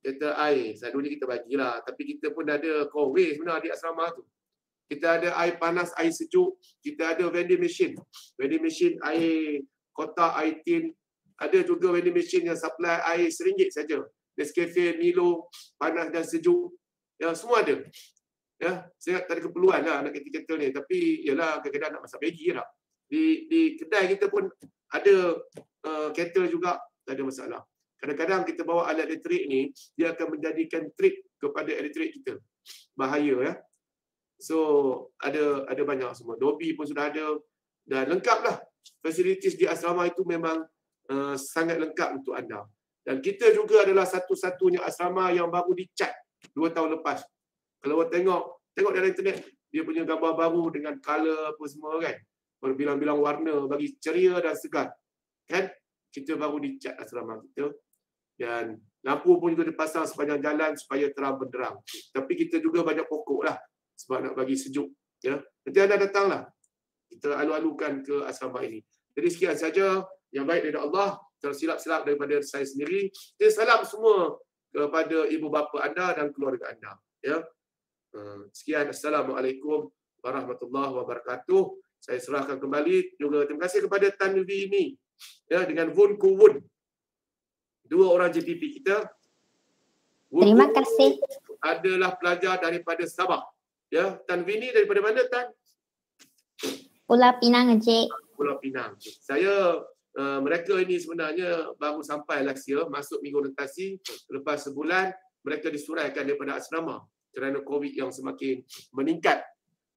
Kereta air, selalunya kita bagilah. Tapi kita pun dah ada conway sebenarnya di asrama tu. Kita ada air panas, air sejuk. Kita ada vending machine. Vending machine air kotak, air tin. Ada juga vending machine yang supply air seringgit saja. Nescafe, Milo, panas dan sejuk. Ya, semua ada. Ya, saya tak ada keperluan lah nak kereta-kereta ni. Tapi ialah kadang-kadang nak masak Maggi lah. Di, di kedai kita pun ada uh, kereta juga, tak ada masalah. Kadang-kadang kita bawa alat elektrik ni, dia akan menjadikan trip kepada elektrik kita. Bahaya ya. So ada ada banyak semua. Dobi pun sudah ada dan lengkaplah. Fasilitis di asrama itu memang uh, sangat lengkap untuk anda. Dan kita juga adalah satu-satunya asrama yang baru dicat dua tahun lepas. Kalau awak tengok, tengok dalam internet, dia punya gambar baru dengan color apa semua kan. Berbilang-bilang warna bagi ceria dan segar. Kan? Kita baru dicat asrama kita. Dan lampu pun juga dipasang sepanjang jalan supaya terang benderang. Tapi kita juga banyak pokok lah sebab nak bagi sejuk. Ya. Nanti anda datanglah. Kita alu-alukan ke asrama ini. Jadi sekian saja yang baik dari Allah. Tersilap-silap daripada saya sendiri. Kita salam semua kepada ibu bapa anda dan keluarga anda. Ya. Uh, sekian. Assalamualaikum warahmatullahi wabarakatuh. Saya serahkan kembali juga terima kasih kepada Tanvi ini ya dengan Wun Kuwun. Dua orang JPP kita. Wun Terima Kuwun kasih. Adalah pelajar daripada Sabah. Ya, Tanvi ini daripada mana Tan? Pulau Pinang Encik. Pulau Pinang. Saya uh, mereka ini sebenarnya baru sampai last year masuk minggu orientasi lepas sebulan mereka disuraikan daripada asrama kerana COVID yang semakin meningkat.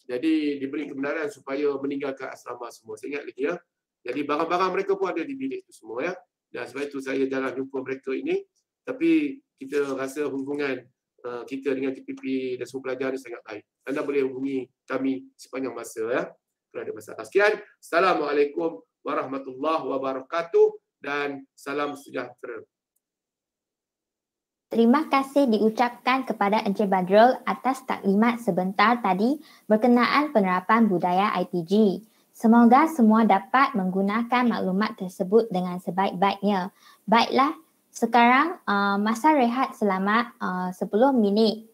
Jadi diberi kebenaran supaya meninggalkan asrama semua. Saya ingat lagi ya. Jadi barang-barang mereka pun ada di bilik itu semua ya. Dan sebab itu saya jarang jumpa mereka ini. Tapi kita rasa hubungan uh, kita dengan TPP dan semua pelajar ini sangat baik. Anda boleh hubungi kami sepanjang masa ya. Kalau ada masalah. Sekian. Assalamualaikum warahmatullahi wabarakatuh dan salam sejahtera. Terima kasih diucapkan kepada Encik Badrul atas taklimat sebentar tadi berkenaan penerapan budaya IPG. Semoga semua dapat menggunakan maklumat tersebut dengan sebaik-baiknya. Baiklah, sekarang uh, masa rehat selama uh, 10 minit.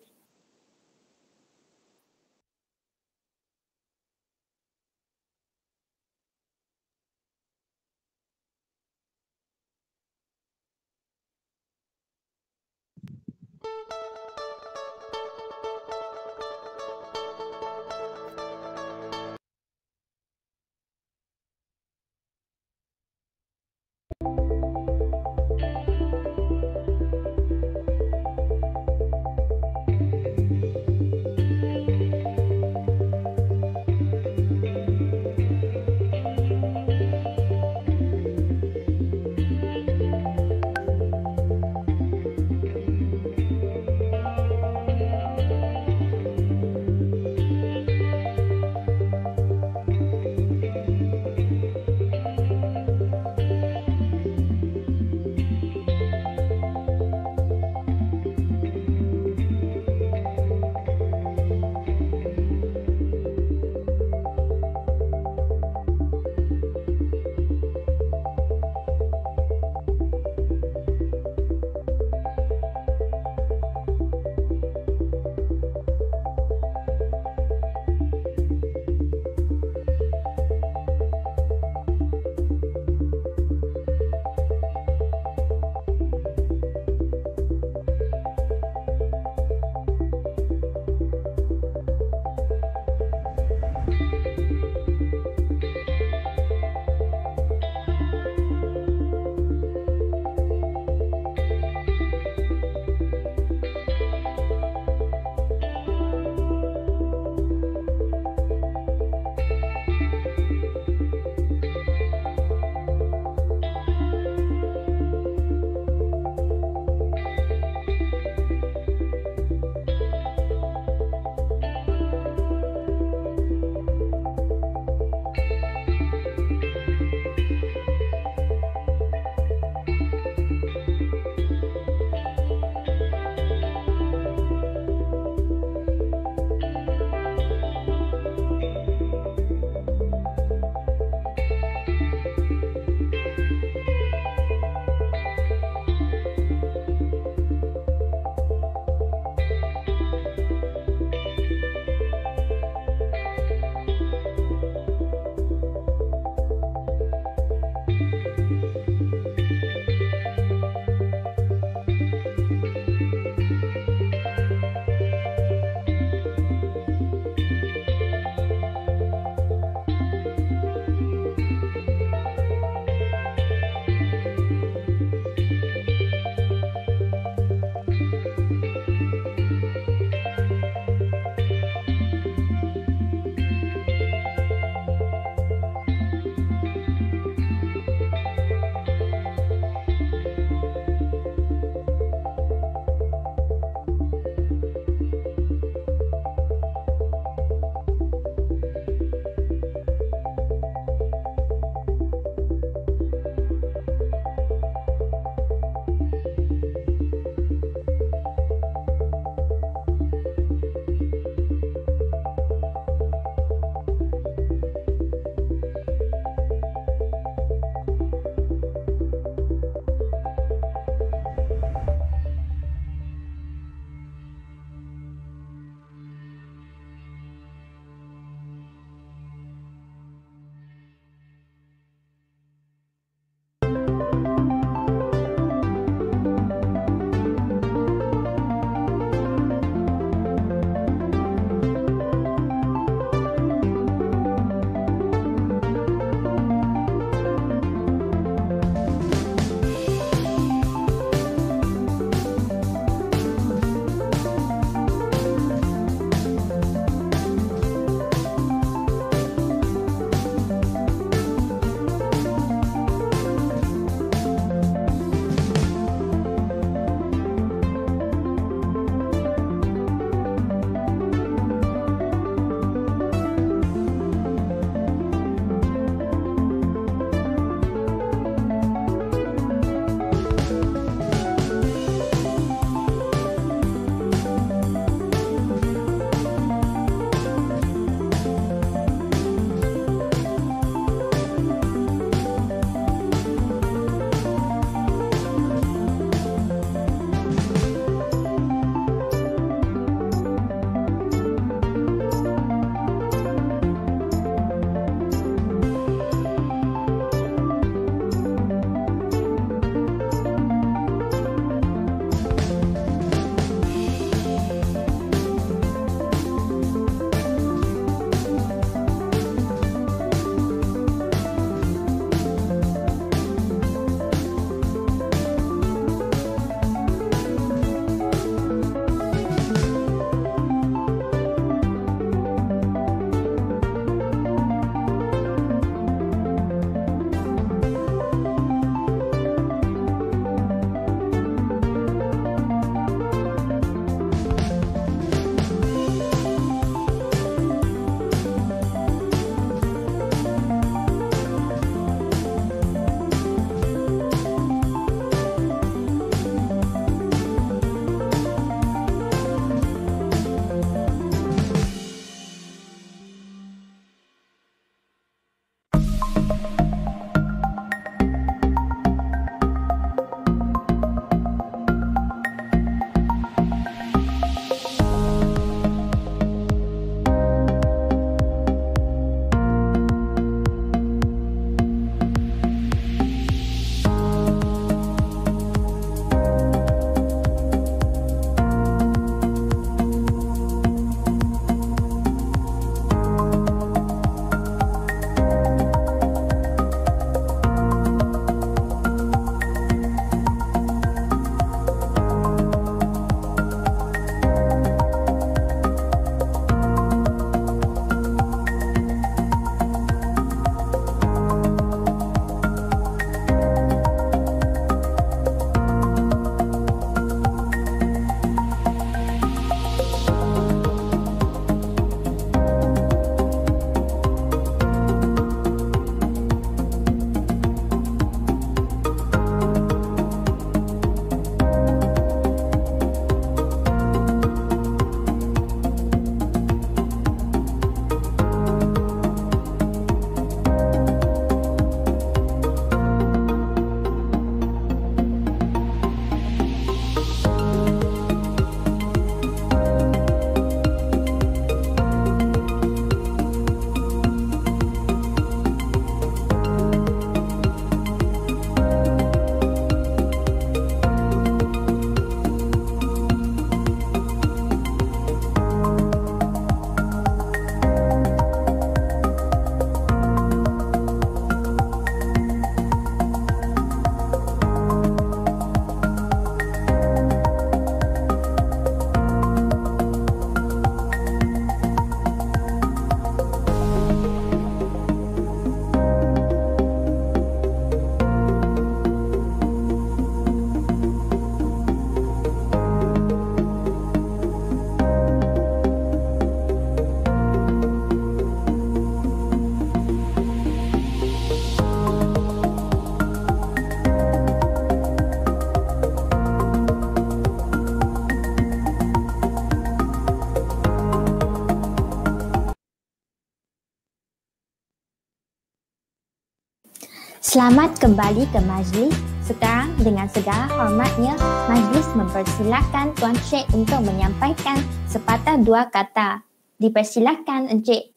Selamat kembali ke majlis. Sekarang dengan segala hormatnya, majlis mempersilakan Tuan Syed untuk menyampaikan sepatah dua kata. Dipersilakan Encik.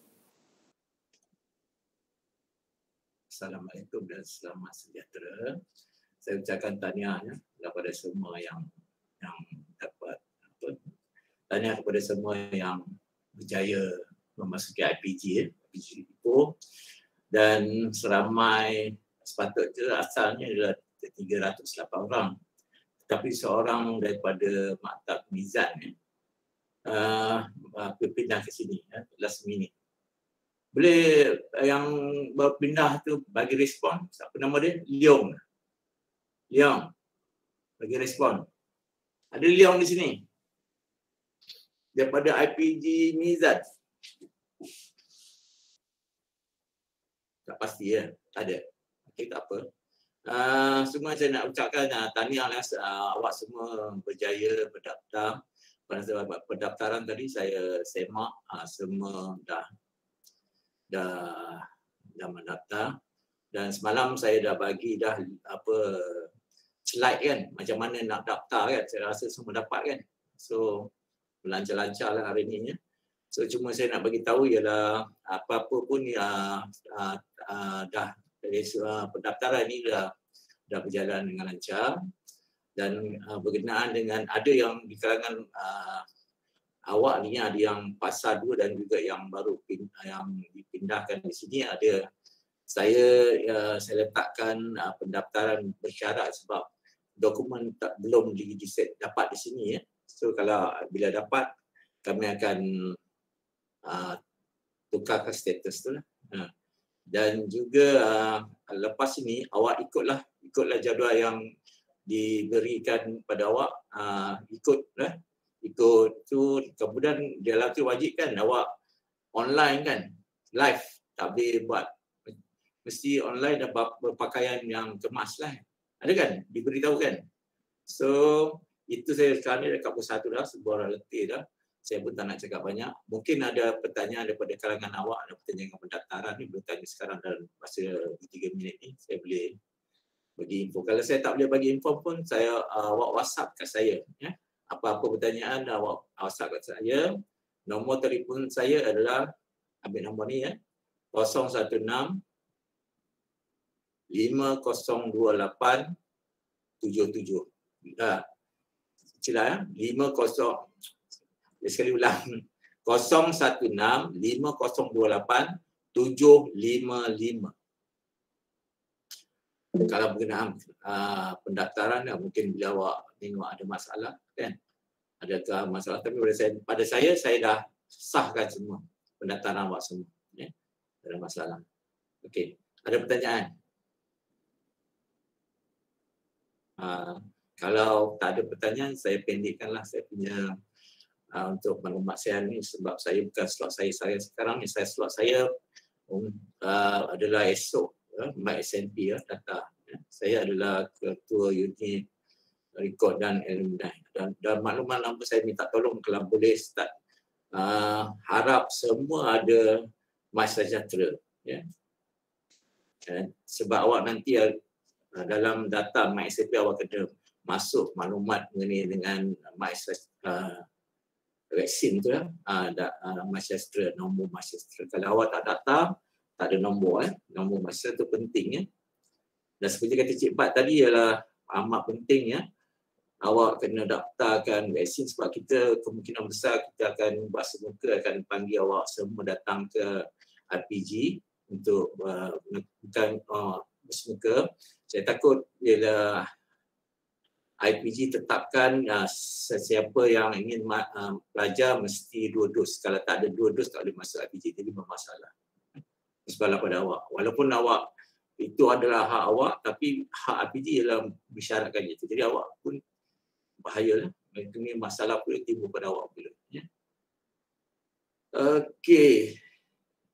Assalamualaikum dan selamat sejahtera. Saya ucapkan tahniah ya, kepada semua yang yang dapat apa, tahniah kepada semua yang berjaya memasuki IPG ya, IPG Ipoh dan seramai sepatutnya asalnya adalah 308 orang. Tetapi seorang daripada maktab Mizan ya, uh, berpindah ke sini ya, last minute. Boleh yang berpindah tu bagi respon. Siapa nama dia? Leong. Leong. Bagi respon. Ada Leong di sini. Daripada IPG Mizan. Tak pasti ya. Ada okey tak apa. Uh, semua saya nak ucapkan uh, tahniah lah uh, awak semua berjaya berdaftar. Pada pendaftaran tadi saya semak uh, semua dah dah dah mendaftar. Dan semalam saya dah bagi dah apa slide kan macam mana nak daftar kan. Saya rasa semua dapat kan. So lancar-lancar lah hari ni ya. So cuma saya nak bagi tahu ialah apa-apa pun ya uh, uh, dah dari uh, pendaftaran ini dah dah berjalan dengan lancar dan uh, berkenaan dengan ada yang di kalangan uh, awak ni ada yang pasal dua dan juga yang baru pin, yang dipindahkan di sini ada saya uh, saya letakkan uh, pendaftaran bersyarat sebab dokumen tak belum di, di set, dapat di sini ya. So kalau bila dapat kami akan uh, tukarkan status tu lah. Uh. Dan juga uh, lepas ini awak ikutlah ikutlah jadual yang diberikan pada awak. Uh, ikut lah ikut tu kemudian dia tu wajib kan awak online kan live. Tak boleh buat mesti online dan berpakaian yang kemas lah. Ada kan? Diberitahu kan so itu saya sekarang ni dekat pukul satu dah sebuah letih dah saya pun tak nak cakap banyak mungkin ada pertanyaan daripada kalangan awak ada pertanyaan pendaftaran ni boleh tanya sekarang dalam masa 3 minit ni saya boleh bagi info kalau saya tak boleh bagi info pun saya uh, awak whatsapp kat saya ya apa-apa pertanyaan awak WhatsApp kat saya. Nombor telefon saya adalah ambil nombor ni ya. 016 5028 77. Dah. Cila ya. 50 sekali ulang. 016 5028 755 kalau berkenaan uh, pendaftaran mungkin bila awak tengok ada masalah kan? Adakah masalah? Tapi pada saya pada saya saya dah sahkan semua pendaftaran awak semua ya? Ada masalah. Okey ada pertanyaan? Uh, kalau tak ada pertanyaan saya pendekkanlah saya punya uh, untuk maklumat saya ni sebab saya bukan slot saya saya sekarang ni saya slot saya uh, adalah esok uh, Mak SNP ya, data. Ya. Saya adalah ketua unit record dan alumni. Dan, dan maklumat lama saya minta tolong kalau boleh start uh, harap semua ada masa sejahtera. Ya. Dan sebab awak nanti uh, dalam data MySCP awak kena masuk maklumat mengenai dengan MySCP uh, vaksin tu ya, uh, da, uh, MySCP, nombor MySCP. Kalau awak tak data, tak ada nombor. Eh. Nombor masa tu penting. Ya. Dan seperti kata Cik Bat tadi ialah amat penting ya awak kena daftarkan vaksin sebab kita kemungkinan besar kita akan buat semuka akan panggil awak semua datang ke RPG untuk uh, bukan uh, bersemuka. Saya takut bila IPG tetapkan uh, sesiapa yang ingin uh, belajar mesti dua dos. Kalau tak ada dua dos tak boleh masuk IPG. Jadi bermasalah. Sebablah pada awak. Walaupun awak itu adalah hak awak tapi hak IPG ialah bersyaratkan itu. Jadi awak pun bahaya lah. Itu ni masalah pula timbul pada awak pula. Ya. Okey.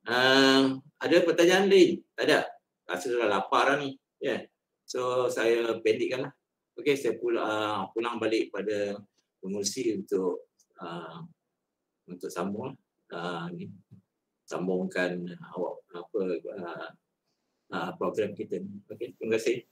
Uh, ada pertanyaan lain? Tak ada? Rasa dah lapar lah ni. Yeah. So saya pendekkan lah. Okey, saya pulang, uh, pulang balik pada pengurusi untuk uh, untuk sambung uh, ni. Sambungkan awak apa uh, uh, program kita ni. Okey, terima kasih.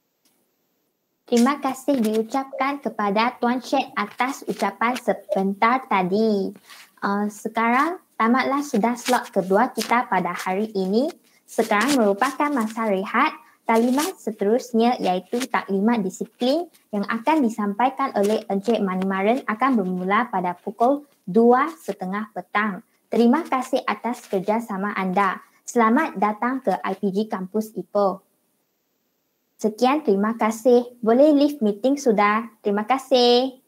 Terima kasih diucapkan kepada Tuan Syed atas ucapan sebentar tadi. Uh, sekarang tamatlah sudah slot kedua kita pada hari ini. Sekarang merupakan masa rehat. Taklimat seterusnya iaitu taklimat disiplin yang akan disampaikan oleh Encik Manimaran akan bermula pada pukul 2.30 petang. Terima kasih atas kerjasama anda. Selamat datang ke IPG Kampus Ipoh. Sekian, terima kasih. Boleh leave meeting sudah. Terima kasih.